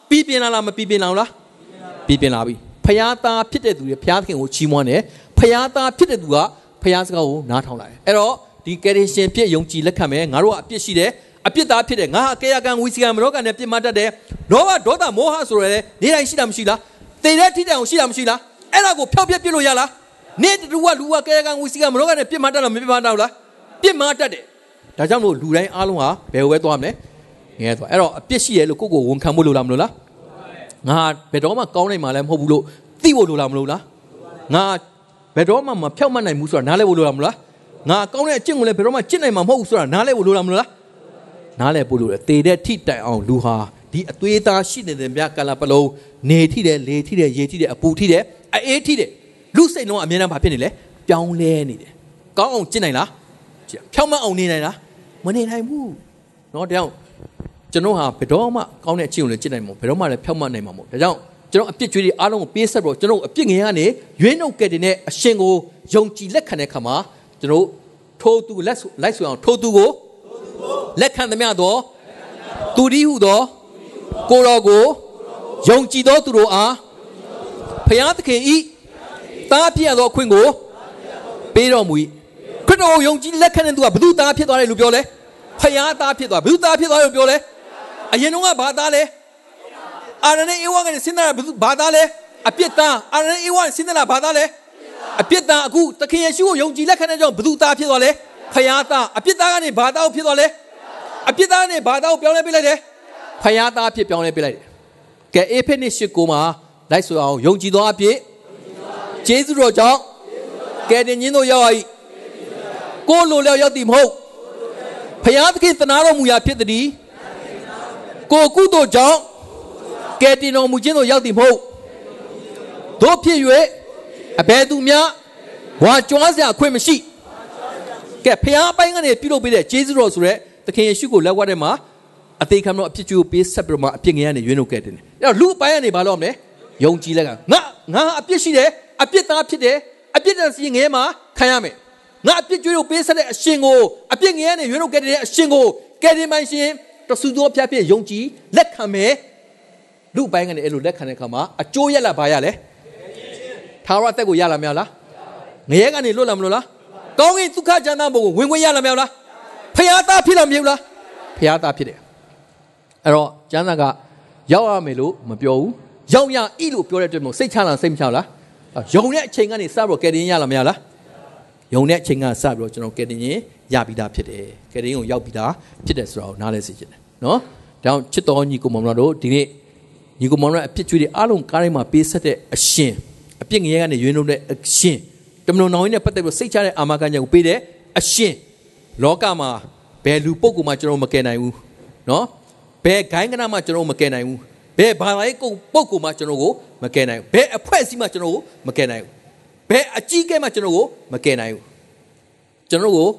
ပြီးပြင်းလာလားမပြီးပြင်းလာလား ပြည်ပြင်လာပြီဖျားသားဖြစ်တဲ့သူတွေဖျားသခင်ကိုချီးမွမ်းတယ်ဖျားသားဖြစ်တဲ့သူကဖျားစကားကိုနားထောင်လာတယ်အဲ့တော့ဒီကယ်တင်ရှင်ဖြစ်ယုံကြည်လက်ခံမယ်ငါတို့ကအပြစ်ရှိတယ်အပြစ်သားဖြစ်တယ်ငါအကေယကံဝီစီကံမရောကံနဲ့ပြစ်မှားတတ်တယ်လောဘဒေါသမောဟဆိုရယ်နေတိုင်းရှိတာမရှိလားတေတဲ့ထိတဲ့အောင်ရှိတာမရှိလားအဲ့ဒါကိုဖျောက်ပြက်ပြစ်လို့ရလားနေတူကလူကကေယကံဝီစီကံမရောကံနဲ့ပြစ်မှားတတ်လားမပြစ်မှားတတ်ဘူးလားပြစ်မှားတတ်တယ်ဒါကြောင့်မို့လူတိုင်းအားလုံးဟာဘယ်ကိုပဲသွားမလဲငဲသွားအဲ့တော့အပြစ်ရှိရလို့ကိုယ့်ကိုဝန်ခံဖို့လိုလားမလို့လား ငါဘယ်တော့မှကောင်းနိုင်မှာလည်းမဟုတ်ဘူးလို့သိဖို့လိုလားမလို့လားငါဘယ်တော့မှမဖြောက်မှတ်နိုင်ဘူးဆိုတာနားလဲဖို့လိုလားမလို့လားငါကောင်းတဲ့အကျင့်ကိုလည်းဘယ်တော့မှကျင့်နိုင်မှာမဟုတ်ဘူးဆိုတာနားလဲဖို့လိုလားမလို့လားနားလဲဖို့လိုတယ်တေတဲ့ထိတိုင်အောင်လူဟာဒီအသွေးသားရှိနေတဲ့မြတ်ကလာပလုံးနေထိတယ်လေထိတယ်ရေထိတယ်အပူထိတယ်အေးထိတယ်လူစိတ်လုံးအမြဲတမ်းဘာဖြစ်နေလဲပြောင်းလဲနေတယ်ကောင်းအောင်ကျင့်နိုင်လားဖြောက်မှတ်အောင်နေနိုင်လားမနေနိုင်ဘူးเนาะတောင် ကျွန်တော်ဟာဘယ်တော့မှကောင်းတဲ့အချင်းကိုလည်းจิตနိုင်မှာဘယ်တော့မှလည်းဖြောက်မှတ်နိုင်မှာမဟုတ်ဒါကြောင့်ကျွန်တော်အပြစ်ကြွေးတွေအားလုံးကိုပေးဆက်တော့ကျွန်တော်အပြစ်ငယ်ကနေရွေးနှုတ်ကဲတင်တဲ့အရှင်ကိုယုံကြည်လက်ခံတဲ့ခါမှာကျွန်တော်ထိုးသူလက်လိုက်ဆိုအောင်ထိုးသူကိုလက်ခံသမျှတော့သူဒီဟုသောကိုတော်ကိုယုံကြည်သောသူတို့အားဖျားသခင်ဤ သားဖြစ်ရသောအခွင့်ကိုပေးတော်မူ၏ခရစ်တော်ကိုယုံကြည်လက်ခံတဲ့သူကဘု து သားဖြစ်သွားတယ်လို့ပြောလဲဖယားသားဖြစ်သွားဘု து သားဖြစ်သွားတယ်လို့ပြောလဲ အရင်တော့ကဘာသားလဲအာရနဲ့ဧဝံကနေစဉ်းစားတာဘာသားလဲအပြစ်သားအာရနဲ့ဧဝံစဉ်းစားတာဘာသားလဲအပြစ်သားအခုသခင်ယေရှုကိုယုံကြည်လက်ခံတဲ့ကြောင့်ဘု து သားဖြစ်သွားလဲဖယားသားအပြစ်သားကနေဘာသားကိုဖြစ်သွားလဲအပြစ်သားကနေဘာသားကိုပြောင်းလဲပေးလိုက်တယ်ဖယားသားဖြစ်ပြောင်းလဲပေးလိုက်တယ်ကဲအေဖက်နစ်ရှစ်ကိုမှာလိုက်ဆိုအောင်ယုံကြည်သောအဖြစ်ဂျေဇုတော်ကြောင့်ကယ်တင်ခြင်းတို့ရောက်၏ကိုလိုလျောက်ရောက်သည်မဟုတ်ဖယားသခင်တနာတော်မူရာဖြစ်သည် ကိုကုသို့ကြောင့်ကယ်တင်တော်မူခြင်းတို့ရောက်သည်မဟုတ်တို့ဖြစ်၍အဘယ်သူများဝါကြွားစရာအခွင့်မရှိကဲဖယားအပိုင်းကနေပြုလုပ်ပေးတဲ့ဂျေဇုတော်ဆိုရက်သခင်ယေရှုကိုလက်ဝတ်ထဲမှာအသေးခံတော့အပြစ်ကြိုးပေးဆက်ပြီးတော့မှအပြစ်ငယ်ကနေရွေးနှုတ်ခဲ့တယ်။အဲ့တော့လူအပိုင်းကနေဘာလို့မလဲ။ယုံကြည်လက်ကငါငါအပြစ်ရှိတယ်အပြစ်သားဖြစ်တယ်အပြစ်တန်စီငယ်မှာခံရမယ်။ငါအပြစ်ကြွေးလို့ပေးဆက်တဲ့အရှင်ကိုအပြစ်ငယ်ကနေရွေးနှုတ်ခဲ့တဲ့အရှင်ကိုကယ်တင်ပိုင်ရှင် တဆူသောဖျားဖြစ်ယုံကြည်လက်ခံမယ်။လူအပိုင်းကနေအဲ့လိုလက်ခံတဲ့အခါမှာအကျိုးရလာပါရလဲ။ထာဝရတက်ကိုရလာမလား။ငရဲကနေလွတ်လာမလို့လား။ကောင်းကင်ဒုက္ခကြမ်းသားဘုံကိုဝင်ခွင့်ရလာမလား။ဖျားသားဖြစ်လာမလို့လား။ဖျားသားဖြစ်တယ်အဲ့တော့ကျမ်းစာကရောက်ရမယ်လို့မပြောဘူးရောက်ရဤလို့ပြောတဲ့အတွက်မို့စိတ်ချလားစိတ်မချလားယုံတဲ့အချိန်ကနေစပြီးတော့ကယ်တင်ရလားမရလား ယုံတဲ့အချိန်ကစပြီးတော့ကျွန်တော်ကယ်တင်ရင်ရပြီးသားဖြစ်တယ်ကယ်တင်ကိုရောက်ပြီးသားဖြစ်တယ်ဆိုတာကိုနားလဲစေချင်တယ်နော်ဒါကြောင့်ချစ်တော်ညီကိုမောင်တို့ဒီနေ့ညီကိုမောင်တို့အပြစ်ကြွေးတွေအားလုံးကားထဲမှာပေးဆက်တဲ့အရှင်အပြစ်ငရဲကနေရွေးနှုတ်တဲ့အရှင်တမန်တော်နောင်နဲ့ပတ်သက်ပြီးစိတ်ချတဲ့အာမခံချက်ကိုပေးတဲ့အရှင်လောကမှာဘယ်လူပုဂ္ဂိုလ်မှကျွန်တော်မကယ်နိုင်ဘူးနော်ဘယ်ဂိုင်းကနမှကျွန်တော်မကယ်နိုင်ဘူးဘယ်ဘာသာရေးပုံကိုမှကျွန်တော်ကိုမကယ်နိုင်ဘူးဘယ်အဖွဲ့အစည်းမှကျွန်တော်ကိုမကယ်နိုင်ဘူး ဘယ်အကြီးကဲမှကျွန်တော်ကိုမကယ်နိုင်ဘူးကျွန်တော်ကို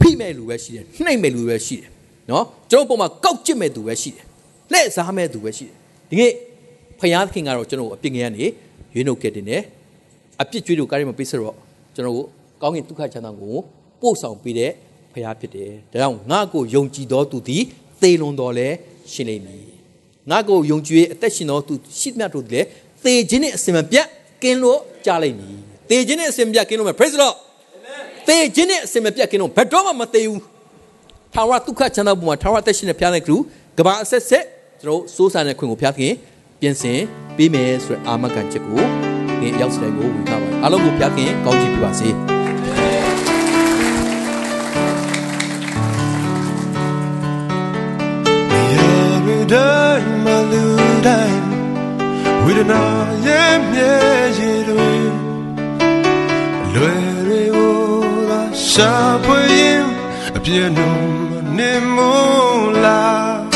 ဖိမဲ့လူပဲရှိတယ်နှိမ့်မဲ့လူပဲရှိတယ်နော်ကျွန်တော်ပုံမှာကောက်ကျစ်မဲ့သူပဲရှိတယ်လက်စားမဲ့သူပဲရှိတယ်ဒီနေ့ဖယားသခင်ကတော့ကျွန်တော်ကိုအပြစ်ငယ်ကနေရွေးနှုတ်ခဲ့တယ်နဲ့အပြစ်ကြွေးတို့ကားရမပေးစတော့ကျွန်တော်ကိုကောင်းကင်ဒုက္ခချမ်းသာကိုပို့ဆောင်ပေးတဲ့ဖယားဖြစ်တယ်ဒါကြောင့်ငါ့ကိုယုံကြည်တော်သူသည်သေလွန်တော်လဲရှင်လိမ့်မည်ငါကိုယုံကြည်အသက်ရှင်တော်သူရှိမြတ်တို့လည်းသေခြင်းနဲ့အစင်မပြတ် ကင်းလို့ကြလိမ့်မည်သေခြင်းနဲ့အစင်မပြတ်ကင်းလို့မယ် praise the lord သေခြင်းနဲ့အစင်မပြတ်ကင်းလို့ဘယ်တော့မှမသေဘူးထာဝရဒုက္ခချမ်းသာဘုံမှာထာဝရသက်ရှင်တဲ့ဖျားတဲ့ကလူကဘာအဆက်ဆက်ကျွန်တော်စိုးစားတဲ့ခွင့်ကိုဖျားခင်ပြင်ဆင်ပေးမယ်ဆိုတဲ့အာမခံချက်ကိုဒီရောက်စတဲ့ကိုဝင်ထားပါတယ်အားလုံးကိုဖျားခင်ကောင်းချီးပေးပါစေတိုင်းမလူတိုင်း ဝိဒနာရဲ့မြဲရည်တွေလွယ်တွေကိုသာရှာဖွေရင်အပြည့်နှုံနေမို့လား